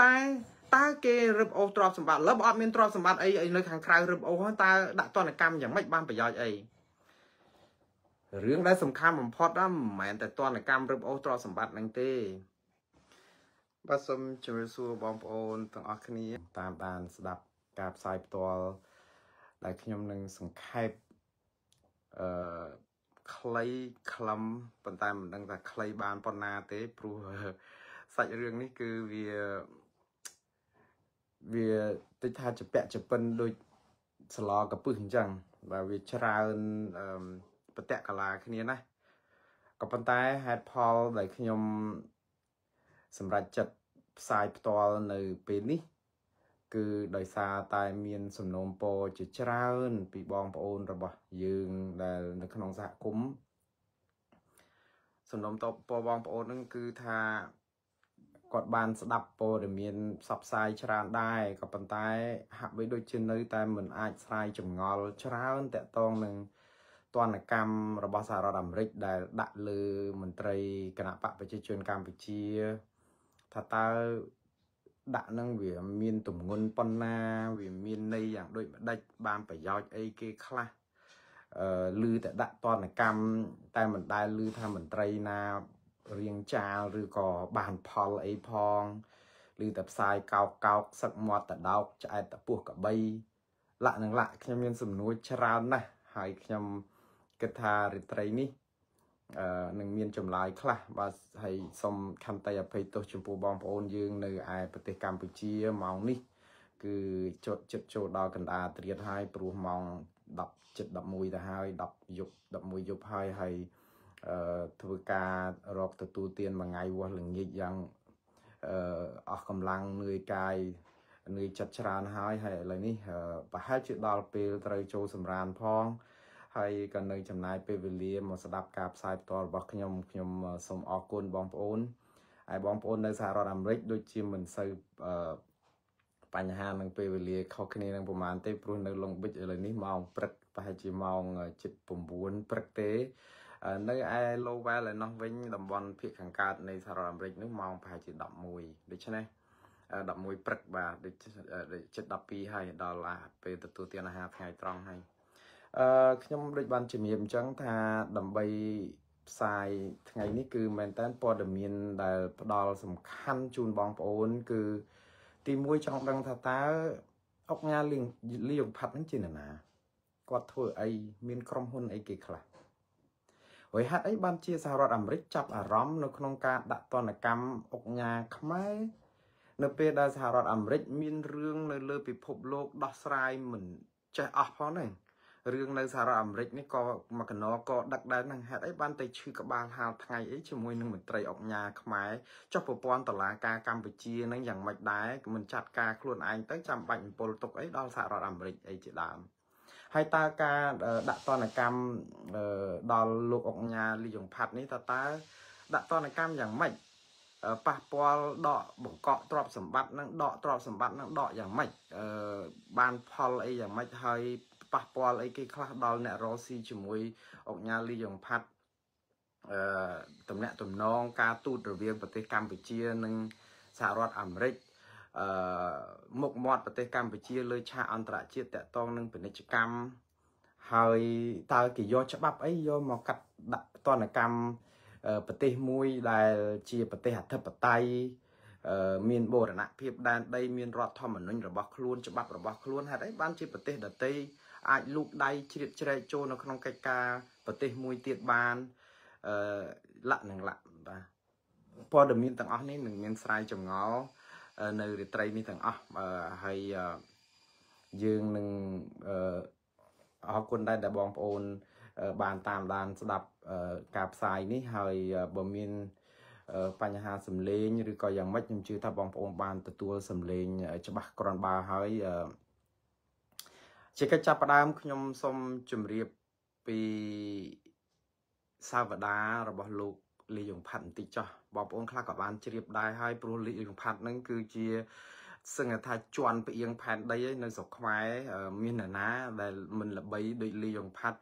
តែតើគេរឹបអូសទ្រព្យសម្បត្តិលឹបអត់មានទ្រព្យសម្បត្តិអីអីនៅខាងក្រៅរឹបអូសតើដាក់ទណ្ឌកម្មយ៉ាងម៉េចបានប្រយោជន៍អីរឿងដែលសំខាន់បំផុតហ្នឹងមិនមែនតែទណ្ឌកម្មរឹបអូសទ្រព្យសម្បត្តិហ្នឹងទេបាទសូមជម្រាបសួរបងប្អូនទាំងអស់គ្នា តាមដានស្ដាប់ការផ្សាយផ្ទាល់ដែលខ្ញុំនឹងសង្ខេបអឺខ្លីខ្លឹមប៉ុន្តែមិនដឹងថាខ្លីបានប៉ុណ្ណាទេព្រោះសាច់រឿងនេះគឺវា វាតិចថាចពាក់ចពិនដូចសឡកពឹសអញ្ចឹងបាទវាច្រើនអឺបតកលាគ្នាណាក៏ប៉ុន្តែហេតុផលដែលខ្ញុំសម្រាប់ចិត្តផ្សាយផ្ទាល់នៅពេលនេះ គឺដោយសារតែមានសំណូមពរជាច្រើន ពីបងប្អូនរបស់យើងដែលនៅក្នុងសហគមន៍សំណូមតបបងប្អូនហ្នឹងគឺថា គាត់បានស្ដាប់ព័ត៌មានផ្សព្វផ្សាយច្រើនដែរក៏ប៉ុន្តែ ហាក់បីដូចជានៅតែមិនអាចស្រាយចម្ងល់ច្រើនតកតងនឹងទណ្ឌកម្មរបស់សហរដ្ឋអាមេរិកដែលដាក់លើមន្ត្រីគណៈបកប្រជាជនកម្ពុជាថាតើដាក់នឹងវាមានទម្ងន់ប៉ុណ្ណា វាមានន័យយ៉ាងដូចម្ដេចបានប្រយោជន៍អីគេខ្លះអឺឮតែដាក់តនកម្មតែមិនដែលឮថាមន្ត្រីណា រៀងចាលឬក៏បានផលអីផងឬតែផ្សាយកោកកោកសឹកមាត់តដោកឆ្អែតតពោះកបីលក្ខនឹងលក្ខខ្ញុំមានសំណួរច្រើនណាស់ហើយខ្ញុំគិតថារាត្រីនេះអឺនឹងមានចម្លើយខ្លះបាទហើយសូមខន្តីអភ័យទោសចំពោះបងប្អូនយើង នៅឯប្រទេសកម្ពុជាម៉ោងនេះ គឺជត់ចិត្តចូលដល់កណ្ដាលត្រៀតហើយព្រោះម៉ោង10 7 11ទៅហើយ10យប់11យប់ហើយហើយអឺ ធ្វើការរកទទួលទានមួយថ្ងៃវាស់ល្ងាចយ៉ាងអឺអស់កម្លាំងនឿយកាយនឿយចិត្តច្រើនហើយហើយឥឡូវនេះប្រហែលជាដល់ពេលត្រូវចូលសម្រានផងហើយក៏នៅចំណាយពេលវេលាមកស្ដាប់ការផ្សាយផ្ទាល់របស់ខ្ញុំខ្ញុំសូមអរគុណបងប្អូនហើយបងប្អូននៅសហរដ្ឋអាមេរិកដូចជាមិនសូវអឺបញ្ហានឹងពេលវេលាខុសគ្នានឹងប្រហែលទេព្រោះនៅឡុងប៊ិចឥឡូវនេះម៉ោងព្រឹកប្រហែលជាម៉ោង7:09ព្រឹកទេ នៅឯ Lowell ឯនោះវិញតំបន់ភាគខាងកើតនៃសហរដ្ឋអាមេរិកនោះម៉ោងប្រហែលជា11ដូច្នេះ11ព្រឹកបាទដូចជិត12ហើយដល់ពេលទទួលទានអាហារថ្ងៃត្រង់ហើយអឺខ្ញុំដូចបានជំរាបអញ្ចឹងថាដើម្បីផ្សាយថ្ងៃនេះគឺមែនតើព័ត៌មានដែលផ្ដល់សំខាន់ជូនបងប្អូន គឺ ទី1ចង់ដឹងថាតើអុកញ៉ាលីងលីយ៉ុងផាត់ហ្នឹងជានរណាគាត់ធ្វើអីមានក្រុមហ៊ុនអីគេខ្លះ ហើយហេតុអីបានជាសហរដ្ឋអាមេរិកចាប់អារម្មណ៍នៅក្នុងការដាក់ទណ្ឌកម្មអុកញ៉ាខ្មែរនៅពេលដែលសហរដ្ឋអាមេរិកមានរឿងនៅលើពិភពលោកដោះស្រាយមិនចេះអស់ផងហ្នឹងរឿងនៅសហរដ្ឋអាមេរិកនេះក៏មកកណោក៏ដឹកដែរនឹងហេតុអីបានទៅឈឺក្បាលហាលថ្ងៃអីជាមួយនឹងមន្ត្រីអុកញ៉ាខ្មែរចុះប្រព័ន្ធតឡាការកម្ពុជានឹងយ៉ាងម៉េចដែរមិនចាត់ការខ្លួនឯងទៅចាំបាច់អំពលទុកអីដល់សហរដ្ឋអាមេរិកអីជាដើម ហើយតើការដាក់តនកម្មដល់លោកអុកញ៉ាលីយ៉ុងផាត់នេះតើតើដាក់តនកម្មយ៉ាងម៉េចប៉ះពាល់ដកបង្កក់ទ្រព្យសម្បត្តិនឹងដកទ្រព្យសម្បត្តិនឹងដកយ៉ាងម៉េចអឺបានផលអីយ៉ាងម៉េចហើយប៉ះពាល់អីគេខ្លះដល់អ្នករស៊ីជាមួយអុកញ៉ាលីយ៉ុងផាត់អឺតំណាក់តំណងការទូតរវាងប្រទេសកម្ពុជានិងសហរដ្ឋអាមេរិកអឺ មុខមាត់ប្រទេសកម្ពុជាលើឆាកអន្តរជាតិតកតងនឹងពាណិជ្ជកម្មហើយតើគេយកច្បាប់អីយកមកកាត់ដាក់ទណ្ឌកម្មប្រទេសមួយដែលជាប្រទេសអធិបតេយ្យមានបូរណភាពដែនដីមានរដ្ឋធម្មនុញ្ញរបស់ខ្លួនច្បាប់របស់ខ្លួនហេតុអីបានជាប្រទេសដទៃអាចលូកដៃជ្រៀតជ្រែកចូលនៅក្នុងកិច្ចការប្រទេសមួយទៀតបានអឺលក្ខនឹងលក្ខបាទព័ត៌មានទាំងអស់នេះនឹងមានស្រាយចម្ងល់ នៅរាត្រីនេះទាំងអស់ហើយយើងនឹងអរគុណដែរដែលបងប្អូន បានតាមដាន ស្ដាប់ការផ្សាយនេះហើយបើមានបញ្ហាសំឡេងឬក៏យ៉ាងម៉េចខ្ញុំជឿថាបងប្អូនបានទទួលសំឡេង ច្បាស់គ្រាន់បើហើយជាកិច្ចចាប់ផ្ដើមខ្ញុំសូមជម្រាបពីសាវតារបស់លោកលីយ៉ុងផាត់បន្តិចចោះ បងប្អូនខ្លះក៏បានជ្រាបដែរហើយព្រោះលីយ៉ុងផាត់ហ្នឹងគឺជាសឹងថាជន់ផ្អៀងផែនដីឯនៅស្រុកខ្មែរមាននរណាដែលមិនល្បីដូចលីយ៉ុងផាត់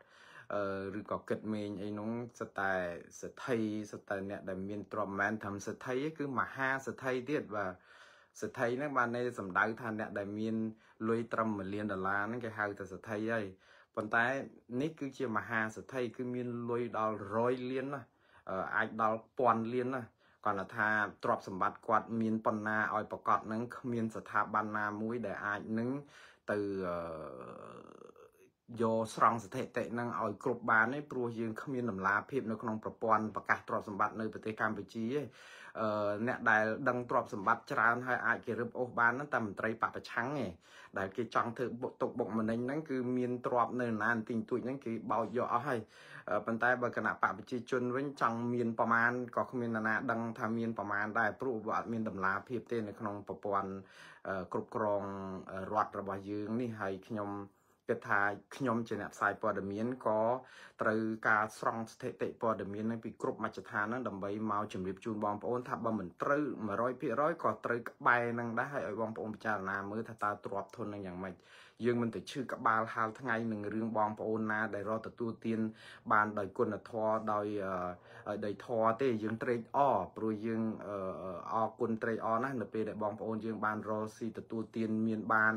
ឬក៏គិតមេងអីនោះសិតតែសទ្ធិសិតតែអ្នកដែលមានទ្រព្យមែនធ្វើសទ្ធិគឺមហាសទ្ធិទៀតបាទសិទ្ធិហ្នឹងបានន័យសំដៅថាអ្នកដែលមានលុយត្រឹម1លានដុល្លារហ្នឹងគេហៅថាសិទ្ធិហើយប៉ុន្តែនេះគឺជាមហាសិទ្ធិគឺមានលុយដល់100លានណាអាចដល់ពាន់លានណា គាត់ថាទ្រព្យសម្បត្តិគាត់មានប៉ុណ្ណាឲ្យប្រកាសនឹងគ្មានស្ថាប័នណាមួយដែលអាចនឹងទៅយកស្រង់ស្ថិតិនឹងឲ្យគ្រប់បានទេព្រោះយើងគ្មានដំណាភាពនៅក្នុងប្រព័ន្ធប្រកាសទ្រព្យសម្បត្តិនៅប្រទេសកម្ពុជាទេ អឺអ្នកដែលដឹងទ្រព្យសម្បត្តិច្រើនហើយអាចគេរឹបអូសបានហ្នឹងតែមន្ត្រីបពប្រឆាំងឯងដែលគេចង់ធ្វើបុកទុកបុកម្នេញហ្នឹងគឺមានទ្រព្យនៅណានទីងទួចហ្នឹងគេបោចយកអស់ហើយប៉ុន្តែបើគណៈបកប្រជាជនវិញចង់មានប្រមាណក៏គ្មាននរណាដឹងថាមានប្រមាណដែរព្រោះវាអត់មានតម្លាភាពទេនៅក្នុងប្រព័ន្ធគ្រប់គ្រងរដ្ឋរបស់យើងនេះហើយខ្ញុំ គិតថាខ្ញុំជាអ្នកផ្សាយព័ត៌មានក៏ត្រូវការស្រង់ស្ថិតិព័ត៌មាននឹងពីគ្រប់មជ្ឈដ្ឋានហ្នឹងដើម្បីមកជម្រាបជូនបងប្អូនថាបើមិនត្រូវ100%ក៏ត្រូវក្បែរនឹងដែរឲ្យឲ្យបងប្អូនពិចារណាមើលថាតើទ្របធននឹងយ៉ាងម៉េចយើងមិនទៅឈឺក្បាលហាលថ្ងៃនឹងរឿងបងប្អូនណាដែលរកទទួលទាន បានដោយគុណធម៌ដោយដោយធម៌ទេយើងត្រេកអរព្រោះយើងអរគុណត្រេកអរណាស់នៅពេលដែលបងប្អូនយើងបានរកស៊ីទទួលទានមានបាន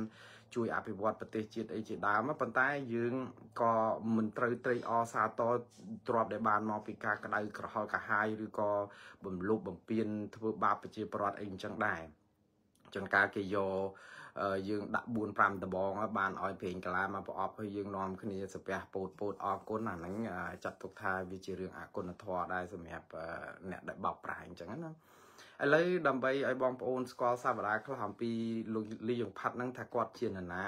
ជួយអភិវឌ្ឍប្រទេសជាតិអីជាដើមប៉ុន្តែយើងក៏មិនត្រូវត្រេកអរសាទរទ្របដែលបានមកពីការក្តៅក្រហល់កាហាយឬក៏បំលុបបំពេញធ្វើបាបប្រជាពលរដ្ឋអីអញ្ចឹងដែរចឹងការគេយកយើងដាក់4 5ដបងបានឲ្យប្រេងកាឡាមកប្រអប់ហើយយើងនាំគ្នាសាពះពោតពោតអរគុណអាហ្នឹងចាត់ទុកថាវាជារឿងអគុណធម៌ដែរសម្រាប់អ្នកដែលបោកប្រាស់អញ្ចឹងណា ឥឡូវដើម្បីឲ្យបងប្អូនស្គាល់សាវតាខ្លះអំពីលោកលីយ៉ុងផាត់ហ្នឹងថាគាត់ជានរណា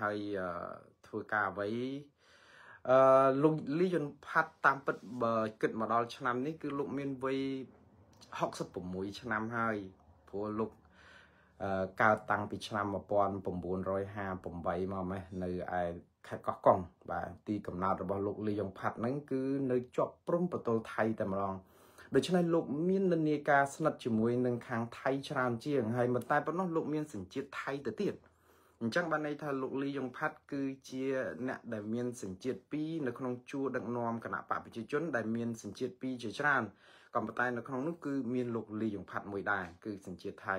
ហើយធ្វើការអ្វីអឺលោកលីយ៉ុនផាត់តាមពិតបើគិតមកដល់ឆ្នាំនេះគឺលោកមានវ័យ66ឆ្នាំហើយព្រោះលោកកើតតាំងពីឆ្នាំ1958មកម៉េះនៅឯខេត្តកោះកុងបាទទីកំណើតរបស់លោកលីយ៉ុងផាត់ហ្នឹងគឺនៅជាប់ព្រំប្រទល់ថៃតែម្ដង ដូច្នេះលោកមាននិន្នាការស្និទ្ធជាមួយនឹងខាងថៃច្រើនជាងហើយមិនតែប៉ុណ្ណោះលោកមានសញ្ជាតិថៃទៅទៀតអញ្ចឹងបានន័យថាលោកលីយ៉ុងផាត់គឺជាអ្នកដែលមានសញ្ជាតិ2នៅក្នុងជួរដឹកនាំគណៈបកប្រជាជន ដែលមានសញ្ជាតិ2ជាច្រើនក៏ប៉ុន្តែនៅក្នុងនោះគឺមានលោកលីយ៉ុងផាត់មួយដែរគឺសញ្ជាតិថៃ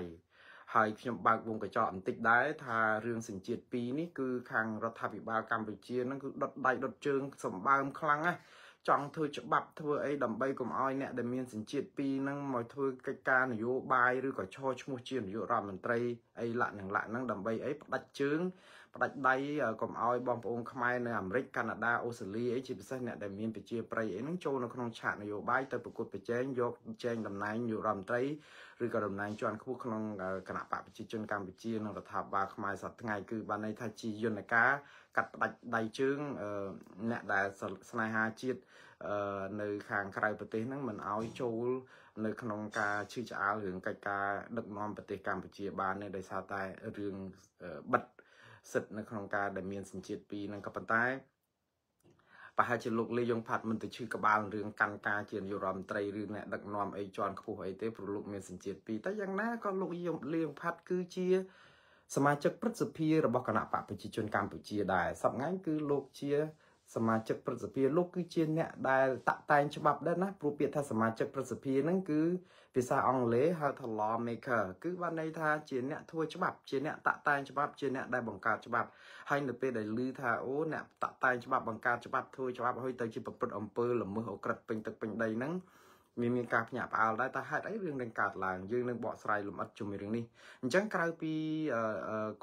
ហើយខ្ញុំបើកវងកញ្ចក់បន្តិចដែរថារឿងសញ្ជាតិ2នេះគឺខាងរដ្ឋាភិបាលកម្ពុជាហ្នឹងគឺដុតដៃដុតជើងសម្បើមខ្លាំងណាស់ ចង់ធ្វើច្បាប់ធ្វើអីដើម្បីកុំឲ្យអ្នកដែលមានសញ្ជាតិពីរហ្នឹងមកធ្វើកិច្ចការនយោបាយឬក៏ឈរឈ្មោះជានាយករដ្ឋមន្ត្រីអីលក្ខនឹងលក្ខហ្នឹងដើម្បីអីផ្ដាច់ជើងផ្ដាច់ដៃកុំឲ្យបងប្អូនខ្មែរនៅអាមេរិកកាណាដាអូស្ត្រាលីអីជាពិសេសអ្នកដែលមានប្រជាប្រិយអីហ្នឹងចូលនៅក្នុងឆាកនយោបាយទៅប្រកួតប្រជែងយកចែងតំណែងនាយករដ្ឋមន្ត្រីឬក៏តំណែងជាន់ខ្ពស់ក្នុងគណៈបកប្រជាជនកម្ពុជានិងរដ្ឋាភិបាលខ្មែរសប្តាហ៍ថ្ងៃគឺបានន័យថាជាយន្តការ កាត់ផ្ដាច់ដៃជើងអ្នកដែលស្នេហាជាតិនៅខាងក្រៅប្រទេសហ្នឹងមិនឲ្យចូល នៅក្នុងការឈឺឆ្អាលរឿងកិច្ចការដឹកនាំប្រទេសកម្ពុជាបានទេដោយសារតែរឿងបិទសិទ្ធនៅក្នុងការដែលមានសញ្ជាតិពីរហ្នឹងក៏ប៉ុន្តែប្រហែលជាលោកលីយ៉ុងផាត់មិនទៅឈឺក្បាលរឿងកាន់ការជានាយករដ្ឋមន្ត្រីឬអ្នកដឹកនាំអីជាន់ខ្ពស់អីទេព្រោះលោកមានសញ្ជាតិពីរតែយ៉ាងណាក៏លោកលីយ៉ុងផាត់គឺជា សមាជិកព្រឹទ្ធសភារបស់គណៈបកប្រជាជនកម្ពុជាដែរសប្តាហ៍ថ្ងៃគឺលោកជាសមាជិកព្រឹទ្ធសភាលោកគឺជាអ្នកដែលតាក់តែងច្បាប់ដែរណាព្រោះពាក្យថាសមាជិកព្រឹទ្ធសភាហ្នឹងគឺភាសាអង់គ្លេសហៅថា law maker គឺបានន័យថាជាអ្នកធ្វើច្បាប់ជាអ្នកតាក់តែងច្បាប់ជាអ្នកដែលបង្កើតច្បាប់ហើយនៅពេលដែលឮថាអូអ្នកតាក់តែងច្បាប់បង្កើតច្បាប់ធ្វើច្បាប់ហើយទៅជាប្រព្រឹត្តអំពើល្មើសអូក្រិតពេញទឹកពេញដីហ្នឹង មានមានការភ្ញាក់ផ្អើលដែរតែហេតុអីរឿងនឹងកើតឡើងយើងនឹងបកស្រាយលម្អិតជុំរឿងនេះអញ្ចឹងក្រៅពី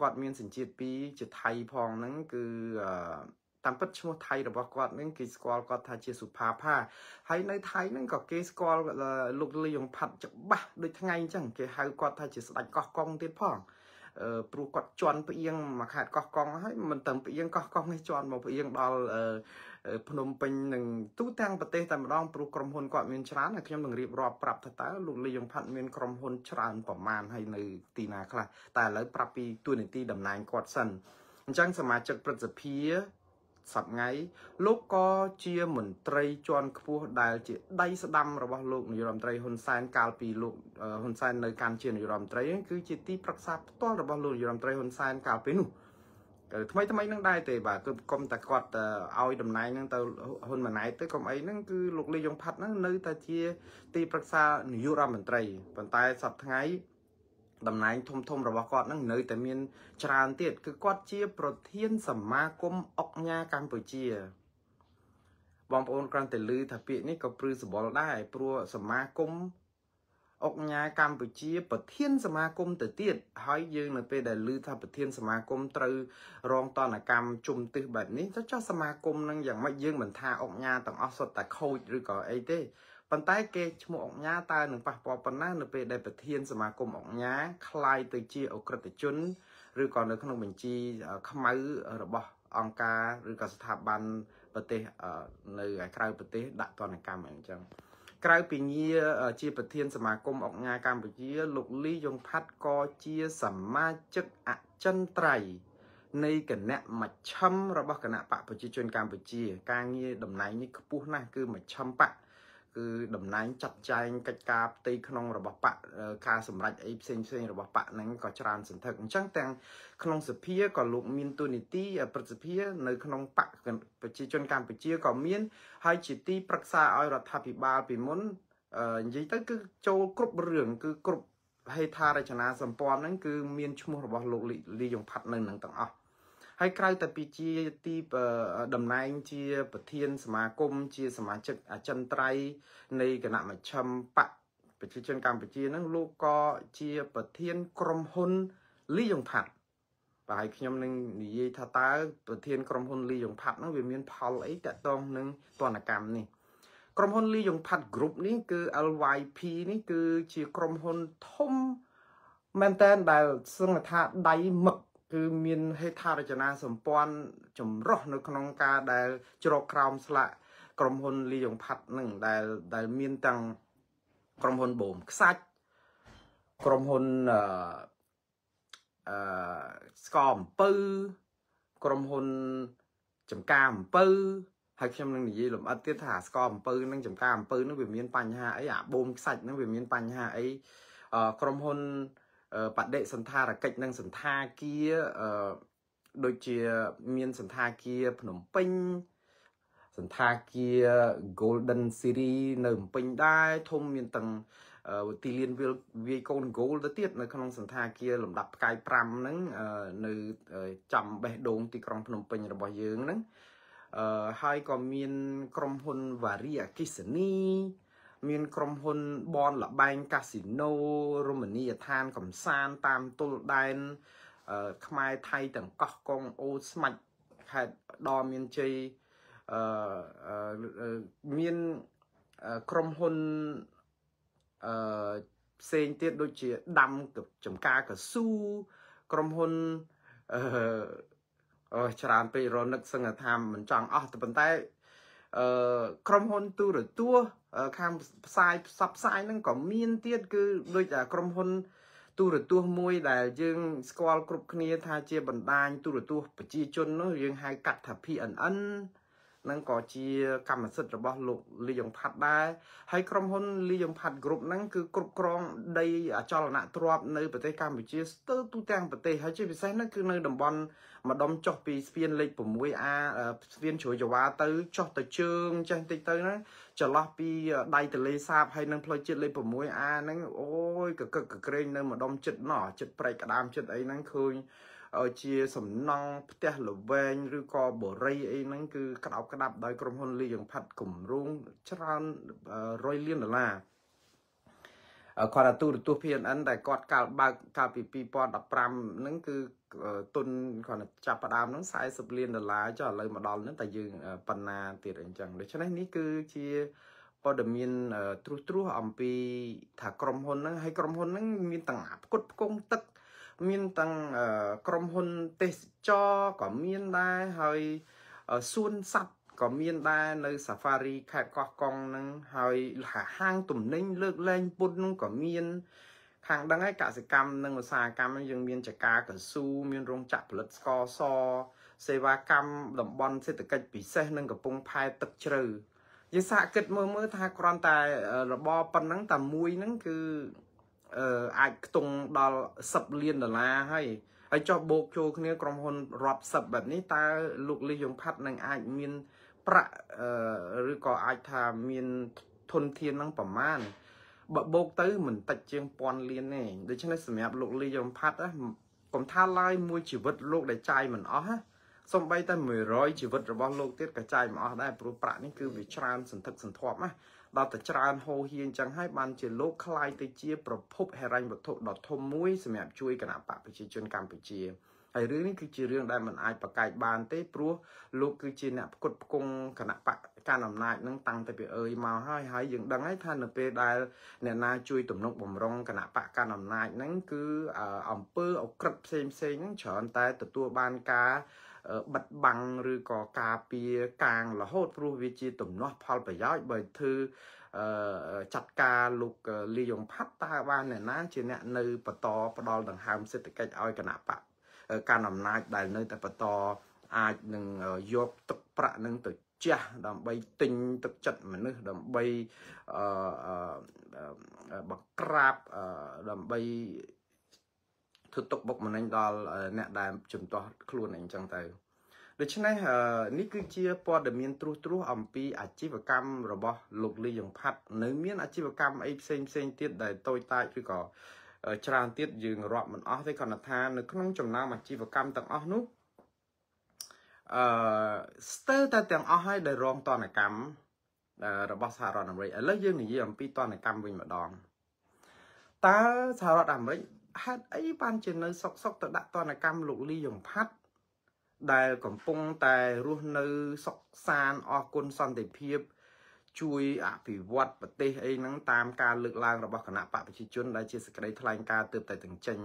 គាត់មានសញ្ជាតិពីរជាថៃផងហ្នឹងគឺតាមពិតឈ្មោះថៃរបស់គាត់នឹងគេស្គាល់គាត់ថាជាសុផាផាហើយនៅថៃនឹងក៏គេស្គាល់លោកលីយ៉ុងផាត់ច្បាស់ដូចថ្ងៃអញ្ចឹងគេហៅគាត់ថាជាស្ដេចកោះកុងទៀតផងអឺព្រោះគាត់ជន់ផ្អៀងមកខេត្តកោះកុងហើយមិនតែផ្អៀងកោះកុងនេះជន់មកផ្អៀងដល់ ភ្នំពេញនឹងទូទាំងប្រទេសតែម្ដងព្រោះក្រុមហ៊ុនគាត់មានច្រើនហើយខ្ញុំនឹងរៀបរាប់ប្រាប់ថាតើលោកលីយ៉ុងផាត់មានក្រុមហ៊ុនច្រើនប្រមាណហើយនៅទីណាខ្លះតែឥឡូវប្រាប់ពីទួនាទីតំណែងគាត់សិនអញ្ចឹងសមាជិកព្រឹទ្ធសភាសប្ងៃលោកក៏ជាមន្ត្រីជាន់ខ្ពស់ដែលជាដៃស្ដាំរបស់លោកនាយរដ្ឋមន្ត្រីហ៊ុនសែនកាលពីលោកហ៊ុនសែននៅកាន់ជានាយរដ្ឋមន្ត្រីគឺជាទីប្រឹក្សាផ្ទាល់របស់លោកនាយរដ្ឋមន្ត្រីហ៊ុនសែនកាលពីនោះ ថ្មីថ្មីនឹងដែរទេបាទគឺកុំតែគាត់ឲ្យតំណែងហ្នឹងទៅហ៊ុនម៉ាណែតទៅកុំអីហ្នឹងគឺលោកលីយ៉ុងផាត់ហ្នឹងនៅតែជាទីប្រឹក្សានាយករដ្ឋមន្ត្រីប៉ុន្តែសប្តាហ៍ថ្ងៃតំណែងធំធំរបស់គាត់នឹងនៅតែមានច្រើនទៀតគឺគាត់ជា ប្រធាន សមាគមអុកញ៉ាកម្ពុជាបងប្អូនគ្រាន់តែឮថាពាក្យនេះក៏ព្រឺសបល់ដែរព្រោះសមាគម អុកញ៉ាកម្ពុជា ប្រធានសមាគមទៅទៀតហើយយើងនៅពេលដែលឮថាប្រធានសមាគមត្រូវរងតនកម្មជុំទិសបែបនេះទៅចុះសមាគមនឹងយ៉ាងម៉េចយើងមិនថាអុកញ៉ាទាំងអស់សុទ្ធតែខូចឬក៏អីទេប៉ុន្តែគេឈ្មោះអុកញ៉ាតើនឹងប៉ះពាល់ប៉ុណ្ណានៅពេលដែលប្រធានសមាគមអុកញ៉ាคล้ายទៅជាអក្រិតជនឬក៏នៅក្នុងបញ្ជីខ្មៅរបស់អង្គការឬក៏ស្ថាប័នប្រទេសនៅក្រៅប្រទេសដាក់ទណ្ឌកម្មអញ្ចឹង ក្រៅពីងារជាប្រធានសមាគមអង្គការកម្ពុជាលោកលីយ៉ុងផាត់ក៏ជាសមាជិកអចិន្ត្រៃយ៍នៃគណៈមជ្ឈិមរបស់គណៈបកប្រជាជនកម្ពុជា ការងារតំណែងនេះខ្ពស់ណាស់គឺមជ្ឈិមបក គឺតំណែងចាត់ចែងកិច្ចការផ្ទៃក្នុងរបស់បកការសម្រេចអីផ្សេងផ្សេងរបស់បកហ្នឹងក៏ច្រើនសន្ធឹកអញ្ចឹងទាំងក្នុងសភាក៏លោកមានទូនីតិប្រសិទ្ធិនៅក្នុងបកប្រជាជនកម្ពុជាក៏មានហើយជាទីប្រឹក្សាឲ្យរដ្ឋាភិបាលពីមុននិយាយទៅគឺចូលគ្រប់រឿងគឺគ្រប់ហេដ្ឋារចនាសម្ព័ន្ធហ្នឹងគឺមានឈ្មោះរបស់លោកលីយ៉ុងផាត់នៅនឹងទាំងអស់ ហើយក្រៅតែពីជាទីតំណែងជាប្រធានសមាគមជាសមាជិកអចិន្ត្រៃយ៍នៃគណៈមជ្ឈិមបកប្រជាជនកម្ពុជានឹងលោកក៏ជាប្រធានក្រុមហ៊ុនលីយ៉ុងផាត់បាទហើយខ្ញុំនឹងនិយាយថាតើប្រធានក្រុមហ៊ុនលីយ៉ុងផាត់ហ្នឹងវាមានផលអីតាក់ទងនឹងទនកម្មនេះក្រុមហ៊ុនលីយ៉ុងផាត់ Group នេះគឺ LYP នេះគឺជាក្រុមហ៊ុនធំមែនតើដែលសឹងថាដៃមឹក គឺមានហេដ្ឋារចនាសម្ព័ន្ធចម្រុះនៅក្នុងការដែលជ្រកក្រោមស្លាកក្រុមហ៊ុនលីយ៉ុងផាត់នឹងដែលដែលមានទាំងក្រុមហ៊ុនបូមខ្សាច់ក្រុមហ៊ុនអឺអឺស្កអំពៅក្រុមហ៊ុនចំការអំពៅហើយខ្ញុំនឹងនិយាយលម្អិតទៀតថាស្កអំពៅនឹងចំការអំពៅនឹងវាមានបញ្ហាអីអាបូមខ្សាច់នឹងវាមានបញ្ហាអីក្រុមហ៊ុន បដិសន្តារកិច្ចនិងសន្តាគារដូចជាមានសន្តាគារភ្នំពេញសន្តាគារ Golden City នៅភ្នំពេញដែរធំមានទាំងទីលានវាវាយកូន goal ទៅទៀតនៅក្នុងសន្តាគារលំដាប់ផ្កាយ5ហ្នឹងនៅចំបេះដូងទីក្រុងភ្នំពេញរបស់យើងហ្នឹងអឺហើយក៏មានក្រុមហ៊ុន Varia Kisani មានក្រុមហ៊ុនបនលបែងកាស៊ីណូរមណីយដ្ឋានកំសាន្តតាមទល់ដែនខ្មែរថៃទាំងកោះកុងអូស្មាច់ខេត្តដ៏មានជ័យអឺមានក្រុមហ៊ុនអឺផ្សេងទៀតដូចជាដាំចំការកស៊ូក្រុមហ៊ុនអឺអូច្រើនពេករនឹកសឹងថាមិនចង់អស់តែប៉ុន្តែ អឺក្រុមហ៊ុនទូរទស្សន៍ខាងផ្សាយផ្សព្វផ្សាយហ្នឹងក៏មានទៀតគឺដូចក្រុមហ៊ុនទូរទស្សន៍មួយដែលយើងស្គាល់គ្រប់គ្នាថាជាបណ្ដាញទូរទស្សន៍ប្រជាជននោះយើងហៅកាត់ថា PNN នឹងក៏ជាកម្មសិទ្ធិរបស់លោកលីយ៉ុងផាត់ដែរហើយក្រុមហ៊ុនលីយ៉ុងផាត់ Group ហ្នឹងគឺគ្រប់គ្រងដីអចលនទ្រព្យនៅប្រទេសកម្ពុជាស្ទើរទូទាំងប្រទេសហើយជាពិសេសហ្នឹងគឺនៅតំបន់ម្ដុំចុះពីស្ពានលេខ 6A ស្ពានជ្រោយចវ៉ាទៅចុះទៅជើងចេះតិចទៅហ្នឹងចន្លោះពីដៃទលេសាបហើយនឹងផ្លូវជាតិលេខ 6A ហ្នឹងអូយកកឹកកក្រែងនៅម្ដុំចិត្តណោះចិត្តប្រែកក្តាមចិត្តអីហ្នឹងឃើញ ជាសំណង់ផ្ទះល្វែងឬក៏បរិយអីហ្នឹងគឺក្តោបក្តាប់ដោយក្រុមហ៊ុនលីយ៉ាងផាត់គម្រោងច្រើន100លានដុល្លារគាត់ថាទូរទស្សន៍ PNN ដែលគាត់កាលបើកកាលពី2015ហ្នឹងគឺទុនគាត់ចាប់ផ្ដើមហ្នឹង40លានដុល្លារចុះឥឡូវមកដល់ហ្នឹងតែយើងប៉ុណ្ណាទៀតអញ្ចឹងដូច្នេះនេះគឺជាព័ត៌មានត្រួសត្រាសអំពីថាក្រុមហ៊ុនហ្នឹងហើយក្រុមហ៊ុនហ្នឹងមានទាំងផ្គត់ផ្គង់ទឹក មានទាំងក្រុមហ៊ុនទេសចរក៏មានដែរហើយសួនសត្វក៏មានដែរនៅ Safari ខេត្តកោះកុងហ្នឹងហើយហាងទំនិញលើកលែងពុនហ្នឹងក៏មាន ខាងដឹងហើយកសិកម្មនិងឧស្សាហកម្មយើងមានចការកស៊ូមានរោងចក្រផលិតស្ករសសេវាកម្មតំបន់សេដ្ឋកិច្ចពិសេសនិងកំពង់ផែទឹកជ្រៅយើងសាកគិតមើលមើលថាគ្រាន់តែរបបប៉ុណ្ណឹងតែមួយហ្នឹងគឺ អឺអាចខ្ទង់ដល់10លានដុល្លារហើយហើយចុះបូកចូលគ្នាក្រុមហ៊ុនរាប់សិបបែបនេះតើលោកលីយ៉ុងផាត់នឹងអាចមានប្រាក់ឬក៏អាចថាមានធនធាននឹងប្រមាណបបើបូកទៅមិនតិចជាងពាន់លានទេដូច្នេះសម្រាប់លោកលីយ៉ុងផាត់ណាកុំថាឡើយមួយជីវិតលោកដែលចាយមិនអស់ណាសំបីតែ100ជីវិតរបស់លោកទៀតក៏ចាយមិនអស់ដែរព្រោះប្រាក់នេះគឺវាច្រើនសន្ធឹកសន្ធាប់ណា ដល់តែច្រើនហូរហៀងចឹងហើយបានជាលោកคล้ายទៅជាប្រភពហិរញ្ញវត្ថុដ៏ធំមួយសម្រាប់ជួយគណៈបកប្រជាជនកម្ពុជាហើយរឿងនេះគឺជារឿងដែលมันអាចប្រកែកបានទេព្រោះលោកគឺជាអ្នកផ្គត់ផ្គង់គណៈបកកាន់អំណាចនឹងតាំងតែពីអើយមកហើយហើយយើងដឹងហើយថានៅពេលដែលអ្នកណាជួយទំនុកបំរុងគណៈបកកាន់អំណាចហ្នឹងគឺអង្គើអក្រិតផ្សេងផ្សេងហ្នឹងច្រើនតែទទួលបានការ បិទបាំងឬក៏ការពារកាងរហូតព្រោះវាជាទំនាស់ផលប្រយោជន៍បើធ្វើអឺចាត់ការលោកលីយ៉ុងផាត់តើបានអ្នកណាជាអ្នកនៅបន្តផ្ដល់ដង្ហើមសេដ្ឋកិច្ចឲ្យគណៈបកកាន់អំណាចដែលនៅតែបន្តអាចនឹងយកទឹកប្រាក់នឹងទៅជះដើម្បីទិញទឹកចិត្តមនុស្សដើម្បីអឺបក្រាបដើម្បី ធ្វើទុកបុកម្នេញដល់អ្នកដែលជំទាស់ខ្លួនអីចឹងទៅដូច្នេះនេះគឺជាព័ត៌មានត្រួសត្រាសអំពីអាជីវកម្មរបស់លោកលីយ៉ុងផាត់នៅមានអាជីវកម្មអីផ្សេងផ្សេងទៀតដែលតូចតាចឬក៏ច្រើនទៀតយើងរាប់មិនអស់ទេគ្រាន់តែថានៅក្នុងចំណោមអាជីវកម្មទាំងអស់នោះអឺស្ទើរតែទាំងអស់ហើយដែលរងតនកម្មរបស់សហរដ្ឋអាមេរិកឥឡូវយើងនិយាយអំពីតនកម្មវិញម្ដងតើសហរដ្ឋអាមេរិក ហេតុអីបានជានៅសុកសុកទៅដាក់តនកម្មលោកលីយ៉ុងផាត់ដែលកំពុងតែរស់នៅសុខសានអរគុណសន្តិភាព ជួយអភិវឌ្ឍប្រទេសអីហ្នឹងតាមការលើកឡើងរបស់គណៈបកប្រជាជនដែលជាសេចក្តីថ្លែងការណ៍ទើបតែទាំងចេញ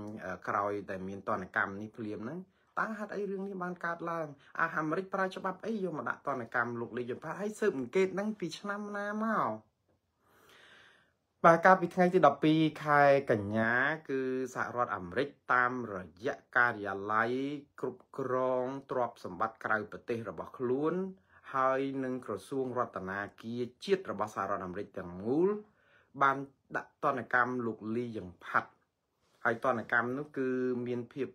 ក្រោយតែមានតនកម្មនេះភ្លាមហ្នឹងតើហេតុអីរឿងនេះបានកើតឡើងអាអាមេរិកប្រើច្បាប់អីយកមកដាក់តនកម្មលោកលីយ៉ុងផាត់ហើយស៊ើបអង្កេតហ្នឹងពីឆ្នាំណាមក បាទកាលពីថ្ងៃទី12ខែកញ្ញា គឺសហរដ្ឋអាមេរិកតាមរយៈការិយាល័យគ្រប់គ្រងទ្រព្យសម្បត្តិក្រៅប្រទេសរបស់ខ្លួន ហើយនឹងក្រសួងរដ្ឋាភិបាលជាតិរបស់សហរដ្ឋអាមេរិកទាំងមូល បានដាក់ទណ្ឌកម្មលោកលីយ៉ាងផាត់ហើយទណ្ឌកម្មនោះគឺមានភាព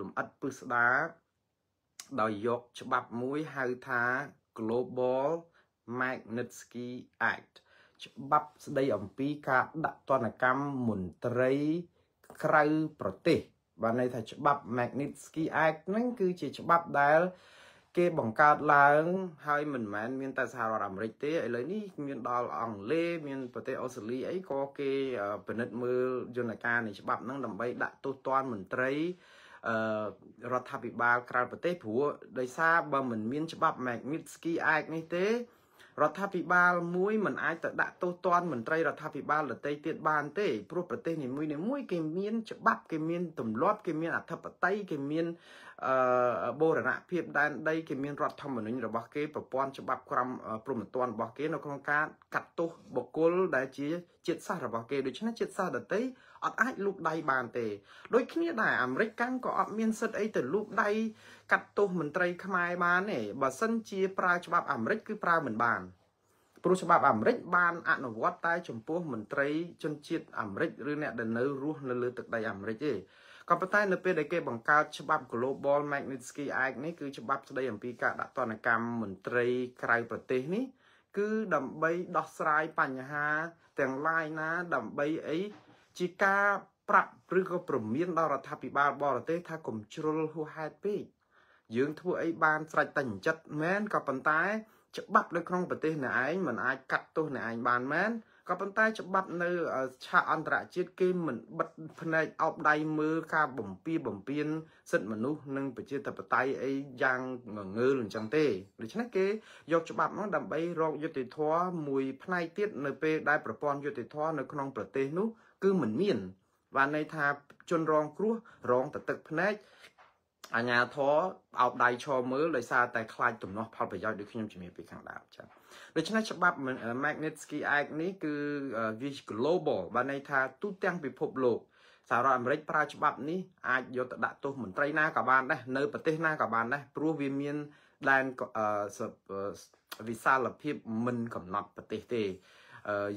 លំអិតពិស្ដារដោយយកច្បាប់មួយហៅថា Global Magnitsky Act ច្បាប់ស្ដីអំពីការដាក់ទណ្ឌកម្មមន្ត្រីក្រៅប្រទេសបានន័យថាច្បាប់ Magnitsky Act ហ្នឹងគឺជាច្បាប់ដែល គេបង្កើតឡើង ហើយមិនមែនមានតែសហរដ្ឋអាមេរិកទេឥឡូវនេះមានដល់អង់គ្លេសមានប្រទេសអូស្ត្រាលីអីក៏គេពិនិត្យមើលយន្តការនៃច្បាប់ហ្នឹងដើម្បីដាក់ទោសទណ្ឌមន្ត្រីអឺរដ្ឋាភិបាលក្រៅប្រទេសព្រោះដោយសារបើមិនមានច្បាប់ Magnitsky Act នេះទេ រដ្ឋាភិបាលមួយមិនអាចទៅដាក់ទោសទណ្ឌមន្ត្រីរដ្ឋាភិបាលដទៃទៀតបានទេព្រោះប្រទេសនីមួយៗគេមានច្បាប់គេមានទម្លាប់គេមានអធិបតេយ្យគេមានអឺបូរណភាពដែនដីគេមានរដ្ឋធម្មនុញ្ញរបស់គេប្រព័ន្ធច្បាប់ក្រមព្រហ្មទណ្ឌរបស់គេនៅក្នុងការកាត់ទោសបុគ្គលដែលជាជាតិសាសន៍របស់គេដូច្នេះជាតិសាសន៍ដទៃ អត់អាចលូកដៃបានទេដូចគ្នាដែរអាមេរិកកាំងក៏អត់មានសិទ្ធិអីទៅលូកដៃកាត់ទោសមន្ត្រីខ្មែរបានទេបើសិនជាប្រើច្បាប់អាមេរិកគឺប្រើមិនបានព្រោះច្បាប់អាមេរិកបានអនុវត្តតែចំពោះមន្ត្រីជនជាតិអាមេរិកឬអ្នកដែលនៅរស់នៅលើទឹកដីអាមេរិកទេក៏ប៉ុន្តែនៅពេលដែលគេបង្កើតច្បាប់ Global Magnitsky Act នេះគឺច្បាប់ស្តីអំពីការដាក់ទណ្ឌកម្មមន្ត្រីក្រៅប្រទេសនេះ គឺដើម្បីដោះស្រាយបញ្ហាទាំងឡាយណាដើម្បីអី ជាការប្រាប់ឬក៏ប្រមានដល់រដ្ឋាភិបាលបរទេសថាកុំជ្រុលហួសហេតុពេកយើងធ្វើអីបានស្រេចតែចិត្តមែនក៏ប៉ុន្តែច្បាប់នៅក្នុងប្រទេសអ្នកឯងមិនអាចកាត់ទោសអ្នកឯងបានមែនក៏ប៉ុន្តែច្បាប់នៅឆាកអន្តរជាតិគេមិនបិទភ្នែកអោបដៃមើលការបំពីបំពេញសិទ្ធិមនុស្សនិងប្រជាធិបតេយ្យអីយ៉ាងងងើលអញ្ចឹងទេដូច្នេះគេយកច្បាប់នោះដើម្បីរកយុត្តិធម៌មួយផ្នែកទៀតនៅពេលដែលប្រព័ន្ធយុត្តិធម៌នៅក្នុងប្រទេសនោះ គឺមិនមានបានន័យថាជនរងគ្រោះរងតែទឹកភ្នែកអាញាធរអោបដៃឈរមើលដោយសារតែខ្លាចទំនាស់ផលប្រយោជន៍ដូចខ្ញុំជំរាបពីខាងដើមចា៎ដូច្នេះច្បាប់ Magnitsky Act នេះគឺវា global បានន័យថាទូទាំងពិភពលោកសហរដ្ឋអាមេរិកប្រើច្បាប់នេះអាចយកទៅដាក់ទោសមន្ត្រីណាក៏បានដែរនៅប្រទេសណាក៏បានដែរព្រោះវាមានដែនវិសាលភាពមិនកំណត់ប្រទេសទេ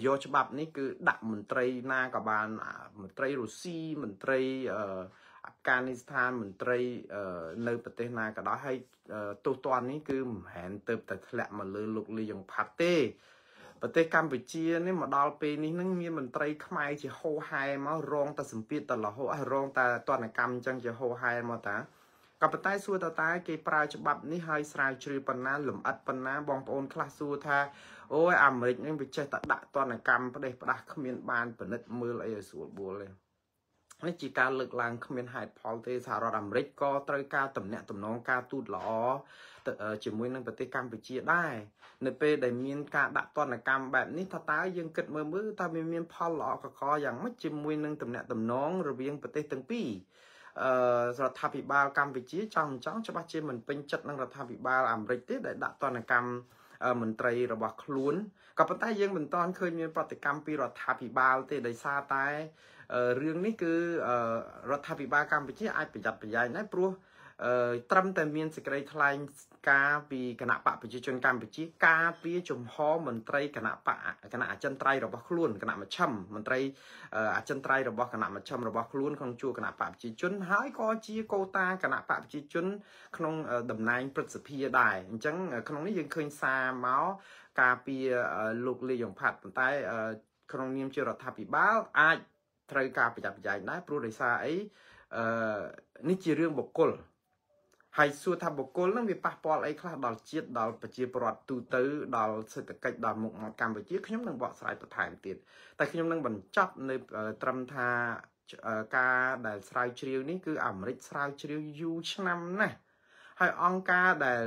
យកច្បាប់នេះគឺដាក់មន្ត្រីណាក៏បានមន្ត្រីរុស្ស៊ីមន្ត្រីអាហ្វហ្គានីស្ថានមន្ត្រីនៅប្រទេសណាក៏ដោយហើយទោសទណ្ឌនេះគឺមិនមែនទៅតែធ្លាក់មកលើលោកលីយ៉ុងផាត់ទេប្រទេសកម្ពុជានេះមកដល់ពេលនេះនឹងមានមន្ត្រីខ្មែរជាហោហែមករងតែសម្ពាធតរហូតរងតែតនកម្មអញ្ចឹងជាហោហែមកតា ក៏ប៉ុន្តែសួរតើតើគេប្រើច្បាប់នេះឲ្យស្រាវជ្រាវប៉ុណ្ណាលំអិតប៉ុណ្ណាបងប្អូនខ្លះសួរថាអូយអាមេរិកនេះវាចេះតែដាក់តនកម្មផ្ដេសផ្ដាស់គ្មានបានពិនិត្យមើលអីឲ្យស្រួលបួលទេនេះជាការលើកឡើងគ្មានហេតុផលទេសហរដ្ឋអាមេរិកក៏ត្រូវការតំណាក់តំណងការទូតល្អជាមួយនឹងប្រទេសកម្ពុជាដែរនៅពេលដែលមានការដាក់ទណ្ឌកម្មបែបនេះថាតើយើងគិតមើលមើលតើវាមានផលល្អកកយ៉ាងម៉េចជាមួយនឹងតំណាក់តំណងរវាងប្រទេសទាំងពីរ អឺរដ្ឋាភិបាលកម្ពុជាចង់ចង់ច្បាស់ជាមិនពេញចិត្តនឹងរដ្ឋាភិបាលអាមេរិកទេដែលដាក់ទណ្ឌកម្មមន្ត្រីរបស់ខ្លួនក៏ប៉ុន្តែយើងមិនទាន់ឃើញមានប្រតិកម្មពីរដ្ឋាភិបាលទេដោយសារតែរឿងនេះគឺរដ្ឋាភិបាលកម្ពុជាអាចប្រយ័ត្នប្រយែងដែរព្រោះ ត្រឹមតែមានសេចក្តីថ្លែងការពីគណៈបកប្រជាជនកម្ពុជា ការពីជំហរមន្ត្រីគណៈបកគណៈអចិន្ត្រៃយ៍របស់ខ្លួនគណៈមជ្ឈិមមន្ត្រីអចិន្ត្រៃយ៍របស់គណៈមជ្ឈិមរបស់ខ្លួនក្នុងជួរគណៈបកប្រជាជន ហើយក៏ជាកោតាគណៈបកប្រជាជន ក្នុងតំណែងព្រឹទ្ធសភាដែរអញ្ចឹងក្នុងនេះយើងឃើញសារមកការពីលោកលីយ៉ុងផាត់ប៉ុន្តែក្នុងនាមជារដ្ឋាភិបាលអាចត្រូវការប្រយ័ត្នប្រយែងដែរព្រោះដោយសារអីអឺនេះជារឿងបុគ្គល ហើយសួរថាបុគ្គលនឹងវាប៉ះពាល់អីខ្លះដល់ជាតិដល់ប្រជាពលរដ្ឋទូទៅដល់សេដ្ឋកិច្ចដល់មុខមាត់កម្ពុជាខ្ញុំនឹងបកស្រាយបន្ថែមទៀតតែខ្ញុំនឹងបញ្ចប់នៅត្រឹមថាការដែលស្រាវជ្រាវនេះគឺអាមេរិកស្រាវជ្រាវយូរឆ្នាំណាស់ហើយអង្គការដែល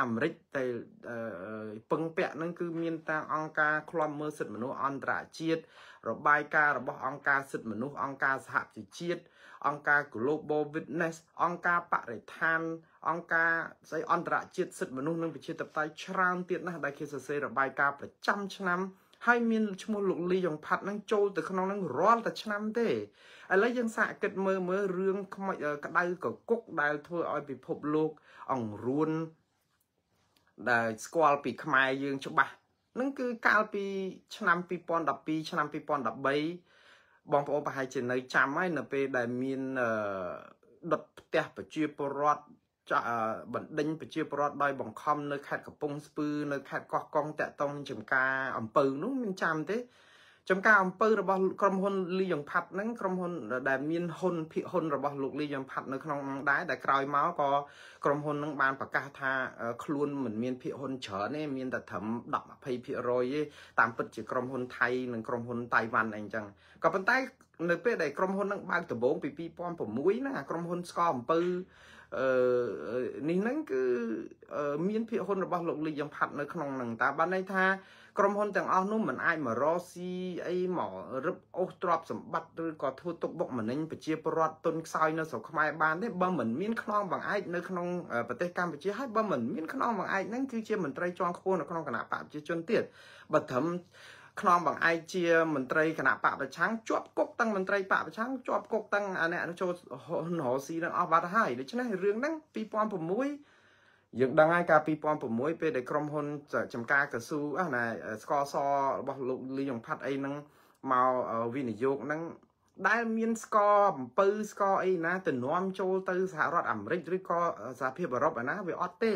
អាមេរិកដែលពឹងពាក់នឹងគឺមានតាំងអង្គការឃ្លាំមើលសិទ្ធិមនុស្សអន្តរជាតិរបាយការណ៍របស់អង្គការសិទ្ធិមនុស្សអង្គការសហជីវជាតិ អង្គការ Global Witness អង្គការបរិស្ថានអង្គការស្អីអន្តរជាតិសិទ្ធិមនុស្សនិងប្រជាធិបតេយ្យច្រើនទៀតណាស់ដែលគេសរសេររបាយការណ៍ប្រចាំឆ្នាំហើយមានឈ្មោះលោកលីយ៉ុងផាត់នឹងចូលទៅក្នុងនឹងរាល់តែឆ្នាំទេឥឡូវយើងសាកគិតមើលមើលរឿងខ្មោចក្តៅកគុកដែលធ្វើឲ្យពិភពលោកអង្រួនដែលស្គាល់ពីខ្មែរយើងច្បាស់នឹងគឺកាលពីឆ្នាំ2012ឆ្នាំ2013 បងប្អូនប្រហែលជានៅចាំហើយនៅពេលដែលមានដុតផ្ទះប្រជាពលរដ្ឋចាបណ្ដេញប្រជាពលរដ្ឋដោយបង្ខំនៅខេត្តកំពង់ស្ពឺនៅខេត្តកោះកុងតាក់តុងចំការអំពៅនោះមានចាំទេ ចំការអំពៅរបស់ក្រុមហ៊ុនលីយ៉ុងផាត់ហ្នឹងក្រុមហ៊ុនដែលមានហ៊ុនភាគហ៊ុនរបស់លោកលីយ៉ុងផាត់នៅក្នុងហ្នឹងដែរតែក្រោយមកក៏ក្រុមហ៊ុនហ្នឹងបានប្រកាសថាខ្លួនមិនមានភាគហ៊ុនច្រើនទេមានតែត្រឹម10 20%ទេតាមពិតជាក្រុមហ៊ុនថៃនិងក្រុមហ៊ុនតៃវ៉ាន់អីចឹងក៏ប៉ុន្តែនៅពេលដែលក្រុមហ៊ុនហ្នឹងបើកដំបូងពី2006ហ្នឹងអាក្រុមហ៊ុនស្កអំពៅអឺនេះហ្នឹងគឺមានភាគហ៊ុនរបស់លោកលីយ៉ុងផាត់នៅក្នុងហ្នឹងតើបានន័យថា ក្រុមហ៊ុនទាំងអស់នោះមិនអាចមករកស៊ីអីមករឹបអូសទ្រព្យសម្បត្តិឬក៏ធ្វើទុកបុកម្នេញប្រជាពលរដ្ឋទុនខ្សោយនៅស្រុកខ្មែរបានទេបើមិនមានខ្នងបង្អែកនៅក្នុងប្រទេសកម្ពុជាហើយបើមិនមានខ្នងបង្អែកហ្នឹងគឺជាមន្ត្រីជាន់ខ្ពស់នៅក្នុងគណៈបកប្រជាជនទៀតបើត្រឹមខ្នងបង្អែកជាមន្ត្រីគណៈបកប្រឆាំងជាប់គុកទាំងមន្ត្រីបកប្រឆាំងជាប់គុកទាំងអ្នកចូលរហស៊ីនឹងអស់បាត់ហើយដូច្នេះរឿងហ្នឹង2006 យើងដឹងហើយកាល2006ពេលដែលក្រុមហ៊ុនចំការកស៊ូណាស្កសរបស់លោកលីយ៉ុងផាត់អីហ្នឹងមកវិនិយោគហ្នឹងដែលមានស្កអំពៅស្កអីណាទៅនាំចូលទៅសហរដ្ឋអាមេរិកឬក៏សហភាពអឺរ៉ុបឯណាវាអត់ទេ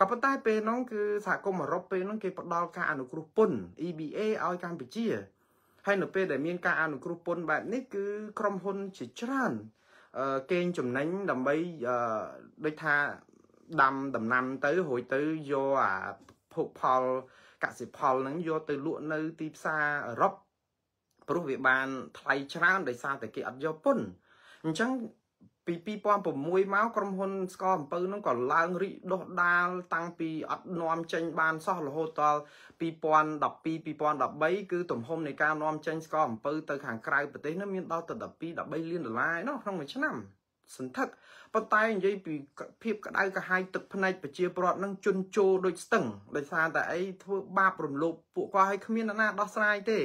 ក៏ប៉ុន្តែពេលហ្នឹងគឺសហគមន៍អឺរ៉ុបពេលហ្នឹងគេផ្ដល់ការអនុគ្រោះពន្ធ EBA ឲ្យកម្ពុជាហើយនៅពេលដែលមានការអនុគ្រោះពន្ធបែបនេះគឺក្រុមហ៊ុនជាច្រើនកេងចំណេញដើម្បីដូចថា ដាំដំណាំទៅរួចទៅយកអាភោគផលកសិផលហ្នឹងយកទៅលក់នៅទីផ្សារអឺរ៉ុបព្រោះវាបានថ្លៃច្រើនដោយសារតែគេអត់យកពន្ធអញ្ចឹងពី2006មកក្រុមហ៊ុនស្ករអំពៅហ្នឹងក៏ឡើងរីកដុះដាលតាំងពីអត់នាំចេញបានសោះរហូតដល់2012 2013គឺទំហំនៃការនាំចេញស្ករអំពៅទៅខាងក្រៅប្រទេសនោះមានដល់ទៅ12 13លានដុល្លារឯណោះក្នុងមួយឆ្នាំ សន្ធឹកប៉ុន្តែនិយាយពីភាពក្តៅក្រហាយទឹកភ្នែកប្រជាពលរដ្ឋនឹងជន់ជោដូចស្ទឹងដោយសារតែអីធ្វើបាបរំលោភពួកគាត់ឲ្យគ្មានអ្នកណាដោះស្រាយទេ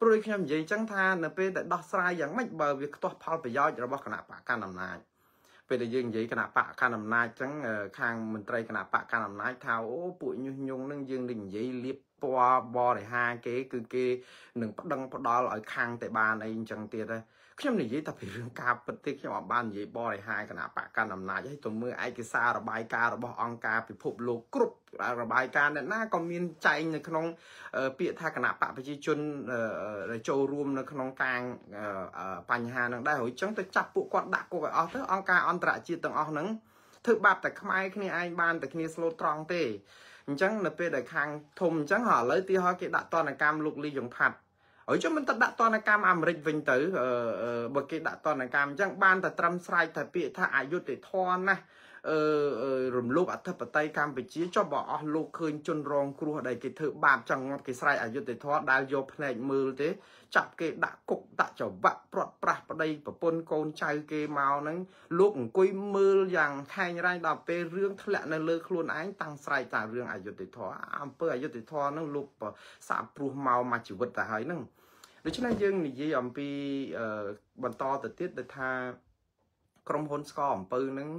ព្រោះខ្ញុំនិយាយចឹងថានៅពេលដែលដោះស្រាយយ៉ាងម៉េចបើវាខ្ទាស់ផលប្រយោជន៍របស់គណៈបកកណ្ដាលអំណាចពេលដែលយើងនិយាយគណៈបកកណ្ដាលអំណាចចឹងខាងមន្ត្រីគណៈបកកណ្ដាលអំណាចថាអូពួកញុះញង់នឹងយើងនឹងនិយាយលៀបពណ៌បរិហាគេ គឺគេនឹងប្តឹងផ្ដាល់ឲ្យខាងតែបានអីអញ្ចឹងទៀតដែរ ខ្ញុំនិយាយតែពីរឿងការពិតទេខ្ញុំអត់បាននិយាយបរិហាគណៈបកកណ្ដាលអំណាចឲ្យទៅមើលឯកសាររបាយការណ៍របស់អង្គការពិភពលោកគ្រប់របាយការណ៍អ្នកណាក៏មានចែងនៅក្នុង ពាក្យថាគណៈបកប្រជាជនចូលរួមនៅក្នុងការបញ្ហានឹងដែរហើយអញ្ចឹងទៅចាប់ពួកគាត់ដាក់គុកឲ្យអស់ទៅអង្គការអន្តរជាតិទាំងអស់ហ្នឹងធ្វើបាបតែខ្មែរគ្នាឯងបានតែគ្នាស្លូតត្រង់ទេអញ្ចឹងនៅពេលដែលខាងធំអញ្ចឹងឥឡូវទីហោគេដាក់តនកម្មលោកលីយ៉ុងផាត់ ហើយចុះមិនទៅដាក់តនកម្មអាមេរិកវិញទៅបើគេដាក់តនកម្មអញ្ចឹងបានតែត្រឹមស្រែកតែពាក្យថាអយុត្តិធម៌ណាស់អឺ រំលោភអធិបតេយ្យកម្ពុជាចុះបើអស់លោកឃើញជនរងគ្រោះដែលគេធ្វើបាបចង់ងាប់គេស្រែកអយុត្តិធម៌ដែលយកភ្នែកមើលទេចាប់គេដាក់គុកដាក់ចង្វាក់ព្រាត់ប្រាស់ប្តីប្រពន្ធកូនចៅគេមកហ្នឹងលោកអង្គុយមើលយ៉ាងខែងរ៉ៃដល់ពេលរឿងធ្លាក់នៅលើខ្លួនឯងតាំងស្រែកតារឿងអយុត្តិធម៌អំពើអយុត្តិធម៌ហ្នឹងលោកសាព្រោះមកមកជីវិតទៅហើយហ្នឹងដូច្នេះយើងនិយាយអំពីបន្តទៅទៀតដែលថាក្រុមហ៊ុនស្ករអំពៅហ្នឹង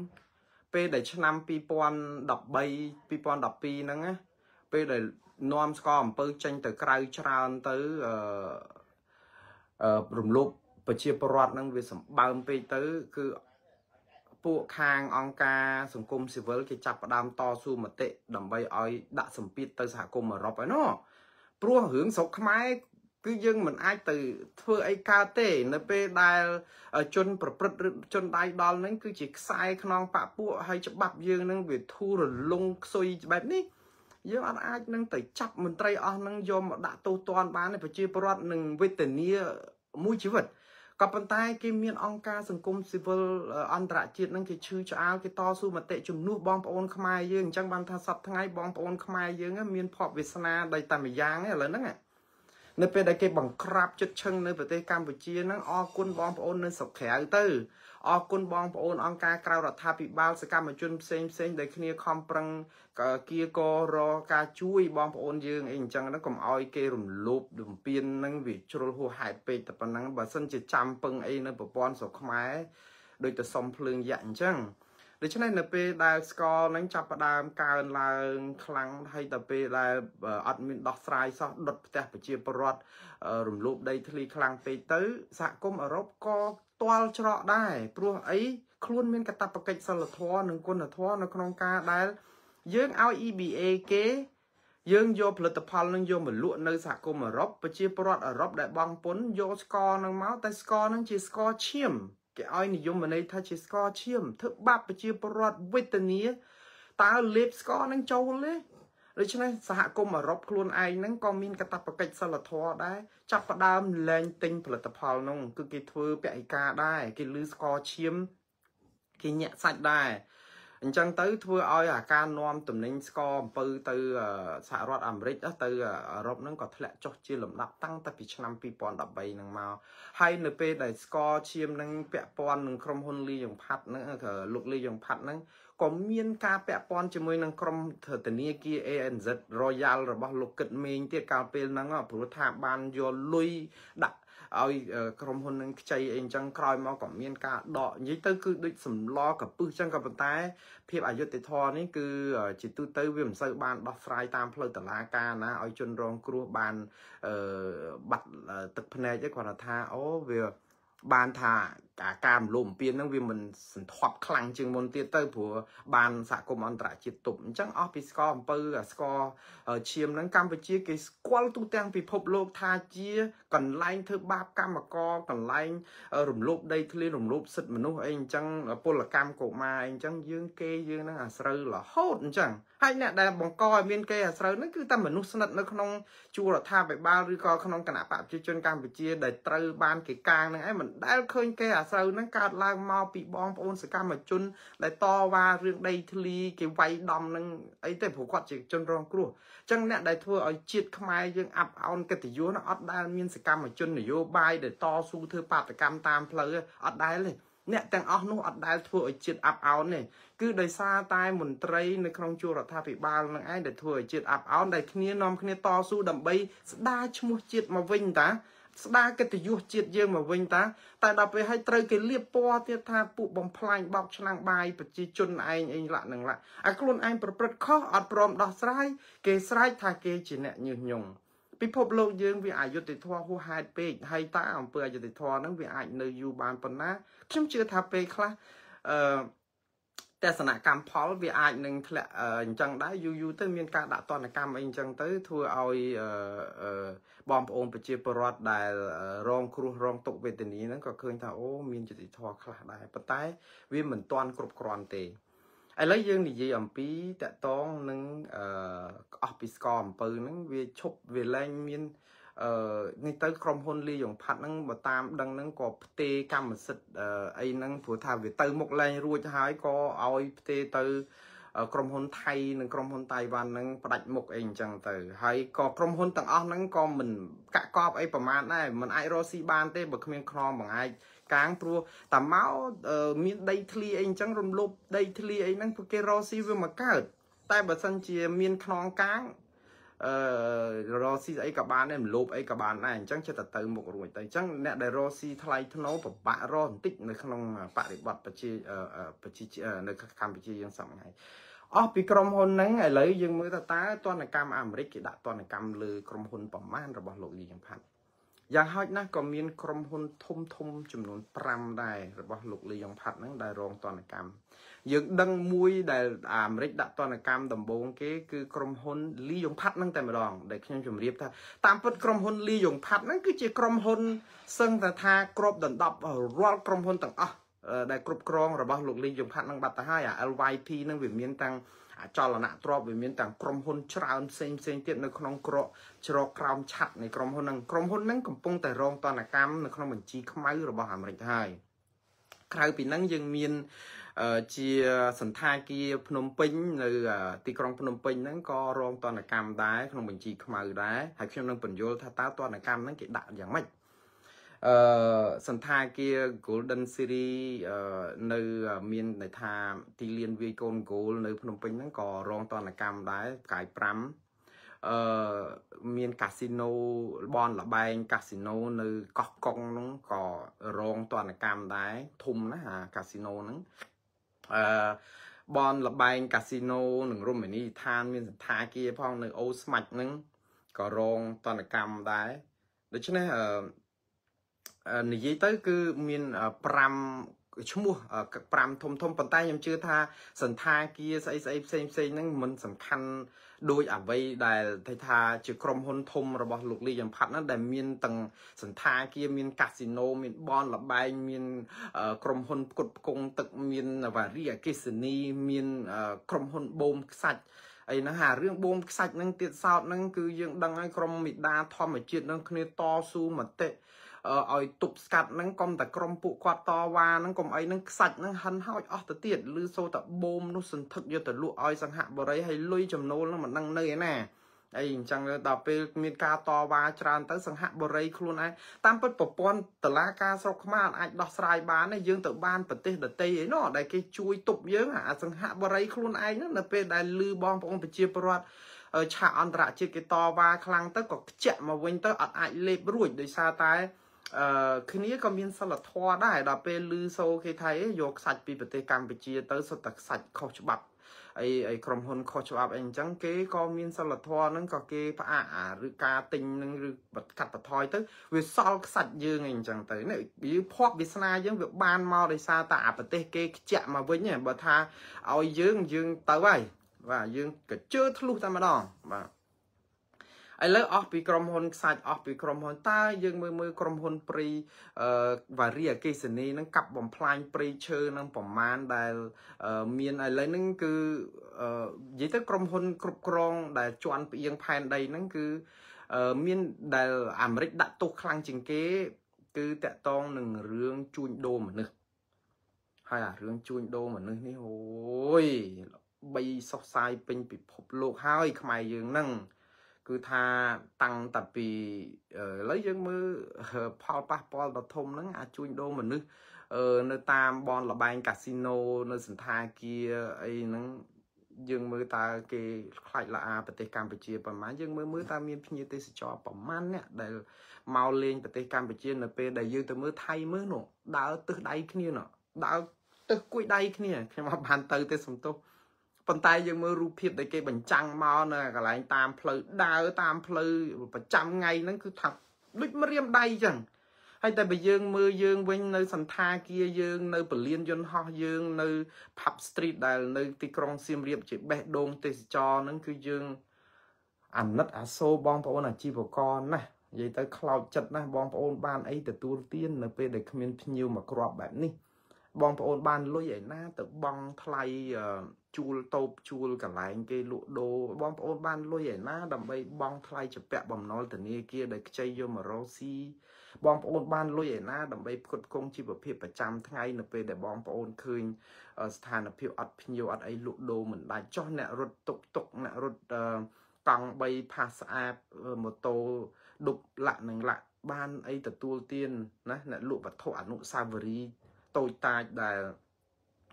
ពេលដែលឆ្នាំ2013 2012ហ្នឹងណាពេលដែលនាំស្ករអំពើចេញទៅក្រៅច្រើនទៅអឺរំលោភប្រជាពលរដ្ឋហ្នឹងវាសម្បើមពេកទៅគឺពួកខាងអង្គការសង្គមស៊ីវិលគេចាប់ផ្ដើមតស៊ូមតិដើម្បីឲ្យដាក់សម្ពាធទៅសហគមន៍អឺរ៉ុបហើយណោះព្រោះរឿងស្រុកខ្មែរ គឺយើងមិនអាចទៅធ្វើអីកើតទេ នៅពេលដែលជនប្រព្រឹត្តជនដៃដល់ហ្នឹងគឺជាខ្សែខ្នងបពួកហើយច្បាប់យើងហ្នឹងវាធូររលុងខ្សុយបែបនេះយើងអត់អាចនឹងទៅចាប់មន្ត្រីអស់នឹងយកមកដាក់ទោសទណ្ឌបានទេប្រជាពលរដ្ឋនឹងវេទនាមួយជីវិតក៏ប៉ុន្តែគេមានអង្គការសង្គមស៊ីវិលអន្តរជាតិនឹងគេឈឺឆ្អាលគេតស៊ូមតិជំនួសបងប្អូនខ្មែរយើងអញ្ចឹងបានថាសប្តាហ៍ថ្ងៃបងប្អូនខ្មែរយើងមានភ័ព្វវាសនាដោយតែម្យ៉ាងឥឡូវហ្នឹង នៅពេលដែលគេបង្ក្រាបចិត្តឈឹងនៅប្រទេសកម្ពុជាហ្នឹងអរគុណបងប្អូននៅស្រុកក្រៅទៅអរគុណបងប្អូនអង្គការក្រៅរដ្ឋាភិបាលសកម្មជនផ្សេងផ្សេងដែលគ្នាខំប្រឹងគៀករការជួយបងប្អូនយើងអីអញ្ចឹងហ្នឹងកុំឲ្យគេរំលោភរំពានហ្នឹងវាជ្រុលហួសហេតុពេកតែប៉ុណ្ណឹងបើសិនជាចាំពឹងអីនៅប្រព័ន្ធស្រុកខ្មែរដូចទៅសុំភ្លើងយ៉ាក់អញ្ចឹង ដូច្នេះនៅពេលដែលស្ករនឹងចាប់ផ្ដើមកើនឡើងខ្លាំងហើយដល់ពេលដែលអត់មានដោះស្រាយសោះដុតផ្ទះប្រជាពលរដ្ឋរំលោភដីធ្លីខ្លាំងពេកទៅសហគមន៍អឺរ៉ុបក៏ទាល់ច្រកដែរព្រោះអីខ្លួនមានកាតព្វកិច្ចសិលធម៌និងគុណធម៌នៅក្នុងការដែល យើងឲ្យ EBA គេយើងយកផលិតផលនឹងយកមកលក់នៅសហគមន៍អឺរ៉ុបប្រជាពលរដ្ឋអឺរ៉ុបដែលបងពុនយកស្ករនឹងមកតែស្ករនឹងជាស្ករឈាម គេឲ្យនិយមន័យថាជាស្ករឈាមធ្វើបាបប្រជាពលរដ្ឋវេទនាតើលេបស្ករនឹងចូលទេដូច្នេះសហគមន៍អឺរ៉ុបខ្លួនឯងហ្នឹងក៏មានកាតព្វកិច្ចសិលធម៌ដែរចាប់ផ្ដើមលែងទិញផលិតផលនោះគឺគេធ្វើពហិការដែរគេលឺស្ករឈាមគេញាក់សាច់ដែរ អញ្ចឹងទៅធ្វើឲ្យអាការនាំតំណែងស្ករអំពៅទៅសហរដ្ឋអាមេរិកទៅអឺរ៉ុបហ្នឹងក៏ធ្លាក់ចុះជាលំដាប់តាំងតែពីឆ្នាំ2013ហ្នឹងមកហើយនៅពេលដែលស្ករឈាមហ្នឹងពាក់ព័ន្ធនឹងក្រុមហ៊ុនលីយ៉ុងផាត់ហ្នឹងលោកលីយ៉ុងផាត់ហ្នឹងក៏មានការពាក់ព័ន្ធជាមួយនឹងក្រុមធនាគារ ANZ Royal របស់លោកគិតមេងទៀតកាលពេលហ្នឹងព្រោះថាបានយកលុយដាក់ ឲ្យក្រុមហ៊ុននឹងខ្ចីអីអញ្ចឹងក្រោយមកក៏មានការដកនិយាយទៅគឺដូចសម្លកពឹសអញ្ចឹងក៏ប៉ុន្តែ ភាពអយុត្តិធម៌នេះគឺជាទូទៅវាមិនសូវបានដោះស្រាយតាមផ្លូវតុលាការណាឲ្យជនរងគ្រោះបានបាត់ទឹកភ្នែកទេគាត់ថាអូវាបានថា ការការមលំពៀនហ្នឹងវាមិនសន្ធាប់ខ្លាំងជាងមុនទៀតទៅព្រោះបានសហគមន៍អន្តរជាតិទប់អញ្ចឹងអស់ពីស្ករអំពៅស្ករឈាមហ្នឹងកម្ពុជាគេស្គាល់ទូទាំងពិភពលោកថាជា កន្លែងធ្វើបាបកម្មករកន្លែងរំលោភដីធ្លីរំលោភសិទ្ធិមនុស្សអីអញ្ចឹងពលកម្មកុមារអីអញ្ចឹងយើងគេយើងហ្នឹងអាស្រូវរហូតអញ្ចឹងហើយអ្នកដែលបង្កឲ្យមានគេអាស្រូវហ្នឹងគឺតែមនុស្សស្និទ្ធនៅក្នុងជួររដ្ឋាភិបាលឬក៏ក្នុងគណៈបកប្រជាជនកម្ពុជាដែលត្រូវបានគេកាងហ្នឹងឯងមិនដែលឃើញគេអាស្រូវហ្នឹងកើតឡើងមកពីបងប្អូនសកម្មជន ដែលតវ៉ារឿងដីធ្លីគេវាយដំនឹងអីទេព្រោះគាត់ជាជនរងគ្រោះអញ្ចឹងអ្នកដែលធ្វើឲ្យជាតិខ្មែរយើងអាប់អោនកិត្តិយសហ្នឹងអត់ដែលមានសកម្មជននយោបាយដែលតស៊ូធ្វើបាតកម្មតាមផ្លូវអត់ដែលទេអ្នកទាំងអស់នោះអត់ដែលធ្វើឲ្យជាតិអាប់អោនទេគឺដោយសារតែមន្ត្រីនៅក្នុងជួររដ្ឋាភិបាលនឹងឯងដែលធ្វើឲ្យជាតិអាប់អោនដែលគ្នានាំគ្នាតស៊ូដើម្បីស្ដារឈ្មោះជាតិមកវិញតា ស្ដារកិត្តិយសជាតិយើងមកវិញតាតែដល់ពេលឲ្យត្រូវគេលៀបពណ៌ទៀតថាពួកបំផ្លាញបោកឆ្នាំងបាយប្រជាជនឯងអីលាក់នឹងលាក់អាខ្លួនឯងប្រព្រឹត្តខុសអត់ព្រមដោះស្រាយគេស្រែកថាគេជាអ្នកញើសញងពិភពលោកយើងវាអយុត្តិធម៌ហួសហេតុពេកហើយតើអំពើអយុត្តិធម៌ហ្នឹងវាអាចនៅយូរបានប៉ុណ្ណាខ្ញុំជឿថាពេលខ្លះអឺ ទស្សនកម្មផលវាអាចនឹងធ្លាក់អញ្ចឹងដែរយូរយូរទៅមានការដាក់ទណ្ឌកម្មអីអញ្ចឹងទៅធ្វើឲ្យបងប្អូនប្រជាពលរដ្ឋដែលរងគ្រោះរងទុក្ខវេទនាហ្នឹងក៏ឃើញថាអូមានយុតិធធខ្លះដែរប៉ុន្តែវាមិនទាន់គ្រប់គ្រាន់ទេឥឡូវយើងនិយាយអំពីតកតងនឹងអឺអស់ពីស្កអំពើហ្នឹងវាឈប់វាលែងមាន អឺនេះទៅក្រុមហ៊ុនលីយ៉ុងផាត់ហ្នឹងបើតាមដឹងហ្នឹងក៏ផ្ទេកម្មសិទ្ធិអីហ្នឹងព្រោះថាវាទៅមុខលែងរួចហើយក៏ឲ្យផ្ទេទៅក្រុមហ៊ុនថៃនិងក្រុមហ៊ុនតៃវ៉ាន់ហ្នឹងផ្ដាច់មុខអីអញ្ចឹងទៅហើយក៏ក្រុមហ៊ុនទាំងអស់ហ្នឹងក៏មិនកាក់កបអីប្រមាណដែរមិនអាចរកស៊ីបានទេបើគ្មានខ្នងបង្ហាយកាងព្រោះតាមកមានដីធ្លីអីអញ្ចឹងរំលោភដីធ្លីអីហ្នឹងពួកគេរកស៊ីវាមកកើតតែបើសិនជាមានខ្នងកាង អឺរកស៊ីអីក៏បានដែរមលោបអីក៏បានដែរអញ្ចឹងចិត្តទៅមុខរួចទៅអញ្ចឹងអ្នកដែលរកស៊ីថ្លៃធ្នូពិបាករកបន្តិចនៅក្នុងបរិបទប្រជាប្រជានៅកម្ពុជាយើងសប្តាហ៍អស់ពីក្រុមហ៊ុនហ្នឹងឥឡូវយើងមើលថាតើទណ្ឌកម្មអាមេរិកគេដាក់ទណ្ឌកម្មលើក្រុមហ៊ុនប្រមាណរបស់លោកលីយ៉ាងផាត់យ៉ាងហោចណាស់ក៏មានក្រុមហ៊ុនធំធំចំនួន5ដែររបស់លោកលីយ៉ុងផាត់ហ្នឹងដែលរងទណ្ឌកម្ម យើងដឹងមួយដែលអាមេរិកដាក់ទណ្ឌកម្មដំបូងគេគឺក្រុមហ៊ុនលីយ៉ុងផាត់ហ្នឹងតែម្ដងដែលខ្ញុំជម្រាបថាតាមពិតក្រុមហ៊ុនលីយ៉ុងផាត់ហ្នឹងគឺជាក្រុមហ៊ុនសឹងតែថាក្របដណ្ដប់រាល់ក្រុមហ៊ុនទាំងអស់ដែលគ្រប់គ្រងរបស់លោកលីយ៉ុងផាត់ហ្នឹងបាត់ទៅហើយអា LYP ហ្នឹងវាមានតាំងចលនាទ្របវាមានទាំងក្រុមហ៊ុនច្រើនផ្សេងផ្សេងទៀតនៅក្នុងក្រកជ្រកក្រោមឆ័ត្រនៃក្រុមហ៊ុនហ្នឹងក្រុមហ៊ុនហ្នឹងកំពុងតែរងតនកម្មនៅក្នុងបញ្ជីខ្មៅរបស់អាមេរិកហើយក្រៅពីហ្នឹងយើងមាន ជាសន្តាគារភ្នំពេញនៅទីក្រុងភ្នំពេញហ្នឹងក៏រងតនកម្មដែរក្នុងបញ្ជីខ្មៅដែរហើយខ្ញុំនឹងបញ្យល់ថាតើតនកម្មហ្នឹងគេដាក់យ៉ាងម៉េចអឺសន្តាគារ Golden City នៅមានន័យថាទីលានវាយកូនគោលនៅភ្នំពេញហ្នឹងក៏រងតនកម្មដែរផ្កាយ5អឺមានកាស៊ីណូបនលបែងកាស៊ីណូនៅកោះកុងហ្នឹងក៏រងតនកម្មដែរធំណាស់អាកាស៊ីណូហ្នឹង អឺបនលបែងកាស៊ីណូនិងរមណីយដ្ឋានមានសន្តាគារផងនៅអូស្មាច់ហ្នឹងក៏រងតនកម្មដែរដូច្នេះអឺនិយាយទៅគឺមាន5ឈ្មោះ5ធំធំប៉ុន្តែខ្ញុំជឿថាសន្តាគារស្អីស្អីផ្សេងផ្សេងហ្នឹងមិនសំខាន់ ដោយអ្វីដែលថាថាជាក្រុមហ៊ុនធំរបស់លោកលីយ៉ាងផាត់ហ្នឹងដែលមានទាំងសន្តាគារមានកាស៊ីណូមានបនលបែងមានក្រុមហ៊ុនផ្គត់ផ្គង់ទឹកមានវ៉ារីអកេសនីមានក្រុមហ៊ុនបូមខ្សាច់អីហ្នឹងហារឿងបូមខ្សាច់ហ្នឹងទៀតសោតហ្នឹងគឺយើងដឹងហើយក្រុមមេដាធម្មជាតិហ្នឹងគ្នាតស៊ូមតិ ឲ្យទប់ស្កាត់ហ្នឹងកុំតែក្រុមពួកគាត់តវ៉ាហ្នឹងកុំអីហ្នឹងខ្សាច់ហ្នឹងហិនហោចអស់ទៅទៀតឬសូតែបូមនោះសន្ធឹកយកទៅលក់ឲ្យសង្ហបុរីឲ្យលុយចំណូលហ្នឹងមិនដឹងនៅឯណាអីអញ្ចឹងដល់ពេលមានការតវ៉ាច្រើនទៅសង្ហបុរីខ្លួនឯងតាមពិតប្រព័ន្ធតឡាការស្រុកខ្មែរអាចដោះស្រាយបានទេយើងទៅបានប្រទេសដទៃអីណោះដែលគេជួយទប់យើងអាសង្ហបុរីខ្លួនឯងហ្នឹងនៅពេលដែលលឺបងប្អូនប្រជាពលរដ្ឋឆាកអន្តរជាតិគេតវ៉ាខ្លាំងទៅក៏ខ្ជាក់មកវិញទៅអត់អាចលេបរួចដោយសារតែ អឺគ្នាក៏មានសិលធម៌ដែរដល់ពេលឮសូគេថៃយកខ្សាច់ពីប្រទេសកម្ពុជាទៅសុទ្ធតែខ្សាច់ខុសច្បាប់អីអីក្រុមហ៊ុនខុសច្បាប់អីអញ្ចឹងគេក៏មានសិលធម៌ហ្នឹងក៏គេផ្អាកអាឬការទិញហ្នឹងឬបកាត់បន្ថយទៅវាសល់ខ្សាច់យើងអីអញ្ចឹងទៅនេះយើងភ័ព្វវាសនាយើងវាបានមកដោយសារតែអាប្រទេសគេខ្ជាក់មកវិញបើថាឲ្យយើងយើងទៅហើយបាទយើងក៏ជឿធ្លុះតែម្ដងបាទ ឥឡូវអស់ពីក្រុមហ៊ុនខ្សាច់អស់ពីក្រុមហ៊ុនតើយើងមើលមើលក្រុមហ៊ុនព្រីអឺវ៉ារីអកេសនីនឹងកាប់បំផ្លាញព្រីឈើនឹងប្រមាណដែលមានឥឡូវហ្នឹងគឺនិយាយទៅក្រុមហ៊ុនគ្រប់គ្រងដែលជន់ផ្អៀងផែនដីហ្នឹងគឺមានដែលអាមេរិកដាក់ទោសខ្លាំងជាងគេគឺតកតងនឹងរឿងជួញដូរមនុស្សហើយអារឿងជួញដូរមនុស្សនេះអូយបីសុសសាយពេញពិភពលោកហើយខ្មែរយើងហ្នឹង គឺថាតាំងតែពីឥឡូវយើងមើលផលប៉ះពាល់ដ៏ធំហ្នឹងអាចជួញដូរមនុស្សនៅតាមបនលបែងកាស៊ីណូនៅសន្តាគារអីហ្នឹងយើងមើលតើគេខ្លាចละអាប្រទេសកម្ពុជាប្រហែលយើងមើលមើលតើមានភ្ញៀវទេសចរប្រហែលអ្នកដែលមកលេងប្រទេសកម្ពុជានៅពេលដែលយើងទៅមើលថៃមើលនោះដើរទឹះដៃគ្នានោះដើរទឹះគួយដៃគ្នាខ្ញុំអត់បានទៅទេសំទោស ប៉ុន្តែយើងមើលរូបភាពដែលគេបញ្ចាំងមកនៅកន្លែងតាមផ្លូវដើរតាមផ្លូវប្រចាំថ្ងៃហ្នឹងគឺថាដូចម្រាមដៃចឹងហើយតែបើយើងមើលយើងវិញនៅសន្តាគារយើងនៅពលានយន្តហោះយើងនៅ pub street ដែលនៅទីក្រុងសៀមរាបជាបេះដូងទេសចរហ្នឹងគឺយើងអាណិតអាសូរបងប្អូនអាជីវករណាស់និយាយទៅខ្លោចចិត្តណាស់បងប្អូនបានអីទទួលទាននៅពេលដែលគ្មានភ្ញៀវមកគ្រាប់បែបនេះបងប្អូនបានលុយឯណាទៅបង់ថ្លៃ ជួលតូបជួលកន្លែងគេលក់ដូរបងប្អូនបានលុយឯណា ដើម្បីបង់ថ្លៃជាពាក់បំណុលធនាគារដែលខ្ចីយកម្រោស៊ីបងប្អូនបានលុយឯណាដើម្បីផ្គត់ផ្គង់ជីវភាពប្រចាំថ្ងៃនៅពេលដែលបងប្អូនឃើញស្ថានភាពអត់ភ្ញៀវអត់អីលក់ដូរមិនដាច់ចុះអ្នករត់តុកតុកអ្នករត់កង់3ផាសស្អាតម៉ូតូដប់លាក់នឹងលាក់បានអីទទួលទានណាអ្នកលក់វត្ថុអនុស្សាវរីយ៍តូចតាចដែល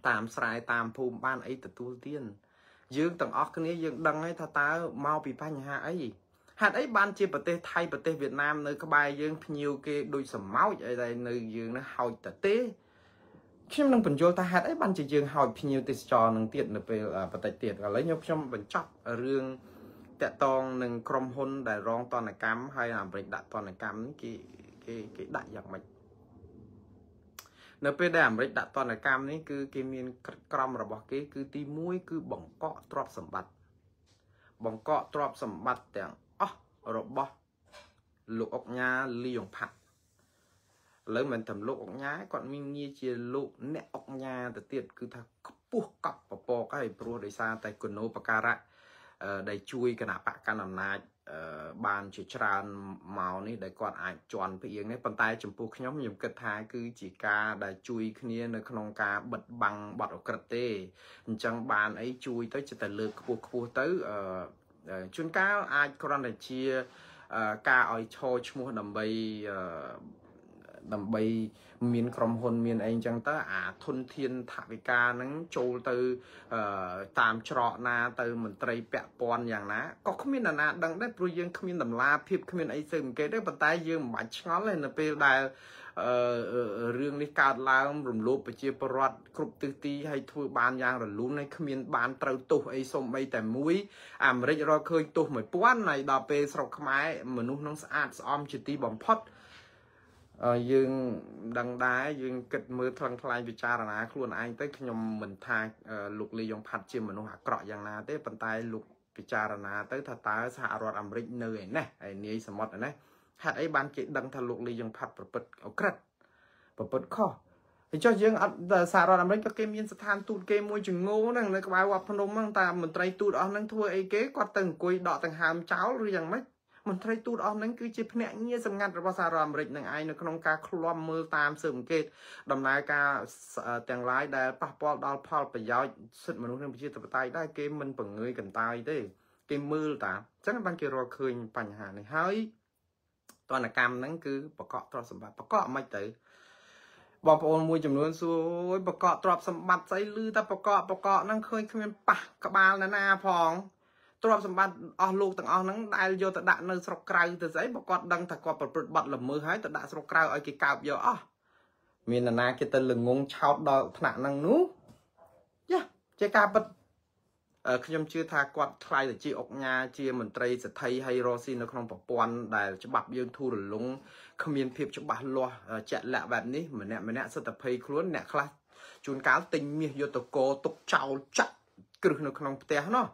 តាមស្រែតាមភូមិបានអីទទួលទានយើងទាំងអស់គ្នាយើងដឹងហើយថាតើមកពីបញ្ហាអីហេតុអីបានជាប្រទេសថៃប្រទេសវៀតណាមនៅក្បែរយើងភ្ញៀវគេដូចសម្ោចអីដែលនៅយើងនេះហោចតទេខ្ញុំនឹងបញ្យល់ថាហេតុអីបានជាយើងហោចភ្ញៀវទេសចរនឹងទៀតនៅពេលបន្តិចទៀតឥឡូវខ្ញុំខ្ញុំបញ្ចប់រឿងតកតងនឹងក្រុមហ៊ុនដែលរងតនកម្មហើយអាមេរិកដាក់តនកម្មនេះគេគេគេដាក់យ៉ាងម៉េច នៅពេលដែលអាមេរិកដាក់តនកម្មនេះគឺគេមានក្រមរបស់គេគឺទី1គឺបង្កក់ទ្រព្យសម្បត្តិបង្កក់ទ្រព្យសម្បត្តិទាំងអស់របស់លោកអុកញ៉ាលីយ៉ុងផាត់ឥឡូវមិនតែលោកអុកញ៉ាគាត់មានងារជាលោកអ្នកអុកញ៉ាទៅទៀតគឺថាខ្ពស់កប់ពពកហើយព្រោះដោយសារតែគុណូបការៈដែលជួយគណៈបកកណ្ដាលអំណាច បានជាច្រើនមកនេះដែលគាត់អាចជន់ព្រៀងនេះប៉ុន្តែចំពោះខ្ញុំខ្ញុំគិតថាគឺជាការដែលជួយគ្នានៅក្នុងការបិទបាំងបទអក្រិតទេអញ្ចឹងបានអីជួយទៅចិត្តតែលើកខ្ពស់ខ្ពស់ទៅជួនកាលអាចគ្រាន់តែជាការឲ្យឈរឈ្មោះដើម្បី ដើម្បីមានក្រុមហ៊ុនមានអីអញ្ចឹងទៅអាធនធានថវិកាហ្នឹងចូលទៅតាមច្រកណាទៅមន្ត្រីពាក់ព័ន្ធយ៉ាងណាក៏គ្មានអ្នកណាដឹងដែរព្រោះយើងគ្មានតម្លាភាពគ្មានអីស៊ើបអង្កេតទេប៉ុន្តែយើងមិនបាច់ឆ្ងល់ទេនៅពេលដែលអឺរឿងនេះកើតឡើងរំលោភប្រជាពលរដ្ឋគ្រប់ទិសទីហើយធ្វើបានយ៉ាងរលូនហើយគ្មានបានត្រូវទោសអីសុំអីតែមួយអាមេរិករកឃើញទោស1000ហើយដល់ពេលស្រុកខ្មែរមនុស្សនឹងស្អាតស្អំជាទីបំផុត យើងដឹងដែរយើងគិតមើលថ្លឹងថ្លែងពិចារណាខ្លួនឯងទៅខ្ញុំមិនថាលោកលីយ៉ុងផាត់ជាមនុស្សអាក្រក់យ៉ាងណាទេប៉ុន្តែលោកពិចារណាទៅថាតើសហរដ្ឋអាមេរិកនៅឯនេះឯនាយសមុទ្រឯនេះហេតុអីបានគេដឹងថាលោកលីយ៉ុងផាត់ប្រព្រឹត្តអក្រិតប្រព្រឹត្តខុសហើយចុះយើងអត់សហរដ្ឋអាមេរិកក៏គេមានស្ថានទូតគេមួយជំងោហ្នឹងនៅក្បែរវត្តភ្នំហ្នឹងតាមមន្ត្រីទូតអស់ហ្នឹងធ្វើអីគេគាត់ទៅអង្គុយដកដង្ហើមចោលឬយ៉ាងម៉េច មន្ត្រីទូតអស់ហ្នឹងគឺជាភ្នាក់ងារសម្ងាត់របស់សហរដ្ឋអាមេរិកនឹងឯងនៅក្នុងការឃ្លាំមើលតាមស៊ើបអង្កេតដំណើរការទាំងឡាយដែលប៉ះពាល់ដល់ផលប្រយោជន៍សិទ្ធិមនុស្សនិងប្រជាធិបតេយ្យដែរគេមិនបង្ងើយកន្តើយទេគេមើលតាអញ្ចឹងបានគេរកឃើញបញ្ហានេះហើយតនកម្មហ្នឹងគឺបកកទ្រព្យសម្បត្តិបកកមិនទៅបងប្អូនមួយចំនួនសួរអូយបកកទ្រព្យសម្បត្តិស្អីឮតែបកកបកកហ្នឹងឃើញគ្មានប៉ះក្បាលណាណាផង ទ្រព្យសម្បត្តិអស់លោកទាំងអស់ហ្នឹងដែលយកទៅដាក់នៅស្រុកក្រៅទៅស្អីបើគាត់ដឹងថាគាត់ប្រព្រឹត្តបទល្មើសហើយទៅដាក់ស្រុកក្រៅឲ្យគេកើបយកអស់មាននរណាគេទៅល្ងងឆោតដល់ថ្នាក់ហ្នឹងនោះយ៉ាជាការពិតខ្ញុំជឿថាគាត់ថ្លៃទៅជាអុកញ៉ាជាមន្ត្រីសទ្ធិហើយរស់ស៊ីនៅក្នុងប្រព័ន្ធដែលច្បាប់យើងធូររលុងគ្មានភាពច្បាស់លាស់ជាក់លាក់បែបនេះម្នាក់ម្នាក់សិទ្ធិភ័យខ្លួនអ្នកខ្លះជួនកាលទិញមាសយកទៅកោទុកចោលចាក់គ្រឹះនៅក្នុងផ្ទះណោះ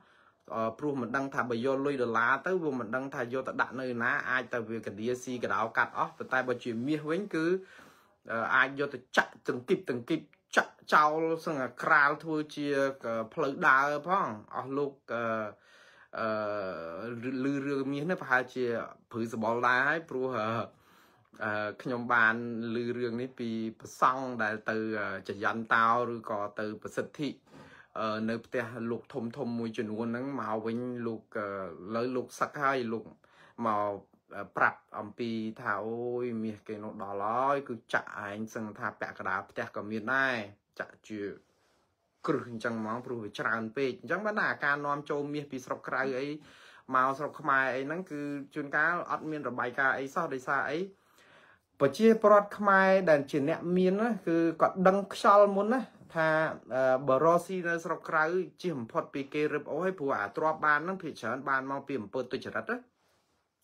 ព្រោះមិនដឹងថាបើយកលុយដុល្លារទៅវាមិនដឹងថាយកទៅដាក់នៅណាអាចទៅវាកឌៀស៊ីកដោកាត់អស់ប៉ុន្តែបើជាមាសវិញគឺអាចយកទៅចាក់ចង្គិបចង្គិបចាក់ចោលសឹងក្រាលធ្វើជាផ្លូវដើរផងអស់លោកអឺអឺលឺរឿងមាសនេះប្រហែលជាព្រឺសបល់ដែរហើយព្រោះអឺខ្ញុំបានលឺរឿងនេះពីប្រសង់ដែលទៅចយន្តោឬក៏ទៅប្រសិទ្ធិ នៅផ្ទះលោកធំធំមួយចំនួនហ្នឹងមកវិញលោកលើលោកសឹកហើយលោកមកប្រាប់អំពីថាអូយមាសគេនោះដល់ហើយគឺចាក់ឯងសឹងថាពាក់កណ្ដាលផ្ទះក៏មានដែរចាក់ជាគ្រឹះអញ្ចឹងហ្មងព្រោះវាច្រើនពេកអញ្ចឹងបានអាការនាំចូលមាសពីស្រុកក្រៅអីមកស្រុកខ្មែរអីហ្នឹងគឺជួនកាលអត់មានរបាយការណ៍អីសោះដោយសារអីប្រជាប្រដ្ឋខ្មែរដែលជាអ្នកមានណាគឺគាត់ដឹងខ្យល់មុនណា ថាបរោស៊ីនៅស្រុកក្រៅជិះបំផុតពីគេរឹបអូហើយព្រោះអាទ្របបានហ្នឹងភាគច្រើនបានមកពីអំពើទុច្ចរិតណា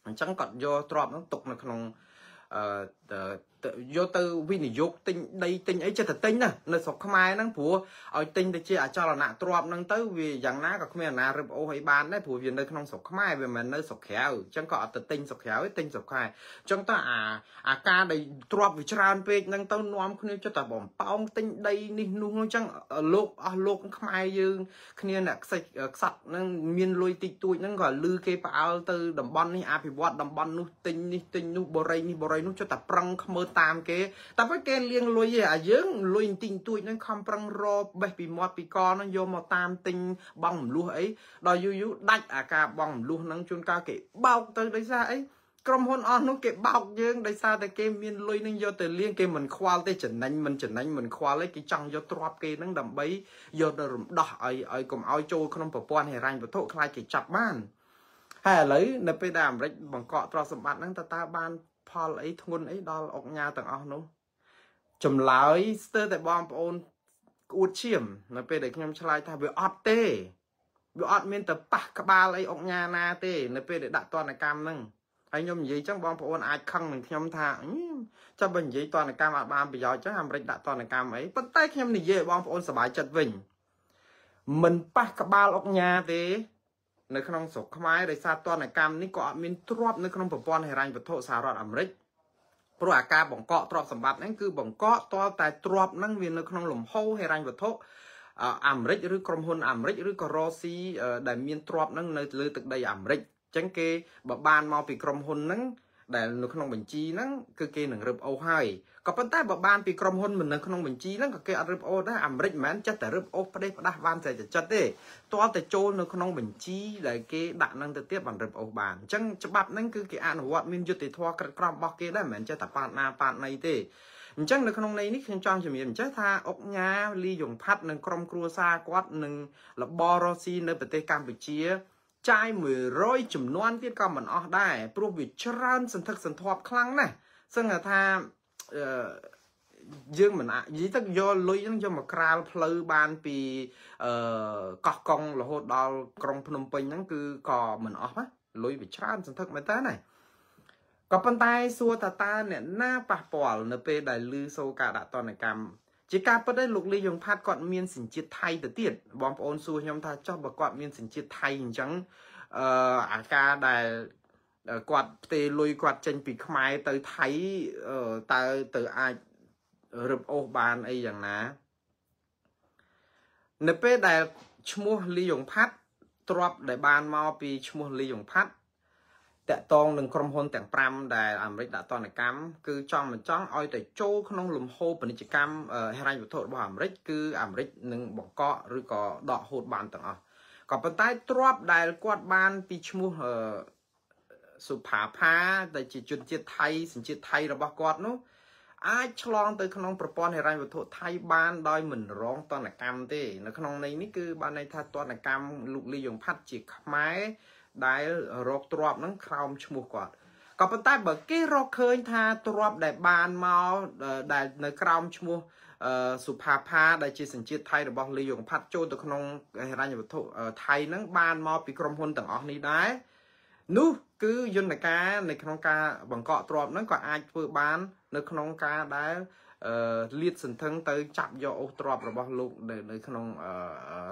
អញ្ចឹងគាត់យកទ្របហ្នឹងទុកនៅក្នុងអឺ យកទៅវិនិយោគទិញដីទិញអីចិត្តតែទិញណានៅស្រុកខ្មែរហ្នឹងព្រោះឲ្យទិញទៅជាអចលនៈទ្រព្យហ្នឹងទៅវាយ៉ាងណាក៏គ្មានអាណារឹបអូសឲ្យបានដែរព្រោះវានៅក្នុងស្រុកខ្មែរវាមិននៅស្រុកក្រៅអញ្ចឹងក៏អត់ទៅទិញស្រុកក្រៅទេទិញស្រុកខ្មែរអញ្ចឹងតើអាអាការដែលទ្រព្យវាច្រើនពេកហ្នឹងទៅនាំគ្នាចិត្តតែបំប៉ោងទិញដីនេះនោះអញ្ចឹងលោកអស់លោកខ្មែរយើងគ្នាអ្នកខ្សិចខ្សាត់ហ្នឹងមានលុយតិចតួចហ្នឹងក៏លឺគេផ្អើលទៅតំបន់នេះអភិវឌ្ឍតំបន់នោះទិញនេះទិញនោះបរិយនេះបរិយនោះចិត្តតែប្រឹងខ្មើតាមគេតែពេលគេលៀងលុយឯអាយើងលុយទីងទួចហ្នឹងខំប្រឹងរបេះពីមាត់ពីកហ្នឹងយកមកតាមទិញបងមលុះអីដល់យូរយូរដាច់អាការបងមលុះហ្នឹងជួនកាលគេបោកទៅដោយសារអីក្រុមហ៊ុនអស់នោះគេបោកយើងដោយសារតែគេមានលុយនឹងយកទៅលៀងគេមិនខ្វល់ទេចំណេញមិនចំណេញមិនខ្វល់ទេគេចង់យកទ្រព្យគេនឹងដើម្បីយកទៅរំដោះឲ្យឲ្យកុំឲ្យចូលក្នុងប្រព័ន្ធហិរញ្ញវត្ថុខ្លាចគេចាប់បានហើយឥឡូវនៅពេលដែលអាមេរិកបង្កក់ទ្រព្យសម្បត្តិហ្នឹងតើតើបាន ផលអីធ្ងន់អីដល់អុកញ៉ាទាំងអស់នោះចម្លើយស្ទើរតែបងប្អូនក្អួតឈាមនៅពេលដែលខ្ញុំឆ្លើយថាវាអត់ទេវាអត់មានទៅប៉ះក្បាលអីអុកញ៉ាណាទេ នៅពេលដែលដាក់តនកម្មហ្នឹងហើយខ្ញុំនិយាយចឹងបងប្អូនអាចខឹងនឹងខ្ញុំថាចាំបើនិយាយតនកម្មអត់បានប្រយោជន៍ចឹងអាមេរិកដាក់តនកម្មអីប៉ុន្តែខ្ញុំនិយាយឲ្យបងប្អូនសប្បាយចិត្តវិញមិនប៉ះក្បាលអុកញ៉ាទេ នៅក្នុងស្រុកខ្មែរដោយសារតនកម្មនេះក៏អត់មានទ្រព្យនៅក្នុងប្រព័ន្ធហិរញ្ញវត្ថុសហរដ្ឋអាមេរិកព្រោះអាការបង្កក់ទ្រព្យសម្បត្តិហ្នឹងគឺបង្កក់តលតែទ្រព្យហ្នឹងវានៅក្នុងលំហូរហិរញ្ញវត្ថុអាមេរិកឬក្រុមហ៊ុនអាមេរិកឬក៏រ៉ូស៊ីដែលមានទ្រព្យហ្នឹងនៅលើទឹកដីអាមេរិកអញ្ចឹងគេបើបានមកពីក្រុមហ៊ុនហ្នឹង ដែលនៅក្នុងបញ្ជីហ្នឹងគឺគេនឹងរឹបអូសហើយក៏ប៉ុន្តែបើបានពីក្រុមហ៊ុនមិននៅក្នុងបញ្ជីហ្នឹងក៏គេអត់រឹបអូសដែរអាមេរិកមិនមែនចិត្តតែរឹបអូសផ្ដេសផ្ដាស់បានតែចិត្តទេទាល់តែចូលនៅក្នុងបញ្ជីដែលគេដាក់ហ្នឹងទៅទៀតបានរឹបអូសបានអញ្ចឹងច្បាប់ហ្នឹងគឺគេអនុវត្តមានយុត្តិធម៌ក្រឹតក្រមរបស់គេដែរមិនមែនចេះតែប៉ាតណាប៉ាតណីទេអញ្ចឹងនៅក្នុងន័យនេះខ្ញុំចង់ជំរាបអញ្ចឹងថាអុកញ៉ាលីយ៉ុងផាត់និងក្រុមគ្រួសារគាត់នឹងលបរស៊ីនៅប្រទេសកម្ពុជា ចាយ100ចំនួនទៀតក៏មិនអស់ដែរព្រោះវាច្រើនសន្ធឹកសន្ធាប់ខ្លាំងណាស់សឹងថាអឺយើងមិននិយាយទៅយកលុយហ្នឹងយកមកក្រាលផ្លូវបានពីអឺកោះកុងរហូតដល់ក្រុងភ្នំពេញហ្នឹងគឺក៏មិនអស់ណាលុយវាច្រើនសន្ធឹកមែនតើណាក៏ប៉ុន្តែសួរថាតើអ្នកណាប៉ះពាល់នៅពេលដែលលឺសូការដាក់តនកម្ម ជាការពិតដែរលោកលីយ៉ុងផាត់គាត់មានសញ្ជាតិថៃទៅទៀតបងប្អូនសួរខ្ញុំថាចុះបើគាត់មានសញ្ជាតិថៃអញ្ចឹងអឺអាការដែលគាត់ផ្ទេលុយគាត់ចេញពីខ្មែរទៅថៃតើទៅអាចរឹបអូសបានអីយ៉ាងណា នៅពេលដែលឈ្មោះលីយ៉ុងផាត់ទ្របដែលបានមកពីឈ្មោះលីយ៉ុងផាត់ តកតងនឹងក្រុមហ៊ុនទាំង5ដែលអាមេរិកដាក់ទណ្ឌកម្មគឺចង់មិនចង់ឲ្យតែចូលក្នុងលំហូរពាណិជ្ជកម្មហិរញ្ញវត្ថុរបស់អាមេរិកគឺអាមេរិកនឹងបង្កក់ឬក៏ដកហូតបានទាំងអស់ក៏ប៉ុន្តែទ្របដែលគាត់បានពីឈ្មោះសុផាផាដែលជាជនជាតិថៃសញ្ជាតិថៃរបស់គាត់នោះអាចឆ្លងទៅក្នុងប្រព័ន្ធហិរញ្ញវត្ថុថៃបានដោយមិនរងតនកម្មទេ នៅក្នុងន័យនេះគឺបានន័យថាតនកម្មលោកលីយ៉ុងផាត់ជាខ្មែរ ដែលរកទ្របហ្នឹងក្រោមឈ្មោះគាត់ក៏ប៉ុន្តែបើគេរកឃើញថាទ្របដែលបានមកដែលនៅក្រោមឈ្មោះសុផាផាដែលជាសញ្ជាតិថៃរបស់លីយ៉ុងផាត់ចូលទៅក្នុងហិរញ្ញវត្ថុថៃហ្នឹងបានមកពីក្រុមហ៊ុនទាំងអស់នេះដែរនោះគឺយន្តការនៅក្នុងការបង្កក់ទ្របហ្នឹងក៏អាចធ្វើបាន នៅក្នុងការដែលអឺ លាតសន្ធឹងទៅចាប់យកអូសទ្របរបស់លោកនៅក្នុង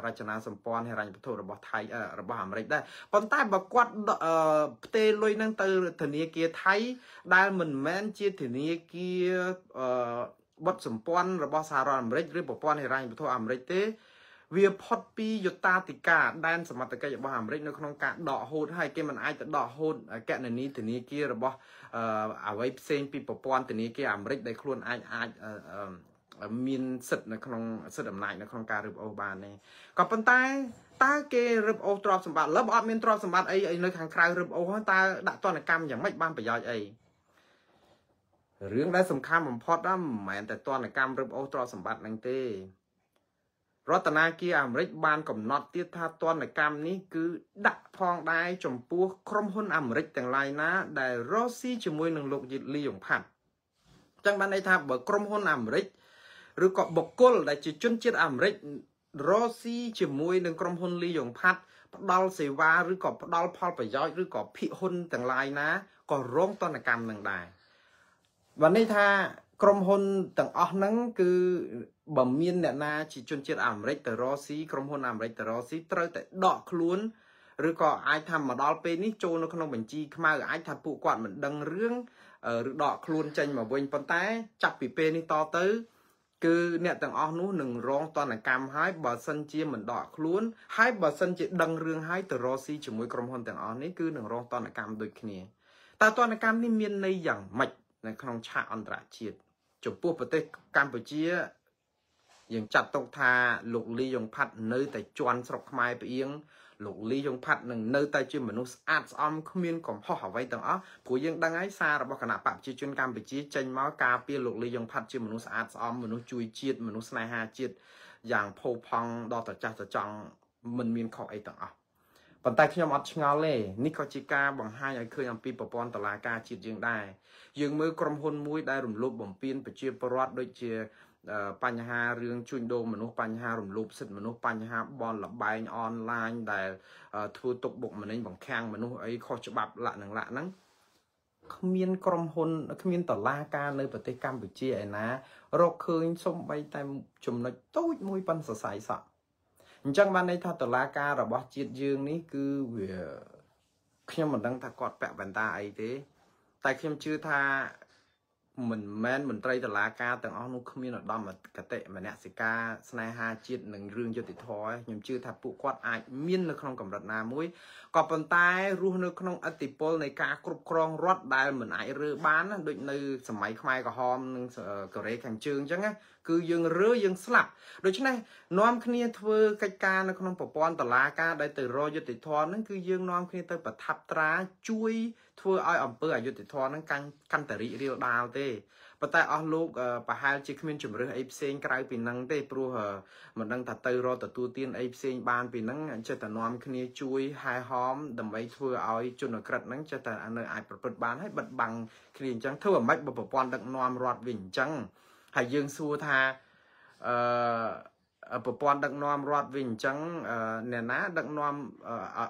រចនាសម្ព័ន្ធហិរញ្ញវត្ថុរបស់ថៃរបស់អាមេរិកដែរប៉ុន្តែបើគាត់ផ្ទេរលុយហ្នឹងទៅធនាគារថៃដែលមិនមែនជាធនាគារអឺបត់សម្ព័ន្ធរបស់សហរដ្ឋអាមេរិកឬប្រព័ន្ធហិរញ្ញវត្ថុអាមេរិកទេ វាផុតពីយុតាធិការដែនសមត្ថកិច្ចរបស់អាមេរិកនៅក្នុងការដកហូតហើយគេមិនអាចទៅដកហូតកណនីធនាគាររបស់អ្វីផ្សេងពីប្រព័ន្ធធនាគារអាមេរិកដែលខ្លួនអាចអាចមានសិទ្ធិនៅក្នុងសិទ្ធិអំណាចនៅក្នុងការរឹបអូសបានទេក៏ប៉ុន្តែតើគេរឹបអូសទ្រព្យសម្បត្តិលឹបអត់មានទ្រព្យសម្បត្តិអីនៅខាងក្រៅរឹបអូសតើដាក់ទណ្ឌកម្មយ៉ាងម៉េចបានប្រយោជន៍អីរឿងដែលសំខាន់បំផុតហ្នឹងមិនមែនតែទណ្ឌកម្មរឹបអូសទ្រព្យសម្បត្តិហ្នឹងទេ រដ្ឋាភិបាលអាមេរិកបានកំណត់ទៀតថាទណ្ឌកម្មនេះគឺដាក់ផងដែរចំពោះក្រុមហ៊ុនអាមេរិកទាំងឡាយណាដែលរស់ស៊ីជាមួយនឹងលោកលីយ៉ុងផាត់ចឹងបានន័យថាបើក្រុមហ៊ុនអាមេរិកឬក៏បុគ្គលដែលជាជនជាតិអាមេរិករស់ស៊ីជាមួយនឹងក្រុមហ៊ុនលីយ៉ុងផាត់ផ្ដល់សេវាឬក៏ផ្ដល់ផលប្រយោជន៍ឬក៏ភិហ៊ុនទាំងឡាយណាក៏រងទណ្ឌកម្មនឹងដែរបានន័យថាក្រុមហ៊ុនទាំងអស់ហ្នឹងគឺ បើមានអ្នកណាជាជនជាតិអាមេរិកទៅរកស៊ីក្រុមហ៊ុនអាមេរិកទៅរកស៊ីត្រូវតែដកខ្លួនឬក៏អាចថាមកដល់ពេលនេះចូលនៅក្នុងបញ្ជីខ្មៅអាចថាពួកគាត់មិនដឹងរឿងឬដកខ្លួនចេញមកវិញប៉ុន្តែ ចាប់ពីពេលនេះតទៅគឺអ្នកទាំងអស់នោះនឹងរងតនកម្មហើយបើសិនជាមិនដកខ្លួនហើយបើសិនជាដឹងរឿងហើយទៅរកស៊ីជាមួយក្រុមហ៊ុនទាំងអស់នេះគឺនឹងរងតនកម្មដូចគ្នាតើតនកម្មនេះមានន័យយ៉ាងម៉េចនៅក្នុងឆាកអន្តរជាតិចំពោះប្រទេសកម្ពុជា យើងចាត់ទុកថាលោកលីយ៉ុងផាត់នៅតែជន់ស្រុកខ្មែរផ្អៀងលោកលីយ៉ុងផាត់នឹងនៅតែជាមនុស្សស្អាតស្អំគ្មានកំហុសអ្វីទាំងអស់ព្រោះយើងដឹងហើយសាររបស់គណៈបកប្រជាជនកម្ពុជាចេញមកការពារលោកលីយ៉ុងផាត់ជាមនុស្សស្អាតស្អំមនុស្សជួយជាតិមនុស្សស្នេហាជាតិយ៉ាងផូរផង់ដល់ត្រចះត្រចង់មិនមានខុសអីទាំងអស់ប៉ុន្តែខ្ញុំអត់ឆ្ងល់ទេនេះក៏ជាការបង្ហាញឲ្យឃើញអំពីប្រព័ន្ធតឡាការជាតិយើងដែរយើងមើលក្រុមហ៊ុនមួយដែលរំលោភបំពានប្រជាពលរដ្ឋដូចជា បញ្ហារឿងជួញដូរមនុស្សបញ្ហារំលោភសិទ្ធិមនុស្សបញ្ហាបនលបែងអនឡាញដែលធ្វើទុកបុកម្នេញបង្ខាំងមនុស្សអីខុសច្បាប់លក្ខនឹងលក្ខហ្នឹងគ្មានក្រុមហ៊ុនគ្មានតឡាការនៅប្រទេសកម្ពុជាឯណា រកឃើញសំបីតែចំណុចតូចមួយប៉ុនសរសៃសក់អញ្ចឹងបានន័យថាតឡាការរបស់ជាតិយើងនេះគឺវាខ្ញុំមិនដឹងថាគាត់ពាក់បន្តាអីទេ តែខ្ញុំជឿថា មិនមែនមន្ត្រីតឡាការទាំងអស់នោះគ្មានឧត្តមគតិមនសិការស្នេហាជាតិនិងរឿងយុត្តិធម៌ខ្ញុំជឿថាពួកគាត់អាចមាននៅក្នុងកម្រិតណាមួយក៏ប៉ុន្តែរស់នៅក្នុងអតិពលនៃការគ្រប់គ្រងរដ្ឋដែលមិនអាចរើបានដូចនៅសម័យខ្មែរក្រហមនិងកូរ៉េខាងជើងអញ្ចឹងណាគឺយើងរើយើងស្លាប់ដូច្នេះនាំគ្នាធ្វើកិច្ចការនៅក្នុងប្រព័ន្ធតឡាការដែលទៅរយុតិធម៌ហ្នឹងគឺយើងនាំគ្នាទៅប្រថាប់ត្រាជួយ ធ្វើឲ្យអំពើអយុត្តិធម៌ហ្នឹងកាន់កាន់តែរីករាលដាលទេប៉ុន្តែអស់លោកប្រហែលជាគ្មានជំរឿសអីផ្សេងក្រៅពីហ្នឹងទេព្រោះមិនដឹងថាទៅរកទទួលទានអីផ្សេងបានពីហ្នឹងចិត្តតែនាំគ្នាជួយហែហមដើម្បីធ្វើឲ្យជនក្រិតហ្នឹងចិត្តតែនៅអាចប្រព្រឹត្តបានហើយបិទបាំងគ្នាអញ្ចឹងធ្វើឲ្យមិនបើប្រព័ន្ធដឹកនាំរដ្ឋវិញអញ្ចឹងហើយយើងសួរថាអឺប្រព័ន្ធដឹកនាំរដ្ឋវិញអញ្ចឹងអ្នកណាដឹកនាំ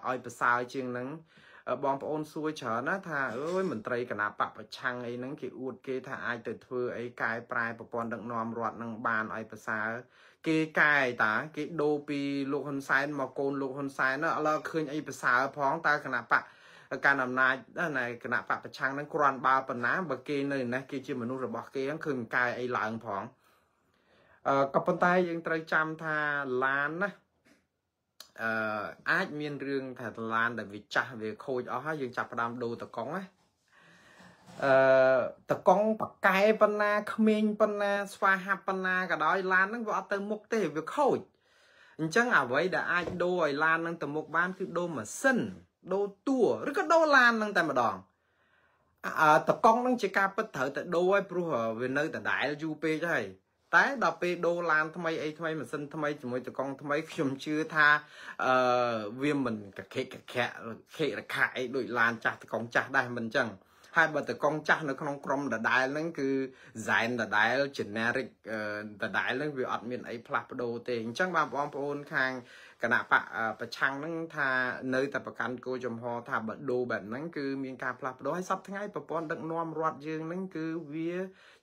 ឲ្យប្រសើរជាងហ្នឹង បងប្អូនសួរច្រើនណាថាអើយមន្ត្រីគណៈបកប្រឆាំងអីហ្នឹងគេអួតគេថាអាចទៅធ្វើអីកែប្រែប្រព័ន្ធដឹកនាំរដ្ឋនឹងបានឲ្យប្រសើរគេកែតាគេដូរពីលោកហ៊ុនសែនមកកូនលោកហ៊ុនសែនឥឡូវឃើញអីប្រសើរផងតើគណៈបកការអំណាចណែគណៈបកប្រឆាំងហ្នឹងគ្រាន់បើប៉ុណ្ណាបើគេនៅនេះគេជាមនុស្សរបស់គេហ្នឹងឃើញកែអីឡើងផងអឺក៏ប៉ុន្តែយើងត្រូវចាំថាឡានណា អឺអាចមានរឿងថាតឡានដែលវាចាស់វាខូចអស់ហើយយើងចាប់ផ្ដើមដូរតកង់ណាអឺតកង់បកែប៉ុណ្ណាក្មេងប៉ុណ្ណាស្វាហាប់ប៉ុណ្ណាក៏ដោយឡានហ្នឹងវាអត់ទៅមុខទេវាខូចអញ្ចឹងអ្វីដែលអាចដូរឲ្យឡានហ្នឹងទៅមុខបានគឺដូរម៉ាស៊ីនដូរតួឬក៏ដូរឡានហ្នឹងតែម្ដងអឺតកង់ហ្នឹងជាការពិតត្រូវតែដូរឲ្យព្រោះវានៅដដែលយូរពេកហើយ តែដល់ពេលដូរឡានថ្មីអីថ្មីម៉ាស៊ីនថ្មីជាមួយតកង់ថ្មីខ្ញុំជឿថាអឺវាមិនកខិកខៈខិរខៈអីដូចឡានចាស់តកង់ចាស់ដែរមិនអញ្ចឹងហើយបើតកង់ចាស់នៅក្នុងក្រុមដដែលហ្នឹងគឺ design ដដែល generic ដដែលហ្នឹងវាអត់មានអីផ្លាស់ប្ដូរទេអញ្ចឹងបាទបងប្អូនខាងគណៈបកប្រឆាំងហ្នឹងថានៅតែប្រកាន់គោចំហថាបើដូរបែបហ្នឹងគឺមានការផ្លាស់ប្ដូរហើយសប្តាហ៍ថ្ងៃប្រព័ន្ធដឹកនាំរដ្ឋយើងហ្នឹងគឺវា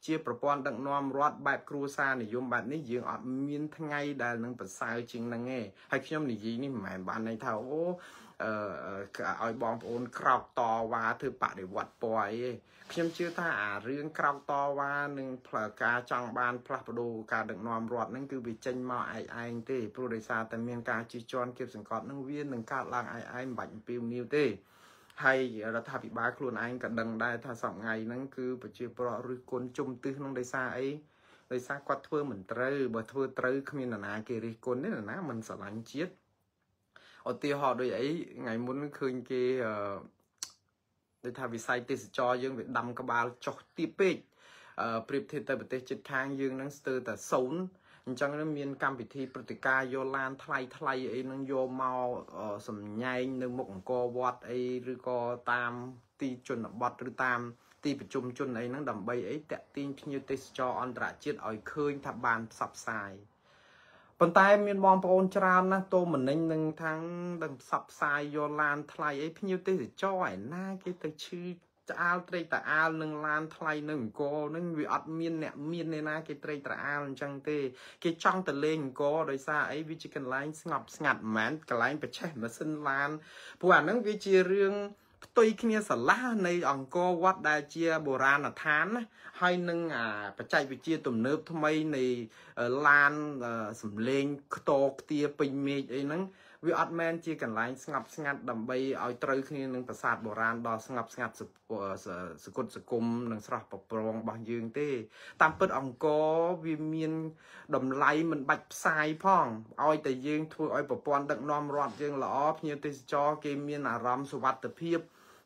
ជាប្រព័ន្ធដឹកនាំរដ្ឋបែបគ្រួសារនិយមបែបនេះយើងអត់មានថ្ងៃដែលនឹងប្រសើរជាងហ្នឹងទេហើយខ្ញុំនិយាយនេះមិនមែនបានន័យថាអូអឺឲ្យបងប្អូនក្រោកតវ៉ាធ្វើបដិវត្តពណ៌អីទេខ្ញុំជឿថាអារឿងក្រោកតវ៉ានិងផ្លូវការចង់បានផ្លាស់ប្ដូរការដឹកនាំរដ្ឋហ្នឹងគឺវាចេញមកឯឯងទេព្រោះដោយសារតែមានការជិះជាន់គៀបសង្កត់ហ្នឹងវានឹងកើតឡើងឯឯងមិនបាច់អំពីនីវទេ ហើយរដ្ឋាភិបាលខ្លួនឯងក៏ដឹងដែរថាសប្ងៃហ្នឹងគឺប្រជាប្រដ្ឋឬគុណជុំទិសហ្នឹងដោយសារអីដោយសារគាត់ធ្វើមិនត្រូវបើធ្វើត្រូវគ្មាននរណាគេរិះគន់ទេនរណាមិនស្រឡាញ់ជាតិឧទាហរណ៍ដូចអីថ្ងៃមុនឃើញគេអឺដូចថាវិស័យទេសចរយើងវាដាំក្បាលចុះទាបពេកអឺប្រៀបធៀបទៅប្រទេសជិតខាងយើងនឹងស្ទើរតែសូន្យ អញ្ចឹងមានកម្មវិធីព្រឹត្តិការណ៍យកឡានថ្លៃថ្លៃអីនឹងយកមកសម្ញែងនៅមុខអង្គរវត្តអីឬក៏តាមទីជនបទឬតាមទីប្រជុំជនអីហ្នឹងដើម្បីអីតាក់ទាញភ្ញៀវទេសចរអន្តរជាតិឲ្យឃើញថាបានផ្សព្វផ្សាយប៉ុន្តែមានបងប្អូនច្រើនណាស់តោមនិញនឹងខាងនឹងផ្សព្វផ្សាយយកឡានថ្លៃអីភ្ញៀវទេសចរឯណាគេទៅឈឺ ឆ្អាលត្រេកតាអាលនឹងឡានថ្លៃនឹងអង្គរនឹងវាអត់មានអ្នកមានអ្នកណាគេត្រេកតាអាលអញ្ចឹងទេ គេចង់ទៅលេងអង្គរដោយសារអីវាជាកន្លែងស្ងប់ស្ងាត់មិនមែនកន្លែងប្រឆេះម៉ាស៊ីនឡានព្រោះអាហ្នឹងវាជារឿងផ្ទុយគ្នាស្រឡះនៃអង្គរវត្តដែលជាបុរាណដ្ឋានណាហើយនឹងអាបច្ចេកវិទ្យាទំនើបថ្មីនៃឡានសំលេងខ្ទខ្ទាពេញមេឃអីហ្នឹង វាអត់មែនជាកន្លែងស្ងប់ស្ងាត់ដើម្បីឲ្យត្រូវគ្នានឹងប្រាសាទបុរាណដ៏ស្ងប់ស្ងាត់សគុតសគុំនិងស្រស់ប្រប្រងរបស់យើងទេ តាមពិតអង្គរវាមានតម្លៃមិនបាច់ផ្សាយផងឲ្យតែយើងធ្វើឲ្យប្រព័ន្ធដឹកនាំរដ្ឋយើងល្អភ្ញៀវទេសចរគេមានអារម្មណ៍សុវត្ថិភាព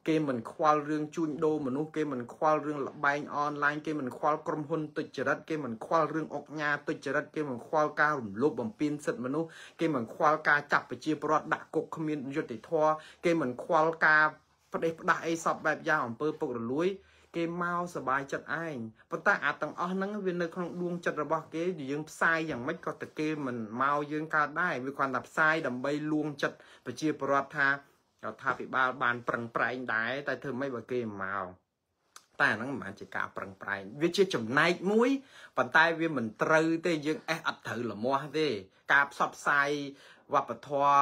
គេមិនខ្វល់រឿងជួញដូរមនុស្សគេមិនខ្វល់រឿងលបែងអនឡាញគេមិនខ្វល់ក្រុមហ៊ុនទុច្ចរិតគេមិនខ្វល់រឿងអុកញ៉ាទុច្ចរិតគេមិនខ្វល់ការរំលោភបំពានសិទ្ធិមនុស្សគេមិនខ្វល់ការចាប់ប្រជាពលរដ្ឋដាក់គុកគ្មានយុត្តិធម៌គេមិនខ្វល់ការផ្ដេសផ្ដាស់អីសពបែបយ៉ាងអំពើពុករលួយគេមកសบายចិត្តឯងប៉ុន្តែអាទាំងអស់ហ្នឹងវានៅក្នុងដួងចិត្តរបស់គេយើងផ្សាយយ៉ាងម៉េចក៏តែគេមិនមកយើងកើតដែរវាគ្រាន់តែផ្សាយដើម្បីលួងចិត្តប្រជាពលរដ្ឋថា រដ្ឋាភិបាលបានប្រឹងប្រែងដែរតែធ្វើម៉េចបើគេមកតែអាហ្នឹងមិនមែនជាការប្រឹងប្រែងវាជាចំណែកមួយប៉ុន្តែវាមិនត្រូវទេយើងអេះអត់ត្រូវលមាស់ទេ ការផ្សព្វផ្សាយវប្បធម៌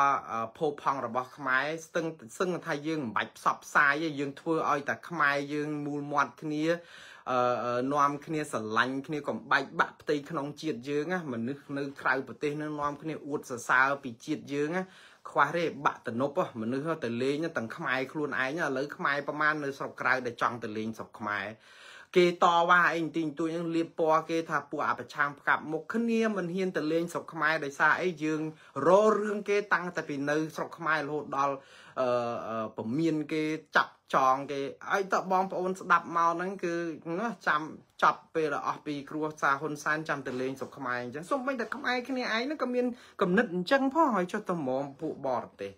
ភោផង់របស់ខ្មែរស្ទឹងសឹងថាយើងមិនបាច់ផ្សព្វផ្សាយទេយើងធ្វើឲ្យតែខ្មែរយើងមូលមាត់គ្នាអឺនាំគ្នាស្រឡាញ់គ្នាកំបែកបាក់ផ្ទៃក្នុងជាតិយើងណាមនុស្សនៅក្រៅប្រទេសនឹងនាំគ្នាអួតសរសើរពីជាតិយើងណា ខ្វះទេបាក់តនប់មនុស្សទៅលេងទាំងខ្មែរខ្លួនឯងឥឡូវខ្មែរប្រហែលនៅស្រុកក្រៅដែលចង់ទៅលេងស្រុកខ្មែរគេតវ៉ាអីទីងទួយនឹងលៀបពណ៌គេថាពួកអាប្រឆាំងផ្កាប់មុខគ្នាមិនហ៊ានទៅលេងស្រុកខ្មែរដោយសារអីយើងររឿងគេតាំងតែពីនៅស្រុកខ្មែររហូតដល់ អឺពមៀនគេចាប់ចងគេហើយតបងប្អូនស្ដាប់មកហ្នឹងគឺចាំចាប់ពេលអស់ពីគ្រួសារហ៊ុនសែនចាំទៅលេងស្រុកខ្មែរអញ្ចឹងសូម្បីតែខ្មែរគ្នាឯងហ្នឹងក៏មានគំនិតអញ្ចឹងផងហើយចុះទៅមុំពួកបរទេស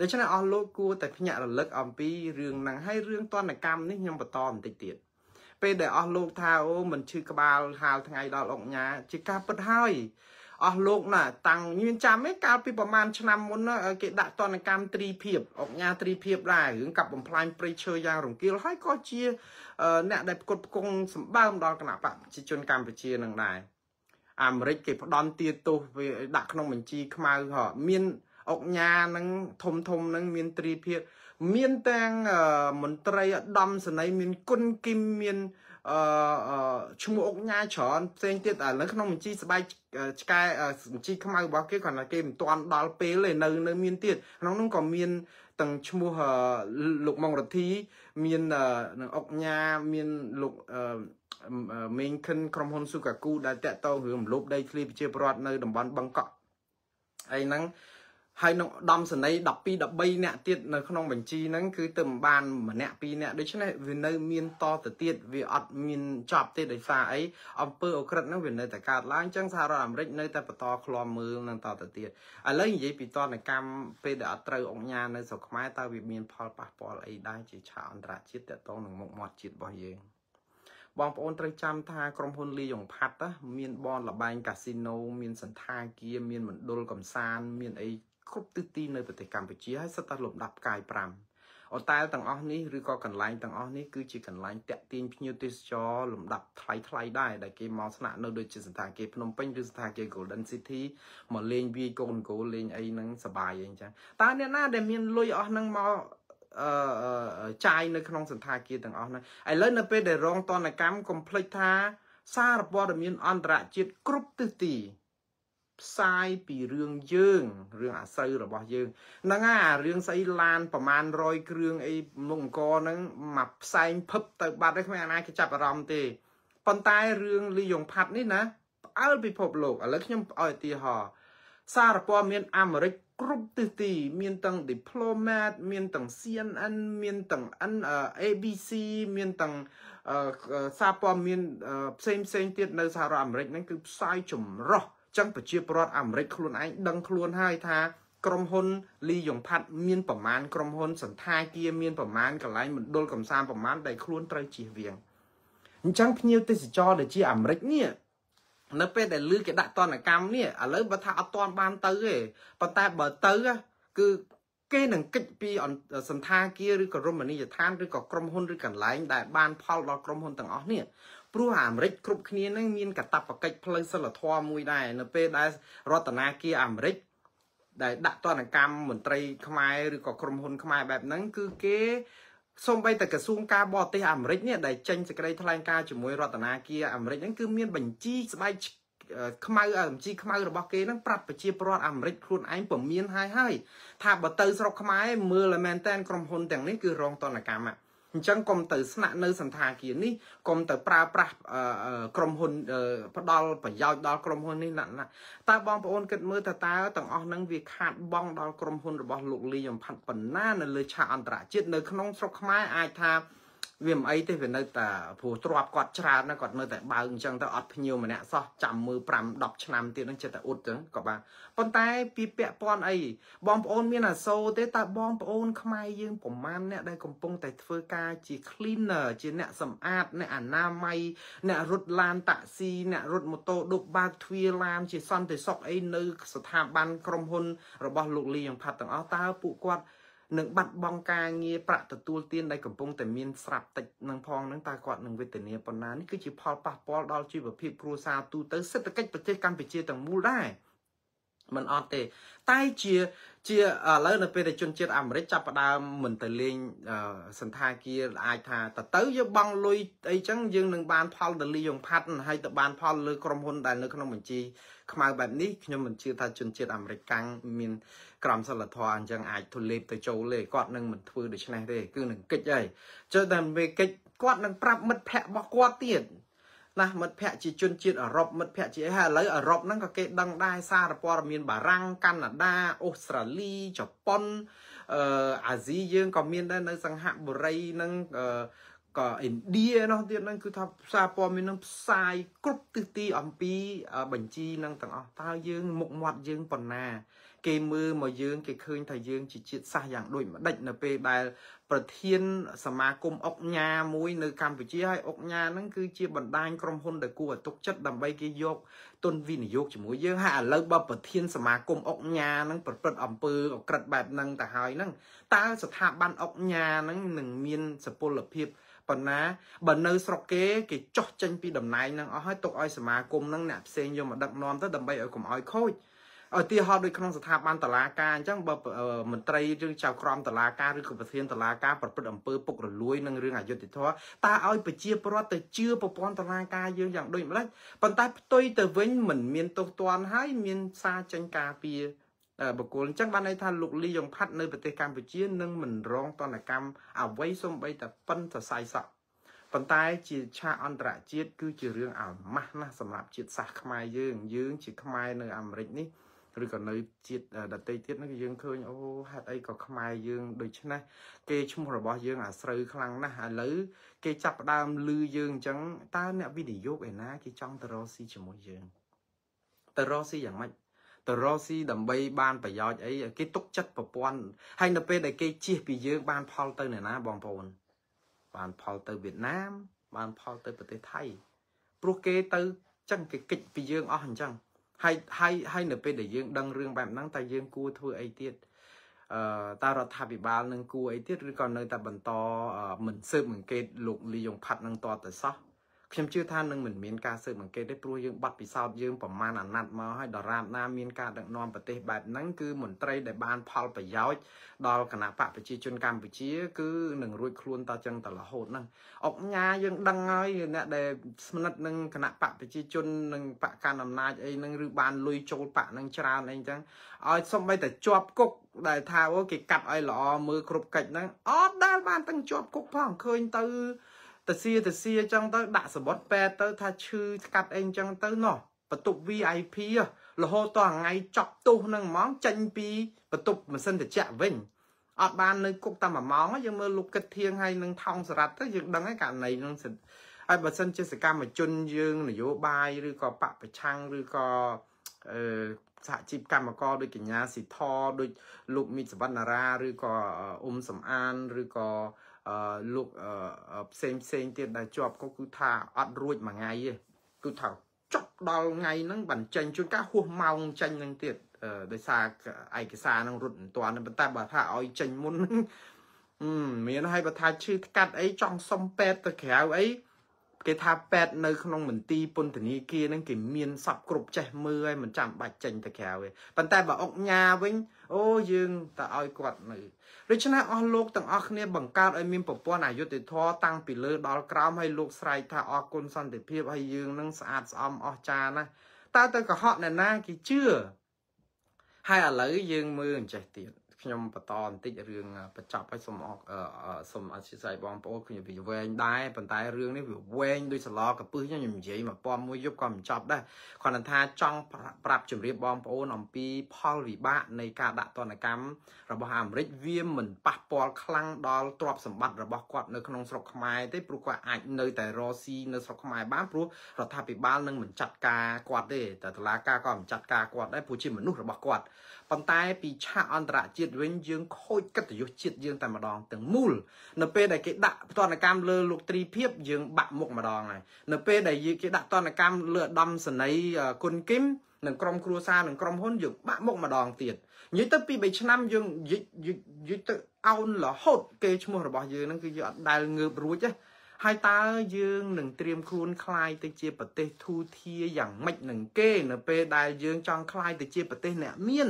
ដូច្នេះអស់លោកគួរតែភ្ញាក់រលឹកអំពីរឿងហ្នឹងហើយរឿងតនកម្មនេះខ្ញុំបន្តបន្តិចទៀតពេលដែលអស់លោកថាអូមិនឈឺក្បាលហាលថ្ងៃដល់អុកញ៉ាជាការពិតហើយ អស់លោកណាតាំងមានចាំទេកាលពីប្រហែលឆ្នាំមុនគេដាក់តនកម្មត្រីភាពអុកញ៉ាត្រីភាពដែររឿងកាប់បំផ្លាញព្រៃឈើយ៉ាងរង្គាលហើយក៏ជាអ្នកដែលផ្គត់ផ្គង់សម្បើមដល់គណៈបកប្រជាជនកម្ពុជានឹងដែរអាមេរិកគេផ្ដន់ទាទោសវាដាក់ក្នុងបញ្ជីខ្មៅហ៎មានអុកញ៉ានឹងធំធំនឹងមានត្រីភាពមានទាំងមន្ត្រីឧត្តមសេនីយ៍មានគុណគឹមមាន អឺឈ្មោះអុកញ៉ាច្រើនផ្សេងទៀតឥឡូវក្នុងបញ្ជីស្បែកឆ្កែបញ្ជីខ្មៅរបស់គេគ្រាន់តែគេមិនទាន់ដល់ពេលទេនៅនៅមានទៀតក្នុងនោះក៏មានទាំងឈ្មោះលោកម៉ុងរទ្ធីមាននឹងអុកញ៉ាមានលោកមេងខិនក្រុមហ៊ុនស៊ូកាគូដែលតាក់ទងរឿងរំលោភដីធ្លីប្រជាពលរដ្ឋនៅតំបន់បឹងកក់ហើយហ្នឹង ហើយនឹងដំសនី12 13នាក់ទៀតនៅក្នុងបញ្ជីហ្នឹងគឺទៅមិនបានម្នាក់ពីរនាក់ដូច្នេះវានៅមានតទៅទៀតវាអត់មានចប់ទេដោយសារអីអង្គើអូក្រិតហ្នឹងវានៅតែកើតឡើងអញ្ចឹងសហរដ្ឋអាមេរិកនៅតែបន្តឃ្លាំមើលនឹងតទៅទៀតឥឡូវនិយាយពីតនកម្មពេលដែលអត់ត្រូវអង្គញានៅស្រុកខ្មែរតើវាមានផលប៉ះពាល់អីដែរជាឆាកអន្តរជាតិតកតងនឹងមុខមាត់ជាតិរបស់យើងបងប្អូនត្រូវចាំថាក្រុមហ៊ុនលីយ៉ុងផាត់មានបនលបែងកាស៊ីណូមានសន្តាគារមានមណ្ឌលកំសាន្តមានអី គ្រប់ទិសទីនៅប្រទេសកម្ពុជាហើយសិតតែលំដាប់ផ្កាយ5អូតែលទាំងអស់នេះឬក៏កន្លែងទាំងអស់នេះគឺជាកន្លែងតាក់ទាញភ្ញៀវទេសចរលំដាប់ថ្លៃថ្លៃដែរដែលគេមកស្នាក់នៅដូចជាសន្តាគារភ្នំពេញឬសន្តាគារ Golden City មកលេងវាយកូនគោលេងអីហ្នឹងសបាយអីចឹងតើអ្នកណាដែលមានលុយអស់ហ្នឹងមកអឺចាយនៅក្នុងសន្តាគារទាំងអស់ហ្នឹងឥឡូវនៅពេលដែលរងតនកម្មកុំភ្លេចថាសារព័ត៌មានអន្តរជាតិគ្រប់ទិសទី ផ្សាយពីរឿងយើងរឿងអាស្រូវរបស់យើងហ្នឹងហើយអារឿងស្អីឡានប្រមាណ100គ្រឿងអីមុខអង្គហ្នឹងមកផ្សែងភឹបទៅបាត់ហើយគ្មានអាណាគេចាប់អារម្មណ៍ទេប៉ុន្តែរឿងលីយ៉ុងផាត់នេះណាផ្អើលពិភពលោកឥឡូវខ្ញុំឲ្យឧទាហរណ៍សារព័ត៌មានអាមេរិកគ្រប់ទិសទីមានទាំង diplomat មានទាំង CNN មានទាំង ABC មានទាំងសារព័ត៌មានផ្សេងផ្សេងទៀតនៅសហរដ្ឋអាមេរិកហ្នឹងគឺផ្សាយចម្រោះ ចឹងប្រជាពលរដ្ឋអាមេរិកខ្លួនឯងដឹងខ្លួនហើយថាក្រុមហ៊ុនលីយ៉ុងផាត់មានប្រមាណក្រុមហ៊ុនសន្តាគារមានប្រមាណកន្លែងមណ្ឌលកំសាន្តប្រមាណដែលខ្លួនត្រូវជៀសវាងអញ្ចឹងភ្ញៀវទេសចរដែលជាអាមេរិកនេះនៅពេលដែលលឺគេដាក់តនកម្មនេះឥឡូវបើថាអត់តន់បានទៅទេប៉ុន្តែបើទៅគឺគេនឹងគិតពីសន្តាគារឬក៏រមណីយដ្ឋានឬក៏ក្រុមហ៊ុនឬកន្លែងដែលបានផលដល់ក្រុមហ៊ុនទាំងអស់នេះ ព្រោះអាមេរិកគ្រប់គ្នានឹងមានកាតព្វកិច្ចផ្លូវសិលធម៌មួយដែរនៅពេលដែលរដ្ឋាភិបាលអាមេរិកដែលដាក់ទណ្ឌកម្មមន្ត្រីខ្មែរឬក៏ក្រុមហ៊ុនខ្មែរបែបហ្នឹងគឺគេសូម្បីតែក្រសួងការបរទេសអាមេរិកនេះដែលចេញសេចក្តីថ្លែងការណ៍ជាមួយរដ្ឋាភិបាលអាមេរិកហ្នឹងគឺមានបញ្ជីស្បែកខ្មៅបញ្ជីខ្មៅរបស់គេហ្នឹងប្រាប់ប្រជាពលរដ្ឋអាមេរិកខ្លួនឯងពមៀនហើយហើយថាបើទៅស្រុកខ្មែរមើលមែនតែនក្រុមហ៊ុនទាំងនេះគឺរងតនកម្ម អញ្ចឹងកុំទៅស្នាក់នៅសន្តាគារនេះកុំទៅប្រើប្រាស់ក្រុមហ៊ុនផ្ដល់ប្រយោជន៍ដល់ក្រុមហ៊ុននេះណាស់តើបងប្អូនគិតមើលតើតើទាំងអស់ហ្នឹងវាខាតបង់ដល់ក្រុមហ៊ុនរបស់លោកលីអំផាត់ប៉ុណ្ណានៅលើឆាកអន្តរជាតិនៅក្នុងស្រុកខ្មែរអាចថា វាមិនអីទេវានៅតែព្រោះទ្របគាត់ច្រើនណាគាត់នៅតែបើកអញ្ចឹងទៅអត់ភ្ញៀវម្នាក់សោះចាំមើល5 10ឆ្នាំទៀតនឹងចិត្តតែអ៊ុតចឹងក៏បានប៉ុន្តែពីពាក់ព័ន្ធអីបងប្អូនមានអាសូរទេតើបងប្អូនខ្មែរយើងប្រមាណអ្នកដែលកំពុងតែធ្វើការជា cleaner ជាអ្នកសម្អាតអ្នកអនាម័យអ្នករត់ឡានតាក់ស៊ីអ្នករត់ម៉ូតូឌុបបើកទ្វារឡានជាសន្តិសុខអីនៅស្ថាប័នក្រុមហ៊ុនរបស់លោកលីយ៉ាងផាត់ទាំងអស់តើពួកគាត់ នឹងបាត់បង់ការងារប្រាក់ទទួលទានដែលកំពុងតែមានស្រាប់តិចនឹងផងនឹងតើគាត់នឹងវេទនាប៉ុណ្ណានេះគឺជាផលប៉ះពាល់ដល់ជីវភាពគ្រួសារទូទៅសេដ្ឋកិច្ចប្រទេសកម្ពុជាទាំងមូលដែរมันអត់ទេ តែជាជាឥឡូវនៅពេលដែលជនជាតិអាមេរិកចាប់ផ្ដើមមិនទៅលេងសន្តាគារអាចថាទៅទៅយើងបង់លុយអីចឹងយើងនឹងបានផលទៅលីយងផាត់ហើយទៅបានផលលើក្រុមហ៊ុនដែលនៅក្នុងបញ្ជីខ្មៅបែបនេះខ្ញុំមិនជឿថាជនជាតិអាមេរិកកាំងមានក្រមសីលធម៌អញ្ចឹងអាចទូលេបទៅចូលទេគាត់នឹងមិនធ្វើដូច្នេះទេគឺនឹងកិច្ចហើយចុះតែពេលកិច្ចគាត់នឹងប្រាប់មិត្តភ័ក្តិរបស់គាត់ទៀត ណាមិត្តភ័ក្តិជាជនជាតិអឺរ៉ុបមិត្តភ័ក្តិជាហើយឥឡូវអឺរ៉ុបហ្នឹងក៏គេដឹងដែរសារព័ត៌មានបារាំងកាណាដាអូស្ត្រាលីជប៉ុនអឺអាស៊ីយើងក៏មានដែរនៅសង្ហបុរីហ្នឹងអឺក៏ឥណ្ឌានោះទៀតហ្នឹងគឺថាផ្សារព័ត៌មាននឹងផ្សាយគ្រប់ទិសទីអំពីបញ្ជីនឹងទាំងអស់តើយើងមុខមាត់យើងប៉ុណ្ណា គេមើលមកយើងគេឃើញថាយើងជាជាតិសាសយ៉ាងដូចម្ដេចនៅពេលដែលប្រធានសមាគមអុកញ៉ាមួយនៅកម្ពុជាហើយអុកញ៉ាហ្នឹងគឺជាបណ្ដាញក្រុមហ៊ុនដែលគួរឲ្យទុកចិត្តដើម្បីគេយកទុនវិនិយោគជាមួយយើងហើយឥឡូវបើប្រធានសមាគមអុកញ៉ាហ្នឹងប្រព្រឹត្តអំពើអក្រិតបែបហ្នឹងទៅហើយហ្នឹងតើស្ថាប័នអុកញ៉ាហ្នឹងនឹងមានសុពលភាពប៉ុណ្ណាបើនៅស្រុកគេគេចោះចេញពីតំណែងហ្នឹងអស់ហើយទុកឲ្យសមាគមហ្នឹងអ្នកផ្សេងយកមកដឹកនាំទៅដើម្បីឲ្យកុំឲ្យខូច ឧទាហរណ៍ដូចក្នុងស្ថាប័នតឡាការអញ្ចឹងបើមន្ត្រីឬចៅក្រមតឡាការឬក៏ប្រធានតឡាការប្រព្រឹត្តអំពើពុករលួយនឹងរឿងអយុត្តិធម៌តើឲ្យប្រជាពលរដ្ឋទៅជឿប្រព័ន្ធតឡាការយើងយ៉ាងដូចម្ដេចប៉ុន្តែផ្ទុយទៅវិញមិនមានទោសទណ្ឌហើយមានសារចេញការពារបកគលអញ្ចឹងបានន័យថាលោកលីយ៉ុងផាត់នៅប្រទេសកម្ពុជានឹងមិនរងតនកម្មអ្វីសូម្បីតែប៉ុនសរសៃសក់ប៉ុន្តែជាឆាកអន្តរជាតិគឺជារឿងអាម៉ាស់ណាស់សម្រាប់ជាតិសាសន៍ខ្មែរយើងយើងជាខ្មែរនៅអាមេរិកនេះ ឬក៏នៅជាតិដតីទៀតហ្នឹងគឺយើងឃើញអូហេតុអីក៏ខ្មែរយើងដូច្នេះគេឈ្មោះរបស់យើងអាស្រូវខ្លាំងណាស់ឥឡូវគេចាប់ផ្ដើមលឺយើងអញ្ចឹងតើអ្នកវិនិយោគឯណាគេចង់ទៅរកស៊ីជាមួយយើងទៅរកស៊ីយ៉ាងម៉េចទៅរកស៊ីដើម្បីបានប្រយោជន៍អីគេទុកចិត្តប្រព័ន្ធហើយនៅពេលដែលគេជៀសពីយើងបានផលទៅអ្នកណាបងប្អូន បានផលទៅវៀតណាមបានផលទៅប្រទេសថៃព្រោះគេទៅចឹងគេគិតពីយើងអស់អញ្ចឹង ហើយហើយហើយនៅពេលដែលយើងដឹងរឿងបែបហ្នឹងតើយើងគួរធ្វើអីទៀតអឺតើរដ្ឋាភិបាលនឹងគួរអីទៀតឬក៏នៅតែបន្តមិនស៊ើបអង្កេតលោកលីយ៉ុងផាត់នឹងតទៅសោះ ខ្ញុំជឿថានឹងមិនមានការស៊ើបអង្កេតទេព្រោះយើងបាត់ពិសោធន៍យើងប្រមាណអាណត្តិមកហើយដរាបណាមានការដឹកនាំប្រទេសបែបហ្នឹងគឺមន្ត្រីដែលបានផលប្រយោជន៍ដល់គណៈបកប្រជាជនកម្ពុជាគឺនឹងរួចខ្លួនតចឹងតរហូតហ្នឹងអុកញ៉ាយើងដឹងហើយអ្នកដែលស្និទ្ធនឹងគណៈបកប្រជាជននឹងបកកាន់អំណាចអីហ្នឹងឬបានលុយចូលបកហ្នឹងច្រើនអីចឹងឲ្យសំបីតែជាប់គុកដែលថាអូគេកាត់ឲ្យល្អមើលគ្រប់កិច្ចហ្នឹងអត់ដែលបានទាំងជាប់គុកផងឃើញទៅ ទៅសៀទៅសៀអញ្ចឹងទៅដាក់សបុតពេទ្យទៅថាឈឺស្កាត់អីអញ្ចឹងទៅណោះបន្ទប់ VIP រហូតតថ្ងៃចប់ទោសនឹងហ្មងចេញពីបន្ទប់ម៉ាស៊ីនត្រជាក់វិញអត់បាននៅគុកតែ1ម៉ោងយើងមើលលោកគិតធៀងហើយនឹងថងសរ៉ាត់ទៅយើងដឹងហើយករណីនឹងហើយបើសិនជាសកម្មជនយើងនយោបាយឬក៏បពប្រឆាំងឬក៏អឺសហជីពកម្មករដូចកញ្ញាស៊ីធដូចលោកមីសវណ្ណារាឬក៏អ៊ុំសំអានឬក៏ អឺលោកផ្សេងផ្សេងទៀតដែលជាប់ក៏គឺថាអត់រួចមួយថ្ងៃទេគឺថាចប់ដល់ថ្ងៃហ្នឹងបញ្ចេញជួនកាលហួសម៉ោងចេញហ្នឹងទៀតដោយសារឯកសារហ្នឹងរត់មិនទាន់ប៉ុន្តែបើថាឲ្យចេញមុនហ្នឹងមានហើយបើថាឈឺថ្កាត់អីចង់សុំពេទ្យទៅក្រៅអី គេថាពេទ្យនៅក្នុងមន្ទីរពន្ធនាគារហ្នឹងគេមានសពគ្រប់ចេះមើលហើយមិនចាំបាច់ចេញទៅក្រៅទេប៉ុន្តែបើអុកញ៉ាវិញអូយើងទៅឲ្យគាត់នៅដូច្នេះអស់លោកទាំងអស់គ្នាបង្កើតឲ្យមានប្រព័ន្ធអយុត្តិធម៌តាំងពីលើដល់ក្រោមឲ្យលោកស្រែកថាអរគុណសន្តិភាពហើយយើងនឹងស្អាតស្អំអស់ចាណាតើទៅកុហកអ្នកណាគេជឿហើយឥឡូវយើងមើលអញ្ចេះទៀត ខ្ញុំបន្តបន្តិចរឿងបញ្ចប់ឲ្យសូមអរសូមអធិស្ឋានបងប្អូនខ្ញុំវាវែងដែរប៉ុន្តែរឿងនេះវាវែងដូចសឡកពឹសខ្ញុំនិយាយមកពាន់មួយយប់ក៏មិនចប់ដែរគ្រាន់តែថាចង់ប្រាប់ជម្រាបបងប្អូនអំពីផលវិបាកនៃការដាក់ទណ្ឌកម្មរបស់អាមេរិកវាមិនប៉ះពាល់ខ្លាំងដល់ទ្រព្យសម្បត្តិរបស់គាត់នៅក្នុងស្រុកខ្មែរទេព្រោះគាត់អាចនៅតែរស់ស៊ីនៅស្រុកខ្មែរបានព្រោះរដ្ឋាភិបាលនឹងមិនចាត់ការគាត់ទេតែតុលាការក៏មិនចាត់ការគាត់ដែរព្រោះជាមនុស្សរបស់គាត់ ប៉ុន្តែពីឆាកអន្តរជាតិវិញយើងខូចកិត្តិយសជាតិយើងតែម្ដងទាំងមូលនៅពេលដែលគេដាក់ទណ្ឌកម្មលើលោកត្រីភិបយើងបាក់មុខម្ដងហើយនៅពេលដែលគេដាក់ទណ្ឌកម្មលើដំសនីគុណគឹមនិងក្រុមគ្រួសារនិងក្រុមហ៊ុនយើងបាក់មុខម្ដងទៀតនិយាយទៅពី3ឆ្នាំយើងយិចយិចទៅអោនរហូតគេឈ្មោះរបស់យើងហ្នឹងគឺយើងអត់ដែលងើបរួចទេហើយតើយើងនឹងត្រៀមខ្លួនคลายទៅជាប្រទេសធូធាយ៉ាងម៉េចនឹងគេ នៅពេលដែលយើងចង់คลายទៅជាប្រទេសអ្នកមាន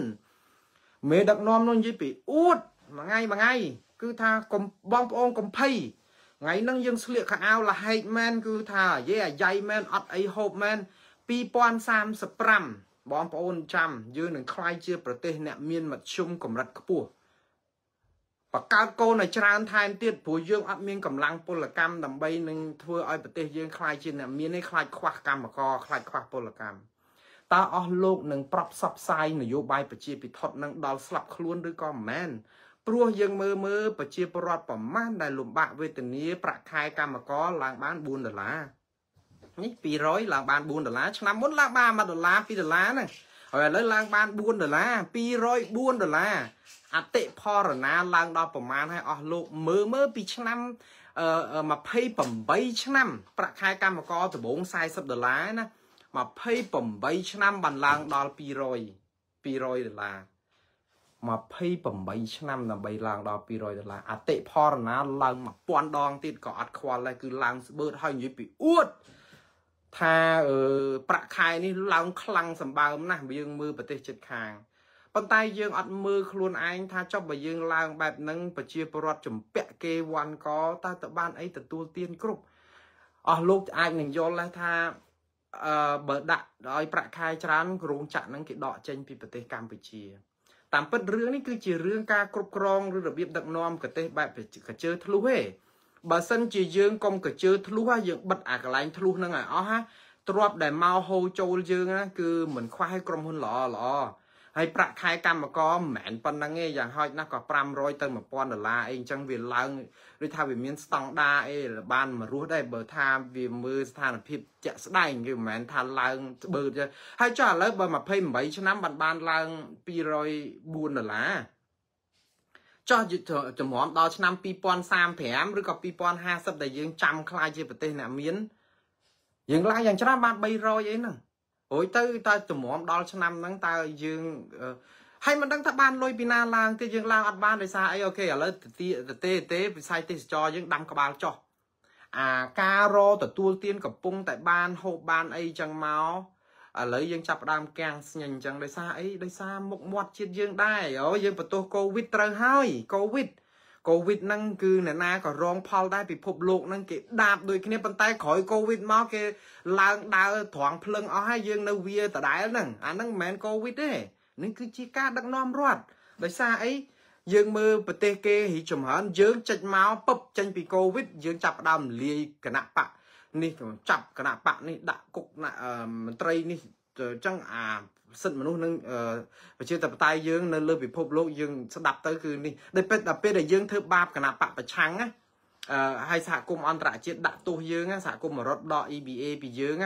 មេដឹកនាំនោះនិយាយពីអួតមួយថ្ងៃមួយថ្ងៃគឺថាកុំបងប្អូនកុំភ័យថ្ងៃហ្នឹងយើងស្លៀកខោអាវលហែកមែនគឺថាយេអាយ៉ៃមែនអត់អីហូបមែន2035បងប្អូនចាំយើងនឹងក្លាយជាប្រទេសអ្នកមានមធ្យមកម្រិតខ្ពស់បកកើតកូនឲ្យច្រើនថែមទៀតព្រោះយើងអត់មានកម្លាំងពលកម្មដើម្បីនឹងធ្វើឲ្យប្រទេសយើងខ្លាយជាអ្នកមាននេះខ្លាចខ្វះកម្មករខ្លាចខ្វះពលកម្ម តើអស់លោកនឹងប្រាប់សັບផ្សាយនយោបាយប្រជាពិធដ្ឋនឹងដល់ស្លាប់ខ្លួនឬក៏មិនមែនព្រោះយើងមើលមើលប្រជាពលរដ្ឋប្រមាណដែលលំបាកវេទនាប្រាក់ខែកម្មករឡើងបាន4ដុល្លារនេះ200ឡើងបាន4ដុល្លារឆ្នាំមុនឡើងបាន1ដុល្លារ2ដុល្លារហ្នឹងហើយឥឡូវឡើងបាន4ដុល្លារ204ដុល្លារអតិផរណាឡើងដល់ប្រមាណហើយអស់លោកមើលមើលពីឆ្នាំ28ឆ្នាំប្រាក់ខែកម្មករដំបូង40ដុល្លារណា 28ឆ្នាំបានឡើងដល់200 200ដុល្លារ28ឆ្នាំដើម្បីឡើងដល់200ដុល្លារអតិផរណាឡើង1000ដងទៀតក៏អត់ខ្វល់ដែរគឺឡើងស្បឺតហើយនិយាយពីអួតថាអឺប្រាក់ខែនេះឡើងខ្លាំងសម្បើមណាស់យើងមើលប្រទេសជិតខាងប៉ុន្តែយើងអត់មើលខ្លួនឯងថាចុះបើយើងឡើងបែបហ្នឹងប្រជាពលរដ្ឋចម្ពាក់គេវ៉ាន់កតើតើបានអីទទួលទានគ្រប់អស់លោកអាចនឹងយល់ដែរថា អឺបើដាក់ឲ្យប្រាក់ខែច្រើនរោងចក្រហ្នឹងគេដកចេញពីប្រទេសកម្ពុជាតាមពិតរឿងនេះគឺជារឿងការគ្រប់គ្រងឬរបៀបដឹកនាំប្រទេសបែបកជើធ្លុះទេបើសិនជាយើងកុំកជើធ្លុះយើងបិទអាកន្លែងធ្លុះហ្នឹងឲ្យអស់ណាទ្របដែលមកហូរចូលយើងណាគឺមិនខ្វះឲ្យក្រុមហ៊ុនល្អល្អ ហើយប្រាក់ខែកម្មករមិនមែនប៉ុណ្ណឹងទេយ៉ាងហោចណាស់ក៏500ទៅ1000ដុល្លារអីអញ្ចឹងវាឡើងដូចថាវាមានស្តង់ដារអីបានមករស់ដែរបើថាវាមើលស្ថានភាពជាក់ស្ដែងគឺមិនមែនថាឡើងស្បឺតទេហើយចុះឥឡូវបើ28ឆ្នាំបានបានឡើង204ដុល្លារចោះជំរាំដល់ឆ្នាំ2035ឬក៏2050ដែលយើងចាំខ្លាចជាប្រទេសអ្នកមានយើងឡើងយ៉ាងច្រើនបាន300អីហ្នឹង រួចទៅតើជំរាំដល់ឆ្នាំហ្នឹងតើយើងហើយមិនដឹងថាបានលុយពីណាឡើងទៀតយើងឡើងអត់បានដោយសារអីអូខេឥឡូវទៅទេទេវិស័យទេសចរយើងដាំក្បាលចោះអាការរទទួលទានកំពុងតែបានហូបបានអីចឹងមកឥឡូវយើងចាប់ផ្ដើមកាំងស្ញអញ្ចឹងដោយសារអីដោយសារមុខមាត់ជាតិយើងដែរអូយើងបន្ទោសកូវីដត្រូវហើយកូវីដ កូវីដហ្នឹងគឺអ្នកណាក៏រងផលដែរពិភពលោកហ្នឹងគេដាបដូចគ្នាប៉ុន្តែក្រោយកូវីដមកគេឡើងដើរត្រង់ភ្លឹងអស់ហើយយើងនៅវាដដែលហ្នឹងអាហ្នឹងមិនមែនកូវីដទេនេះគឺជាការដឹកនាំរដ្ឋដោយសារអីយើងមើលប្រទេសគេរីចម្រើនយើងចេញមកពឹបចេញពីកូវីដយើងចាប់ផ្ដើមលាយគណៈបកនេះចាប់គណៈបកនេះដាក់គុកមន្ត្រីនេះអញ្ចឹងអា សិទ្ធិមនុស្សនឹងប្រជាធិបតេយ្យយើងនៅលើពិភពលោកយើងស្ដាប់ទៅគឺនេះដល់ពេលដល់ពេលដែលយើងធ្វើបាបគណៈបកប្រឆាំងណាអឺហើយសហគមន៍អន្តរជាតិដាក់ទោសយើងសហគមន៍មរតដក EBA ពីយើង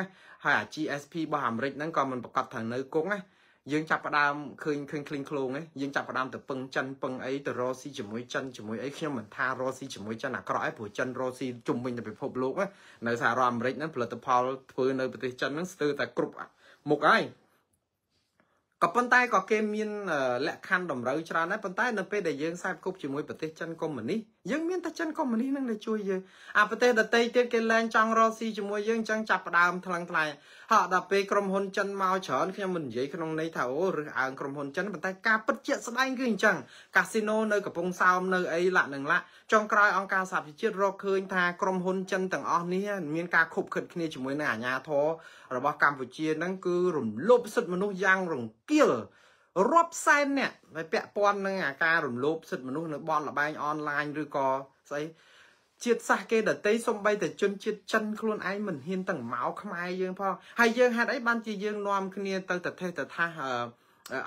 ហើយអា GSP របស់អាមេរិកហ្នឹងក៏មិនប្រកាសថានៅគង់ណាយើងចាប់ផ្ដើមឃើញឃើញឃ្លីងឃ្លោងឯងយើងចាប់ផ្ដើមទៅពឹងចិនពឹងអីទៅរកស៊ីជាមួយចិនជាមួយអីខ្ញុំមិនថារកស៊ីជាមួយចិនអាក្រក់ឯងព្រោះចិនរកស៊ីជុំវិញទៅពិភពលោកនៅសហរដ្ឋអាមេរិកហ្នឹងផលិតផលធ្វើនៅប្រទេសចិនហ្នឹងស្ទើរតែគ្រប់មុខហើយ ក៏ប៉ុន្តែក៏គេមានលក្ខខណ្ឌតម្រូវច្រើនដែរប៉ុន្តែនៅពេលដែលយើងខ្សែគប់ជាមួយប្រទេសចិនកុម្មុយនីស យើងមានតែចិនកុម្មុយនីសនឹងដែលជួយយើងអាប្រទេសដទៃទៀតគេលែងចង់រកស៊ីជាមួយយើងអញ្ចឹងចាប់ផ្ដើមថ្លឹងថ្លែងហ่าដល់ពេលក្រុមហ៊ុនចិនមកច្រើនខ្ញុំមិននិយាយក្នុងន័យថាអូរើសអើងក្រុមហ៊ុនចិនប៉ុន្តែការពិតជាក់ស្ដែងគឺអញ្ចឹងកាស៊ីណូនៅកំពង់សោមនៅអីលាក់នឹងលាក់ចុងក្រោយអង្គការសហប្រជាជាតិរកឃើញថាក្រុមហ៊ុនចិនទាំងអស់នេះមានការខົບខិតគ្នាជាមួយនឹងអាជ្ញាធររបស់កម្ពុជាហ្នឹងគឺរំលោភសិទ្ធិមនុស្សយ៉ាងរង្គាល រាប់សែនអ្នកដែលពាក់ព័ន្ធនឹងអាការរំលោភសិទ្ធិមនុស្សនៅបនលបែងអនឡាញឬក៏ស្អីជាតិសាសគេដតីសំបីតែជនជាតិចិនខ្លួនឯងមិនហ៊ានទាំងមកខ្មែរយើងផងហើយយើងហេតុអីបានជាយើងនាំគ្នាទៅតទេសតថា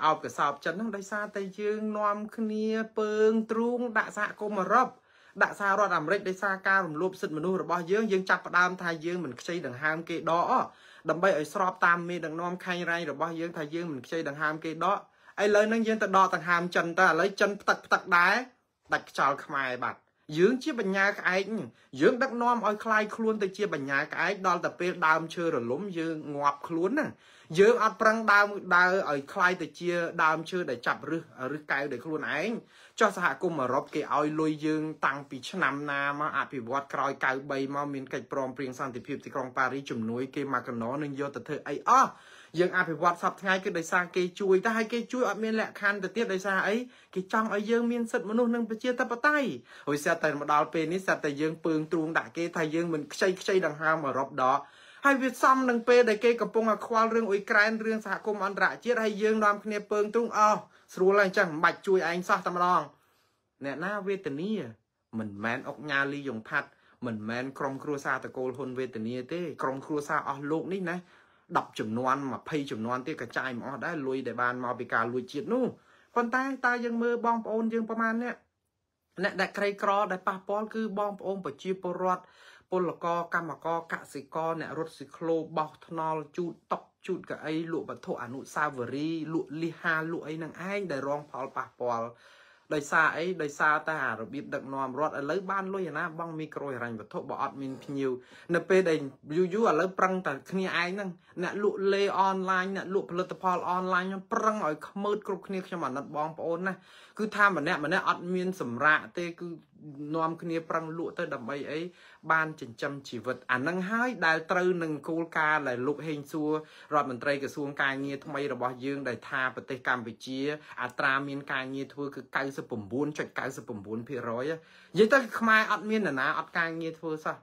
អោបកសោបចិនហ្នឹងដោយសារតែយើងនាំគ្នាពើងទ្រូងដាក់សហគមន៍អឺរ៉ុបដាក់សហរដ្ឋអាមេរិកដោយសារការរំលោភសិទ្ធិមនុស្សរបស់យើងយើងចាប់ផ្ដើមថាយើងមិនខ្ចីដង្ហើមគេដកដើម្បីឲ្យស្របតាមមេដឹកនាំខេងរ៉ៃរបស់យើងថាយើងមិនខ្ចីដង្ហើមគេដក ឥឡូវហ្នឹងយើងទៅដកដង្ហើមចិនទៅឥឡូវចិនផ្ទឹកផ្ទឹកដែរដាច់ខ្យល់ខ្មែរបាត់យើងជាបញ្ញាក្អែកយើងដឹកនាំឲ្យคลายខ្លួនទៅជាបញ្ញាក្អែកដល់តែពេលដើមឈើរលំយើងងាប់ខ្លួនណាយើងអត់ប្រឹងដើមដើរឲ្យคลายទៅជាដើមឈើដែលចាប់រឹសរឹសកែវដោយខ្លួនឯងចុះសហគមន៍អឺរ៉ុបគេឲ្យលុយយើងតាំងពីឆ្នាំណាមកអភិវឌ្ឍក្រោយ93មកមានកិច្ចព្រមព្រៀងសន្តិភាពទីក្រុងប៉ារីជំនួយគេមកកណោនឹងយកទៅធ្វើអីអស់ យើងអភិវឌ្ឍសពថ្ងៃគឺដោយសារគេជួយតែឲ្យគេជួយអត់មានលក្ខខណ្ឌទៅទៀតដោយសារអីគេចង់ឲ្យយើងមានសិទ្ធិមនុស្សនិងប្រជាធិបតេយ្យហើយស្រាប់តែមកដល់ពេលនេះស្រាប់តែយើងពើងទ្រូងដាក់គេថាយើងមិនខ្ចីខ្ចីដង្ហើមអឺរ៉ុបដកហើយវាសំនឹងពេលដែលគេកំពុងតែខ្វល់រឿងអ៊ុយក្រែនរឿងសហគមន៍អន្តរជាតិហើយយើងនាំគ្នាពើងទ្រូងអស់ស្រួលហើយអញ្ចឹងមិនបាច់ជួយឯងសោះតែម្ដងអ្នកណាវេទនាមិនមែនអុកញ៉ាលីយ៉ុងផាត់មិនមែនក្រុមគ្រួសារតកូលហ៊ុនវេទនាទេក្រុមគ្រួសារអស់លោកនេះណា 10ចំនួន20ចំនួនទៀតក៏ចាយមកអស់ដែរលុយដែលបានមកពីការលួចជាតិនោះប៉ុន្តែតើយើងមើលបងប្អូនយើងប្រហែលអ្នកអ្នកដែលក្រីក្រដែលប៉ះពាល់គឺបងប្អូនប្រជាពលរដ្ឋពលករកម្មករកសិករអ្នករត់ស៊ីក្លូបោះថ្នល់ជូតតុកជូតកៅអីលក់វត្ថុអនុស្សាវរីយ៍លក់លីហាលក់អីនឹងឯងដែលរងផលប៉ះពាល់ ដោយសារអីដោយសារតែអារបៀបដឹកនាំរដ្ឋឥឡូវបានលុយណាបងមីក្រូហិរញ្ញវត្ថុបើអត់មានភ្ញៀវនៅពេលដែលយូរយូរឥឡូវប្រឹងតែគ្នាឯងហ្នឹងអ្នកលក់លេអនឡាញអ្នកលក់ផលិតផលអនឡាញខ្ញុំប្រឹងឲ្យខ្មើតគ្រប់គ្នាខ្ញុំអាណិតបងប្អូនណាគឺថាម្នាក់ម្នាក់អត់មានសម្រាកទេគឺ នាំគ្នាប្រឹងលក់ទៅដើម្បីអីបានចិញ្ចឹមជីវិតអានឹងហើយដែលត្រូវនឹងគោលការណ៍ដែលលោកហេងសួររដ្ឋមន្ត្រីក្រសួងការងារថ្មីរបស់យើងដែលថាប្រទេសកម្ពុជាអត្រាមានការងារធ្វើគឺ99.99%និយាយទៅខ្មែរអត់មាននរណាអត់ការងារធ្វើសោះ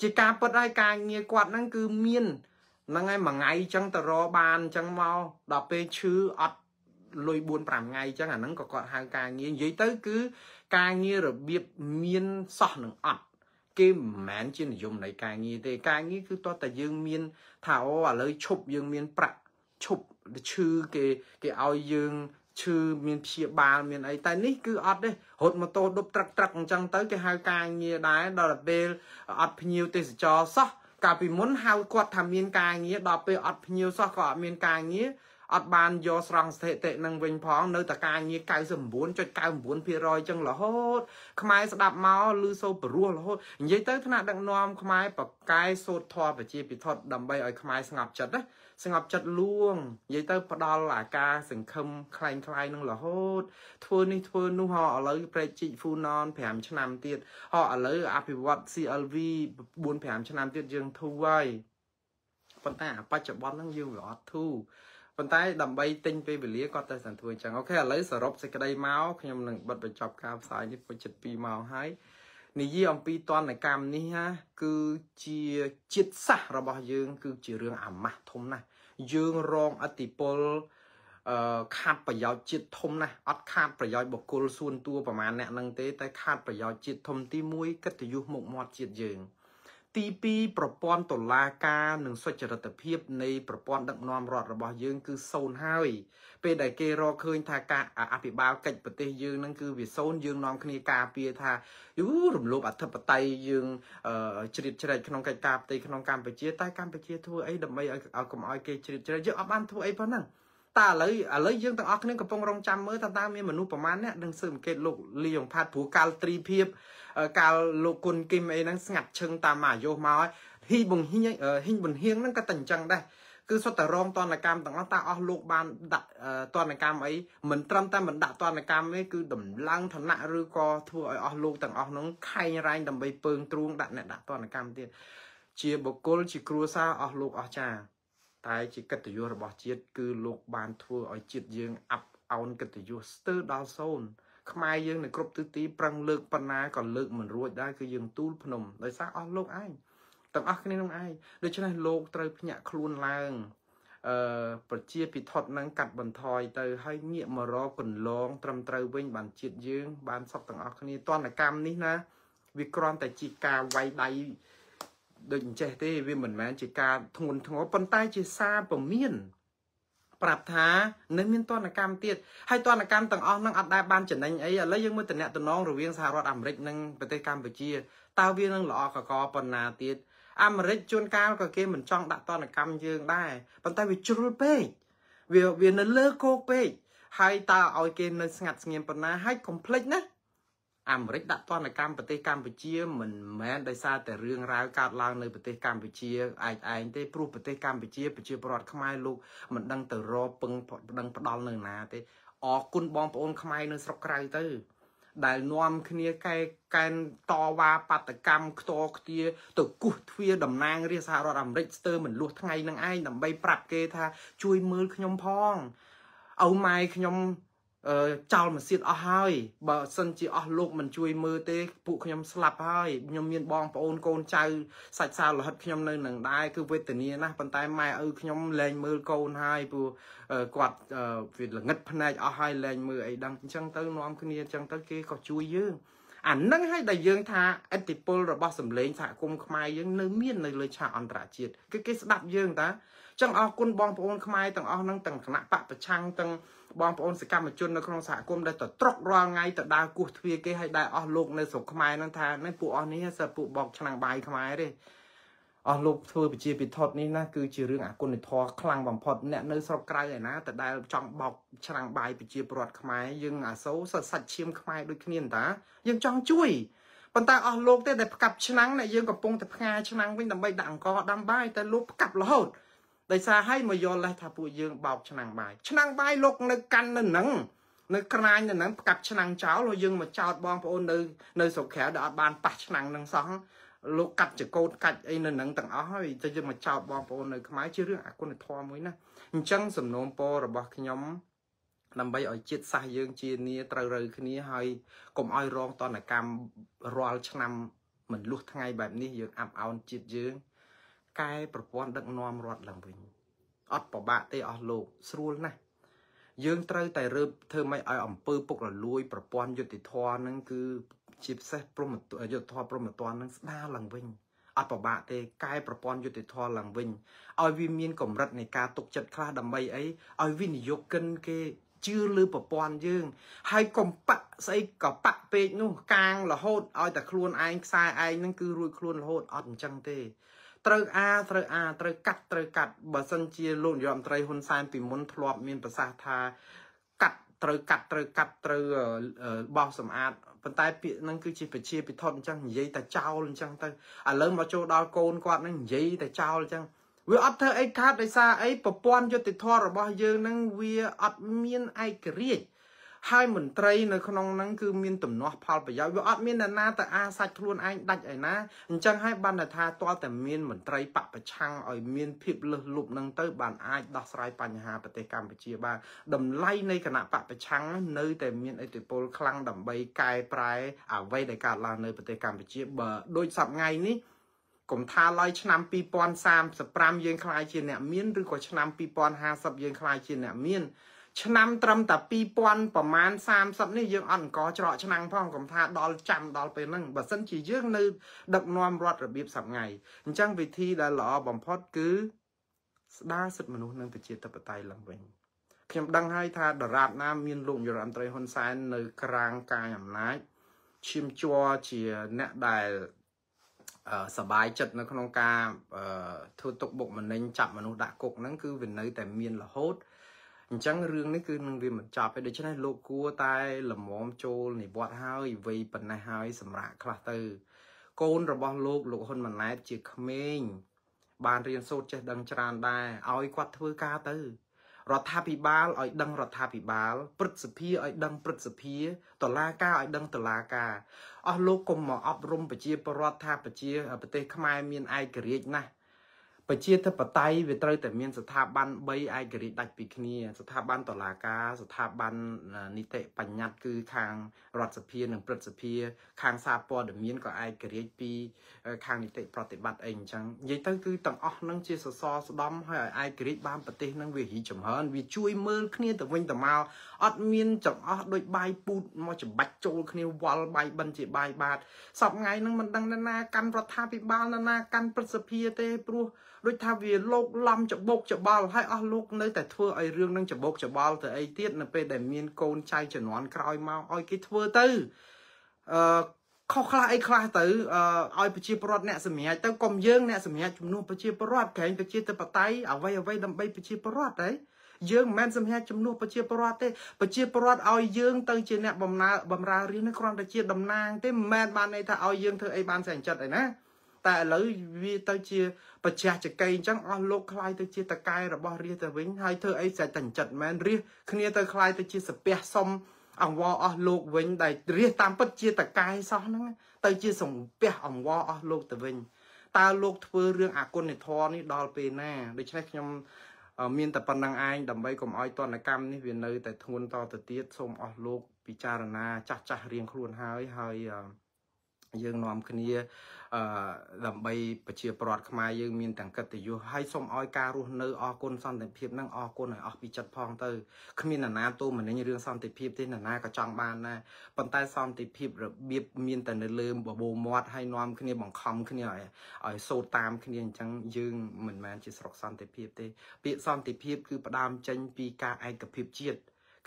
ជាការពិតហើយការងារគាត់ហ្នឹងគឺមានហ្នឹងហើយមួយថ្ងៃអញ្ចឹងទៅរបានអញ្ចឹងមកដល់ពេលឈឺអត់លុយ4 5ថ្ងៃអញ្ចឹងអាហ្នឹងក៏គាត់ហៅការងារនិយាយទៅគឺ ការងាររបៀបមានសោះនឹងអត់គេមិនមែនជានិយមនៃការងារទេការងារគឺតោះតែយើងមាន ថាអូឥឡូវឈប់យើងមានប្រាក់ឈប់ឈឺគេគេឲ្យយើងឈឺមានព្យាបាលមានអីតែនេះគឺអត់ទេរត់ម៉ូតូដប់ត្រឹកត្រឹកអញ្ចឹងទៅគេហៅការងារដែរដល់ពេលអត់ភ្ញៀវទេសចរសោះកាលពីមុនហៅគាត់ថាមានការងារដល់ពេលអត់ភ្ញៀវសោះក៏អត់មានការងារ អត់បានយកស្រង់ស្ថិតិនឹងវិញផងនៅតែការងារ99.99%ចឹងរហូតខ្មែរស្ដាប់មកឬសូព្រោះរហូតនិយាយទៅថ្នាក់ដឹកនាំខ្មែរបកកែសូត្រធម៌ប្រជាពិធដើម្បីឲ្យខ្មែរស្ងប់ចិត្តណាស្ងប់ចិត្តលួងនិយាយទៅផ្ដាល់អាការសង្ឃឹមคล้ายคล้ายនឹងរហូតធ្វើនេះធ្វើនោះហោឥឡូវប្រេកជីកហ្វូណន5ឆ្នាំទៀតហោឥឡូវអភិវឌ្ឍ CLV 4 5ឆ្នាំទៀតយើងធូរហើយប៉ុន្តែបច្ចុប្បន្នហ្នឹងយើងវាអត់ធូរ ប៉ុន្តែដើម្បីទិញពេលវេលាគាត់តែសន្ទួយចឹងអូខេឥឡូវសរុបសេចក្តីមកខ្ញុំនឹងបិទបញ្ចប់ការផ្សាយនេះពុជិត2ម៉ោងហើយនិយាយអំពីតនកម្មនេះណាគឺជាជាតិសាសរបស់យើង គឺជារឿងអាម៉ាស់ធំណាស់យើងរងអតិពលអឺខាត់ប្រយោជន៍ជាតិធំណាស់អត់ខាត់ប្រយោជន៍បុគ្គលសួនតួប្រមាណអ្នកនឹងទេតែខាត់ប្រយោជន៍ជាតិធំទី1កិត្តិយសមុខមាត់ជាតិយើង ទី2ប្រព័ន្ធតុលាការនិងសុចរិតភាពនៃប្រព័ន្ធដឹកនាំរដ្ឋរបស់យើងគឺសូន្យហើយ ពេលដែលគេរកឃើញថាការអភិបាលកិច្ចប្រទេសយើងនឹងគឺវាសូន្យយើងនាំគ្នាការពារថាយូរំលោភអធិបតេយ្យយើងជ្រៀតជ្រែកក្នុងកិច្ចការផ្ទៃក្នុងកម្ពុជាតែកម្ពុជាធ្វើអីដើម្បីឲ្យកុំឲ្យគេជ្រៀតជ្រែកយើងអត់បានធ្វើអីប៉ុណ្ណឹងតើឥឡូវឥឡូវយើងទាំងអស់គ្នាកំពុងរងចាំមើលថាតើមានមនុស្សប្រមាណអ្នកនឹងស៊ើបអង្កេតលោកលីយ៉ុងផាត់ព្រោះកាលត្រីភាព កាលលោកគុណគឹមអីហ្នឹងស្ងាត់ឈឹងតាមអាយុមកហើយហ៊ីបង្ហៀងហ៊ីងបង្ហៀងហ្នឹងក៏តែអញ្ចឹងដែរគឺសុទ្ធតែរងតនកម្មទាំងអស់តើអស់លោកបានដាក់តនកម្មអីមិនត្រឹមតែមិនដាក់តនកម្មទេគឺដំឡើងឋានៈឬក៏ធ្វើឲ្យអស់លោកទាំងអស់នោះខែងរែងដើម្បីពើងទ្រូងដាក់អ្នកដាក់តនកម្មទៀតជាបុគ្គលជាគ្រួសារអស់លោកអស់ចាតែជាកិត្តិយសរបស់ជាតិគឺលោកបានធ្វើឲ្យជាតិយើងអាប់អោនកិត្តិយសស្ទើរដល់សូន្យ ខ្មែរយើងនៅគ្រប់ទិសទីប្រឹងលើកប៉ុណ្ណាក៏លើកមិនរួចដែរគឺយើងទូលភ្នំដោយសារអស់លោកឯងទាំងអស់គ្នានឹងឯងដូច្នេះលោកត្រូវភ្ញាក់ខ្លួនឡើងអឺប្រជាពិធដ្ឋនឹងកាត់បន្ថយទៅហើយងាកមករកកន្លងត្រឹមត្រូវវិញបានជាតិយើង បានសុខទាំងអស់គ្នាតនកម្មនេះណាវាគ្រាន់តែជាការវាយដៃដូចអញ្ចេះទេវាមិនមែនជាការធ្ងន់ធ្ងរប៉ុន្តែជាសារពមៀន ប្រាប់ថានៅមានតនកម្មទៀតហើយតនកម្មទាំងអស់ហ្នឹងអត់ដែលបានចំណេញអីឥឡូវយើងមើលតំណែងតំណងរវាងសហរដ្ឋអាមេរិកនិងប្រទេសកម្ពុជាតើវានឹងល្អកកប៉ុណ្ណាទៀតអាមេរិកជួនកាលក៏គេមិនចង់ដាក់តនកម្មយើងដែរប៉ុន្តែវាជ្រុលពេកវាវានៅលើគោកពេកហើយតើឲ្យគេនៅស្ងាត់ស្ងៀមប៉ុណ្ណាហើយកុំភ្លេចណា អាមេរិកដាក់ទណ្ឌកម្មប្រទេសកម្ពុជាមិនមែនដោយសារតែរឿងរ៉ាវកើតឡើងនៅប្រទេសកម្ពុជាឯងឯងទេព្រោះប្រទេសកម្ពុជាប្រជាពលរដ្ឋខ្មែរលោកមិនដឹងទៅរកពឹងដឹងផ្ដាល់នៅណាទេអរគុណបងប្អូនខ្មែរនៅស្រុកក្រៅទៅ ដែលនាំគ្នាកែកែនតវ៉ាបាតកម្មខ្ទខ្ទាទៅគោះទ្វារតំណាងរាជសហរដ្ឋអាមេរិកស្ទើរមិនលួសថ្ងៃនឹងឯងដើម្បីប្រាប់គេថាជួយមើលខ្ញុំផងឪម៉ែខ្ញុំ ចោលម៉ាស៊ីនអស់ហើយបើសិនជាអស់លោកមិនជួយមើលទេពួកខ្ញុំស្លាប់ហើយខ្ញុំមានបងប្អូនកូនចៅសាច់សាលហិតខ្ញុំនៅនឹងដែរគឺវេទនាណាស់ប៉ុន្តែម៉ែឪខ្ញុំលែងមើលកូនហើយព្រោះគាត់វាល្ងិតភ្នែកអស់ហើយលែងមើលអីដឹងអញ្ចឹងទៅនាំគ្នាអញ្ចឹងទៅគេក៏ជួយយើងអានឹងហើយដែលយើងថាអតិពលរបស់សម្លេងសហគមន៍ខ្មែរយើងនៅមាននៅលើឆាកអន្តរជាតិគឺគេស្ដាប់យើងតាចឹងអរគុណបងប្អូនខ្មែរទាំងអស់ហ្នឹងទាំងគណៈបពប្រឆាំងទាំង បងប្អូនសកម្មជននៅក្នុងសហគមន៍ដែលទៅត្រុករាល់ថ្ងៃទៅដើរគោះទ្វារគេឲ្យដែរអស់លោកនៅស្រុកខ្មែរហ្នឹងថានេះពួកអស់នេះសើពួកបោកឆ្នាំងបាយខ្មែរទេអស់លោកធ្វើប្រជាពិធនេះណាគឺជារឿងអគុណធម៌ខ្លាំងបំផុតអ្នកនៅស្រុកក្រៅឯណាតដែលចង់បោកឆ្នាំងបាយប្រជាពលរដ្ឋខ្មែរយើងអាសូរសិតសាច់ឈាមខ្មែរដូចគ្នាតាយើងចង់ជួយប៉ុន្តែអស់លោកទេដែលផ្កាប់ឆ្នាំងអ្នកយើងកំពុងតែផ្ងាឆ្នាំងវិញដើម្បីដាក់អង្គដាំបាយតែលោកផ្កាប់រហូត ដោយសារឲ្យមកយល់លេះថាពួកយើងបោកឆ្នាំងបាយឆ្នាំងបាយលោកនៅកាន់នៅនឹងនៅក្រាញនៅនឹងផ្កាប់ឆ្នាំងចោលហើយយើងមកចោតបងប្អូននៅនៅស្រុកក្រៅដែលអត់បានប៉ះឆ្នាំងនឹងសោះលោកកាត់ចកោតកាច់អីនៅនឹងទាំងអស់ហើយទៅយើងមកចោតបងប្អូននៅខ្មែរជារឿងអគុណធម៌មួយណាអញ្ចឹងសំណូមពររបស់ខ្ញុំដើម្បីឲ្យជាតិសាសន៍យើងជានីត្រូវរើគ្នាហើយកុំឲ្យរងតនកម្មរាល់ឆ្នាំមិនលុះថ្ងៃបែបនេះយើងអាប់អោនជាតិយើង កែប្រព័ន្ធដឹកនាំរដ្ឋឡើងវិញអត់ប្របាក់ទេអស់លោកស្រួលណាស់យើងត្រូវតែរើបធ្វើម៉េចឲ្យអំពើពុករលួយប្រព័ន្ធយុតិធម៌ហ្នឹងគឺជាពិសេសព្រមយុតិធម៌ព្រមតនហ្នឹងស្ដារឡើងវិញអត់ប្របាក់ទេកែប្រព័ន្ធយុតិធម៌ឡើងវិញឲ្យវាមានកម្រិតនៃការទុកចិត្តខ្លះដើម្បីអីឲ្យវិនិយោគិនគេជឿលើប្រព័ន្ធយើង ហើយកុំបាក់ស្អីក៏បាក់ពេកនោះកាងរហូតឲ្យតែខ្លួនឯងខ្សែឯងហ្នឹងគឺរួចខ្លួនរហូតអត់អញ្ចឹងទេ ត្រូវអាត្រូវអាត្រូវកាត់ត្រូវកាត់បើសិនជាលោកនាយរដ្ឋមន្ត្រីហ៊ុនសែនពីមុនធ្លាប់មានប្រសាសន៍ថាកាត់ត្រូវកាត់ត្រូវកាត់ត្រូវបោសសម្អាតប៉ុន្តែពាក្យហ្នឹងគឺជាពជាពិធអញ្ចឹងនិយាយតែចោលអញ្ចឹងទៅឥឡូវមកចូលដល់កូនគាត់ហ្នឹងនិយាយតែចោលអញ្ចឹងវាអត់ធ្វើអីខាតដោយសារអីប្រព័ន្ធយុតិធម៌របស់យើងហ្នឹងវាអត់មានឯករាជ្យ ហើយមន្ត្រីនៅក្នុងហ្នឹងគឺមានទំនាស់ផលប្រយោជន៍វាអត់មានអ្នកណាទៅអាសាច់ខ្លួនឯងដាច់ឯណាអញ្ចឹងហើយបានថាទាល់តែមានមន្ត្រីបពប្រឆាំងឲ្យមានភាពលឹះលុបហ្នឹងទៅបានអាចដោះស្រាយបញ្ហាប្រទេសកម្ពុជាបានតម្លៃនៃគណៈបពប្រឆាំងនៅតែមានឥទ្ធិពលខ្លាំងដើម្បីកែប្រែអ្វីដែលកើតឡើងនៅប្រទេសកម្ពុជាបើដូចសប្តាហ៍នេះកុំថាឡើយឆ្នាំ2035យើងខ្លាយជាអ្នកមានឬក៏ឆ្នាំ2050យើងខ្លាយជាអ្នកមាន ឆ្នាំត្រឹមតែ2000ប្រមាណ30នេះយើងអត់អង្គច្រកឆ្នាំផងកុំថាដល់ចាំដល់ពេលហ្នឹងបើសិនជាយើងនៅ ដឹកនាំរដ្ឋរបៀបសប្ងៃអញ្ចឹងវិធីដែលល្អបំផុតគឺស្ដារសិទ្ធិមនុស្សនិងប្រជាធិបតេយ្យឡើងវិញខ្ញុំដឹងហើយថាដរាបណាមានលោកនាយរដ្ឋមន្ត្រីហ៊ុនសែននៅក្រាងកាយអំណាចឈាមជ័រជាអ្នកដែលសបាយចិត្តនៅក្នុងការធ្វើទុកបុកម្នេញចាប់មនុស្សដាក់គុកហ្នឹងគឺវានៅតែមានរហូត អញ្ចឹងរឿងនេះគឺនឹងវាមិនចប់ទេដូច្នេះលោកគួរតែលមមចូលនិវត្តន៍ហើយវ័យប៉ុណ្ណេះហើយសម្រាប់ខ្លះទៅ កូនរបស់លោកលោកហ៊ុនម៉ាណែតជាក្មេងបានរៀនសូត្រចេះដឹងច្រើនដែរឲ្យគាត់ធ្វើការទៅរដ្ឋាភិបាលឲ្យដឹងរដ្ឋាភិបាលព្រឹទ្ធសភាឲ្យដឹងព្រឹទ្ធសភាតឡាការឲ្យដឹងតឡាការអស់លោកកុំមកអប់រំប្រជាពលរដ្ឋថាប្រជាប្រទេសខ្មែរមានឯករាជ្យណាស់ ប្រជាធិបតេយ្យវាត្រូវតែមានស្ថាប័ន3ឯករាជ្យដាច់ពីគ្នា ស្ថាប័នតុលាការស្ថាប័ននីតិបញ្ញត្តិគឺខាងរដ្ឋសភានិងព្រឹទ្ធសភា ខាងសារព័ត៌មានក៏ឯករាជ្យពី ខាងនីតិប្រតិបត្តិអីអញ្ចឹងនិយាយទៅគឺទាំងអស់នឹងជាសសរស្ដំឲ្យឯករាជ្យបានប្រទេសនឹងវារីចម្រើនវាជួយមើលគ្នាទៅវិញទៅមកអត់មានចង្អស់ដូចបាយពូតមកច្បាច់ចូលគ្នាវល់បាយបិណ្ឌជាបាយបាតសពថ្ងៃនឹងមិនដឹងណាកាន់រដ្ឋាភិបាលណាកាន់ព្រឹទ្ធសភាទេព្រោះដូចថាវាលោកឡំច្បុកច្បល់ហើយអស់លោកនៅតែធ្វើឲ្យរឿងនឹងច្បុកច្បល់ទៅអីទៀតនៅពេលដែលមានកូនចៅជំនាន់ក្រោយមកឲ្យគេធ្វើទៅអឺខុសខ្លះអីខ្លះទៅឲ្យប្រជាពលរដ្ឋអ្នកសម្រាប់ទៅកុំយើងអ្នកសម្រាប់ជំនួសប្រជាពលរដ្ឋក្រែងប្រជាធិបតេយ្យអ្វីអ្វីដើម្បីប្រជាពលរដ្ឋទេ យើងមិនមែនសម្រាប់ជំនួសប្រជាពលរដ្ឋទេប្រជាពលរដ្ឋឲ្យយើងទៅជាអ្នកបំណើបំរើរាជនេះគ្រាន់តែជាតំណាងទេមិនមែនបានន័យថាឲ្យយើងធ្វើអីបានសែងចិត្តអីណាតែឥឡូវវាទៅជាបច្ចាចកេអញ្ចឹងអស់លោកខ្លាយទៅជាតកែរបស់រាជទៅវិញហើយធ្វើអីស្រេចតែចិត្តមិនរាជគ្នាទៅខ្លាយទៅជាសពះសុំអង្វរអស់លោកវិញដែលរាជតាមពិតជាតកែសោះហ្នឹងទៅជាសំពះអង្វរអស់លោកទៅវិញតើលោកធ្វើរឿងអាគុណធម៌នេះដល់ពេលណាដូច្នេះខ្ញុំ មានតែប៉ុណ្្នឹងឯងដើម្បីកុំឲ្យតនកម្មនេះវានៅតែធ្ងន់តទៅទៀតសូមអស់លោកពិចារណាចាស់ចាស់រៀងខ្លួនហើយហើយ យើងនាំគ្នាអឺដើម្បីប្រជាប្រដ្ឋខ្មែរយើងមានទាំងកិត្តិយសហើយសូមឲ្យការរស់នៅអរគុណសន្តិភាពនឹងអរគុណឲ្យអស់ពីចិត្តផងទៅគ្មាននរណាទូមនិញរឿងសន្តិភាពទេនរណាក៏ចង់បានដែរប៉ុន្តែសន្តិភាពរបៀបមានតែនៅលើបបោមាត់ហើយនាំគ្នាបង្ខំគ្នាឲ្យឲ្យសូត្រតាមគ្នាអញ្ចឹងយើងមិនមែនជាស្រុកសន្តិភាពទេពាក្យសន្តិភាពគឺផ្ដើមចេញពីការឯកភាពជាតិ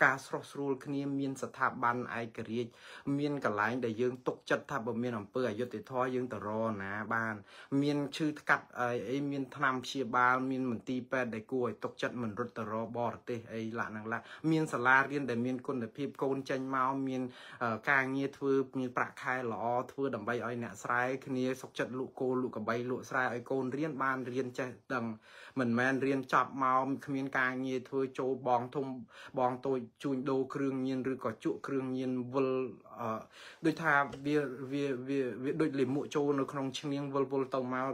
ការស្រស់ស្រួលគ្នាមានស្ថាប័នឯករាជ្យមានកន្លែងដែលយើងទុកចិត្តថាបើមានអំពើអយុត្តិធម៌យើងទៅរណាបាន មានឈឺថ្កាត់អីមានថ្នាំព្យាបាលមានមន្ទីរពេទ្យដែលគួរឲ្យទុកចិត្តមិនរត់ទៅរបរទេសអីឡាក់នឹងឡាក់មានសាលារៀនដែលមានគុណភាពកូនចេញមកមានការងារធ្វើមានប្រាក់ខែល្អធ្វើដើម្បីឲ្យអ្នកស្រែគ្នាសុខចិត្តលក់គោលក់កបីលក់ស្រែឲ្យកូនរៀនបានរៀនចេះដឹងមិនមែនរៀនចប់មកគ្មានការងារធ្វើចូលបងធំបងតូចជួញដូរគ្រឿងញៀនឬក៏ជក់គ្រឿងញៀនវិលដូចថាវាវាវាវាដូចលាមកចូលនៅក្នុងឈ្នៀងវិលវិលទៅមក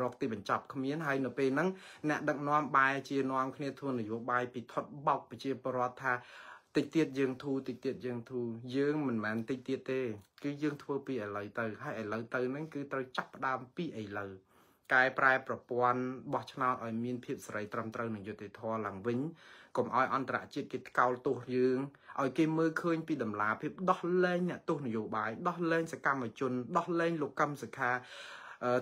រកទីបញ្ចប់គ្មានហើយនៅពេលហ្នឹងអ្នកដឹកនាំបែរជានាំគ្នាធ្វើនយោបាយពីថត់បោកប្រជាពលរដ្ឋថាតិចទៀតយើងធូរតិចទៀតយើងធូរយើងមិនមែនតិចទៀតទេ គឺយើងធ្វើពីឥឡូវទៅហើយឥឡូវទៅហ្នឹងគឺត្រូវចាប់ផ្ដើមពីឥឡូវកែប្រែប្រព័ន្ធបោះឆ្នោតឲ្យមានភាពសេរីត្រឹមត្រូវនិងយុត្តិធម៌ឡើងវិញ កុំឲ្យអន្តរជាតិគេថ្កោលទោសយើងឲ្យគេមើលឃើញពីតម្លាភាពដោះលែងអ្នកទោសនយោបាយដោះលែងសកម្មជនដោះលែងលោកកម្មសខា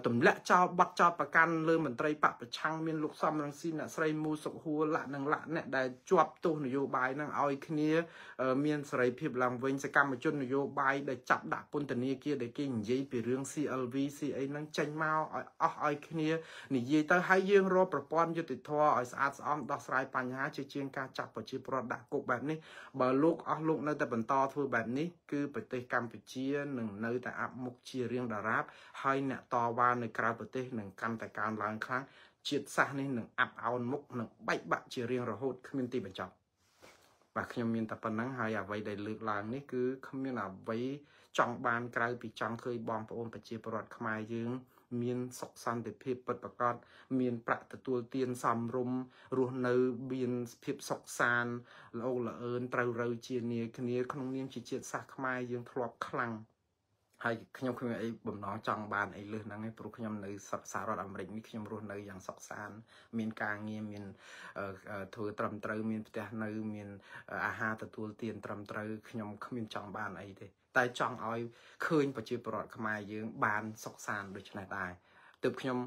ទម្លាក់ចោលបាត់ចោលប្រកាន់លើមន្ត្រីបពប្រឆាំងមានលោកសំរងស៊ីអ្នកស្រីមូសុកហួរលក្ខនឹងលក្ខអ្នកដែលជាប់ទោសនយោបាយនឹងឲ្យគ្នា មានសេរីភាពឡើងវិញសកម្មជននយោបាយដែលចាប់ដាក់ពន្ធនាគារដែលគេនិយាយពីរឿង CLV CA នឹងចេញមកឲ្យអស់ឲ្យគ្នានិយាយទៅឲ្យយើងរកប្រព័ន្ធយុតិធធឲ្យស្អាតស្អំដោះស្រាយបញ្ហាជាជាងការចាប់ប្រជាពលរដ្ឋដាក់គុកបែបនេះបើលោកអស់លោកនៅតែបន្តធ្វើបែបនេះគឺប្រទេសកម្ពុជានឹងនៅតែអាប់មុខជារៀងដរាបហើយអ្នកតវ៉ានៅក្រៅប្រទេសនឹងកាន់តែកើនឡើងខ្លាំងជាតិសាសន៍នេះនឹងអាប់អោនមុខនឹងបែកបាក់ជារៀងរហូតគ្មានទីបញ្ចប់បាទខ្ញុំមានតែប៉ុណ្ណឹងហើយអ្វីដែលលើកឡើងនេះគឺគ្មានអ្វីចង់បានក្រៅពីចង់ឃើញបងប្អូនប្រជាពលរដ្ឋខ្មែរយើងមានសុខសន្តិភាពពិតប្រាកដមានប្រាក់ទទួលទានសមរម្យរស់នៅមានភាពសុខសាន្តល្អល្អឿនត្រូវរូវជានាគ្នាក្នុងនាមជាជាតិសាសន៍ខ្មែរយើងធ្លាប់ខ្លាំង ហើយខ្ញុំគ្មានអីបំណងចង់បានអីលើសហ្នឹងឯងព្រោះខ្ញុំនៅសហរដ្ឋអាមេរិកនេះខ្ញុំរស់នៅយ៉ាងសុខសាន្តមានការងារមានធ្វើត្រឹមត្រូវមានផ្ទះនៅមានអាហារទទួលទានត្រឹមត្រូវខ្ញុំគ្មានចង់បានអីទេតែចង់ឲ្យឃើញប្រជាពលរដ្ឋខ្មែរយើង បានសុខសាន្តដូចនេះដែរទើបខ្ញុំ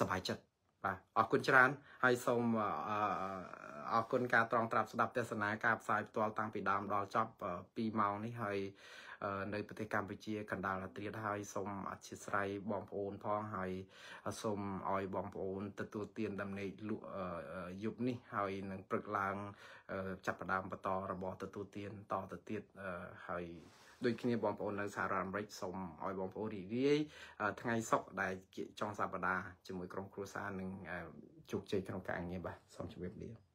សប្បាយចិត្តបាទអរគុណច្រើនហើយសូមអរគុណការត្រងត្រាប់ស្ដាប់ទេសនាការផ្សាយផ្ទាល់តាំងពីដើមដល់ចប់2ម៉ោងនេះហើយ នៅប្រទេសកម្ពុជាកណ្ដាលអាត្រៀតហើយសូមអធិស្ឋានបងប្អូនផងហើយសូមឲ្យបងប្អូនទទួលទានដំណេកលក់យប់នេះហើយនឹងព្រឹកឡើងចាប់ផ្ដើមបន្តរបរទទួលទានតទៅទៀតហើយដូចគ្នាបងប្អូននៅសហរដ្ឋអាមេរិកសូមឲ្យបងប្អូនរីករាយថ្ងៃសុក្រដែលចុងសប្តាហ៍ជាមួយក្រុមគ្រួសារនឹងជោគជ័យក្នុងការងារបាទសូមជម្រាបលា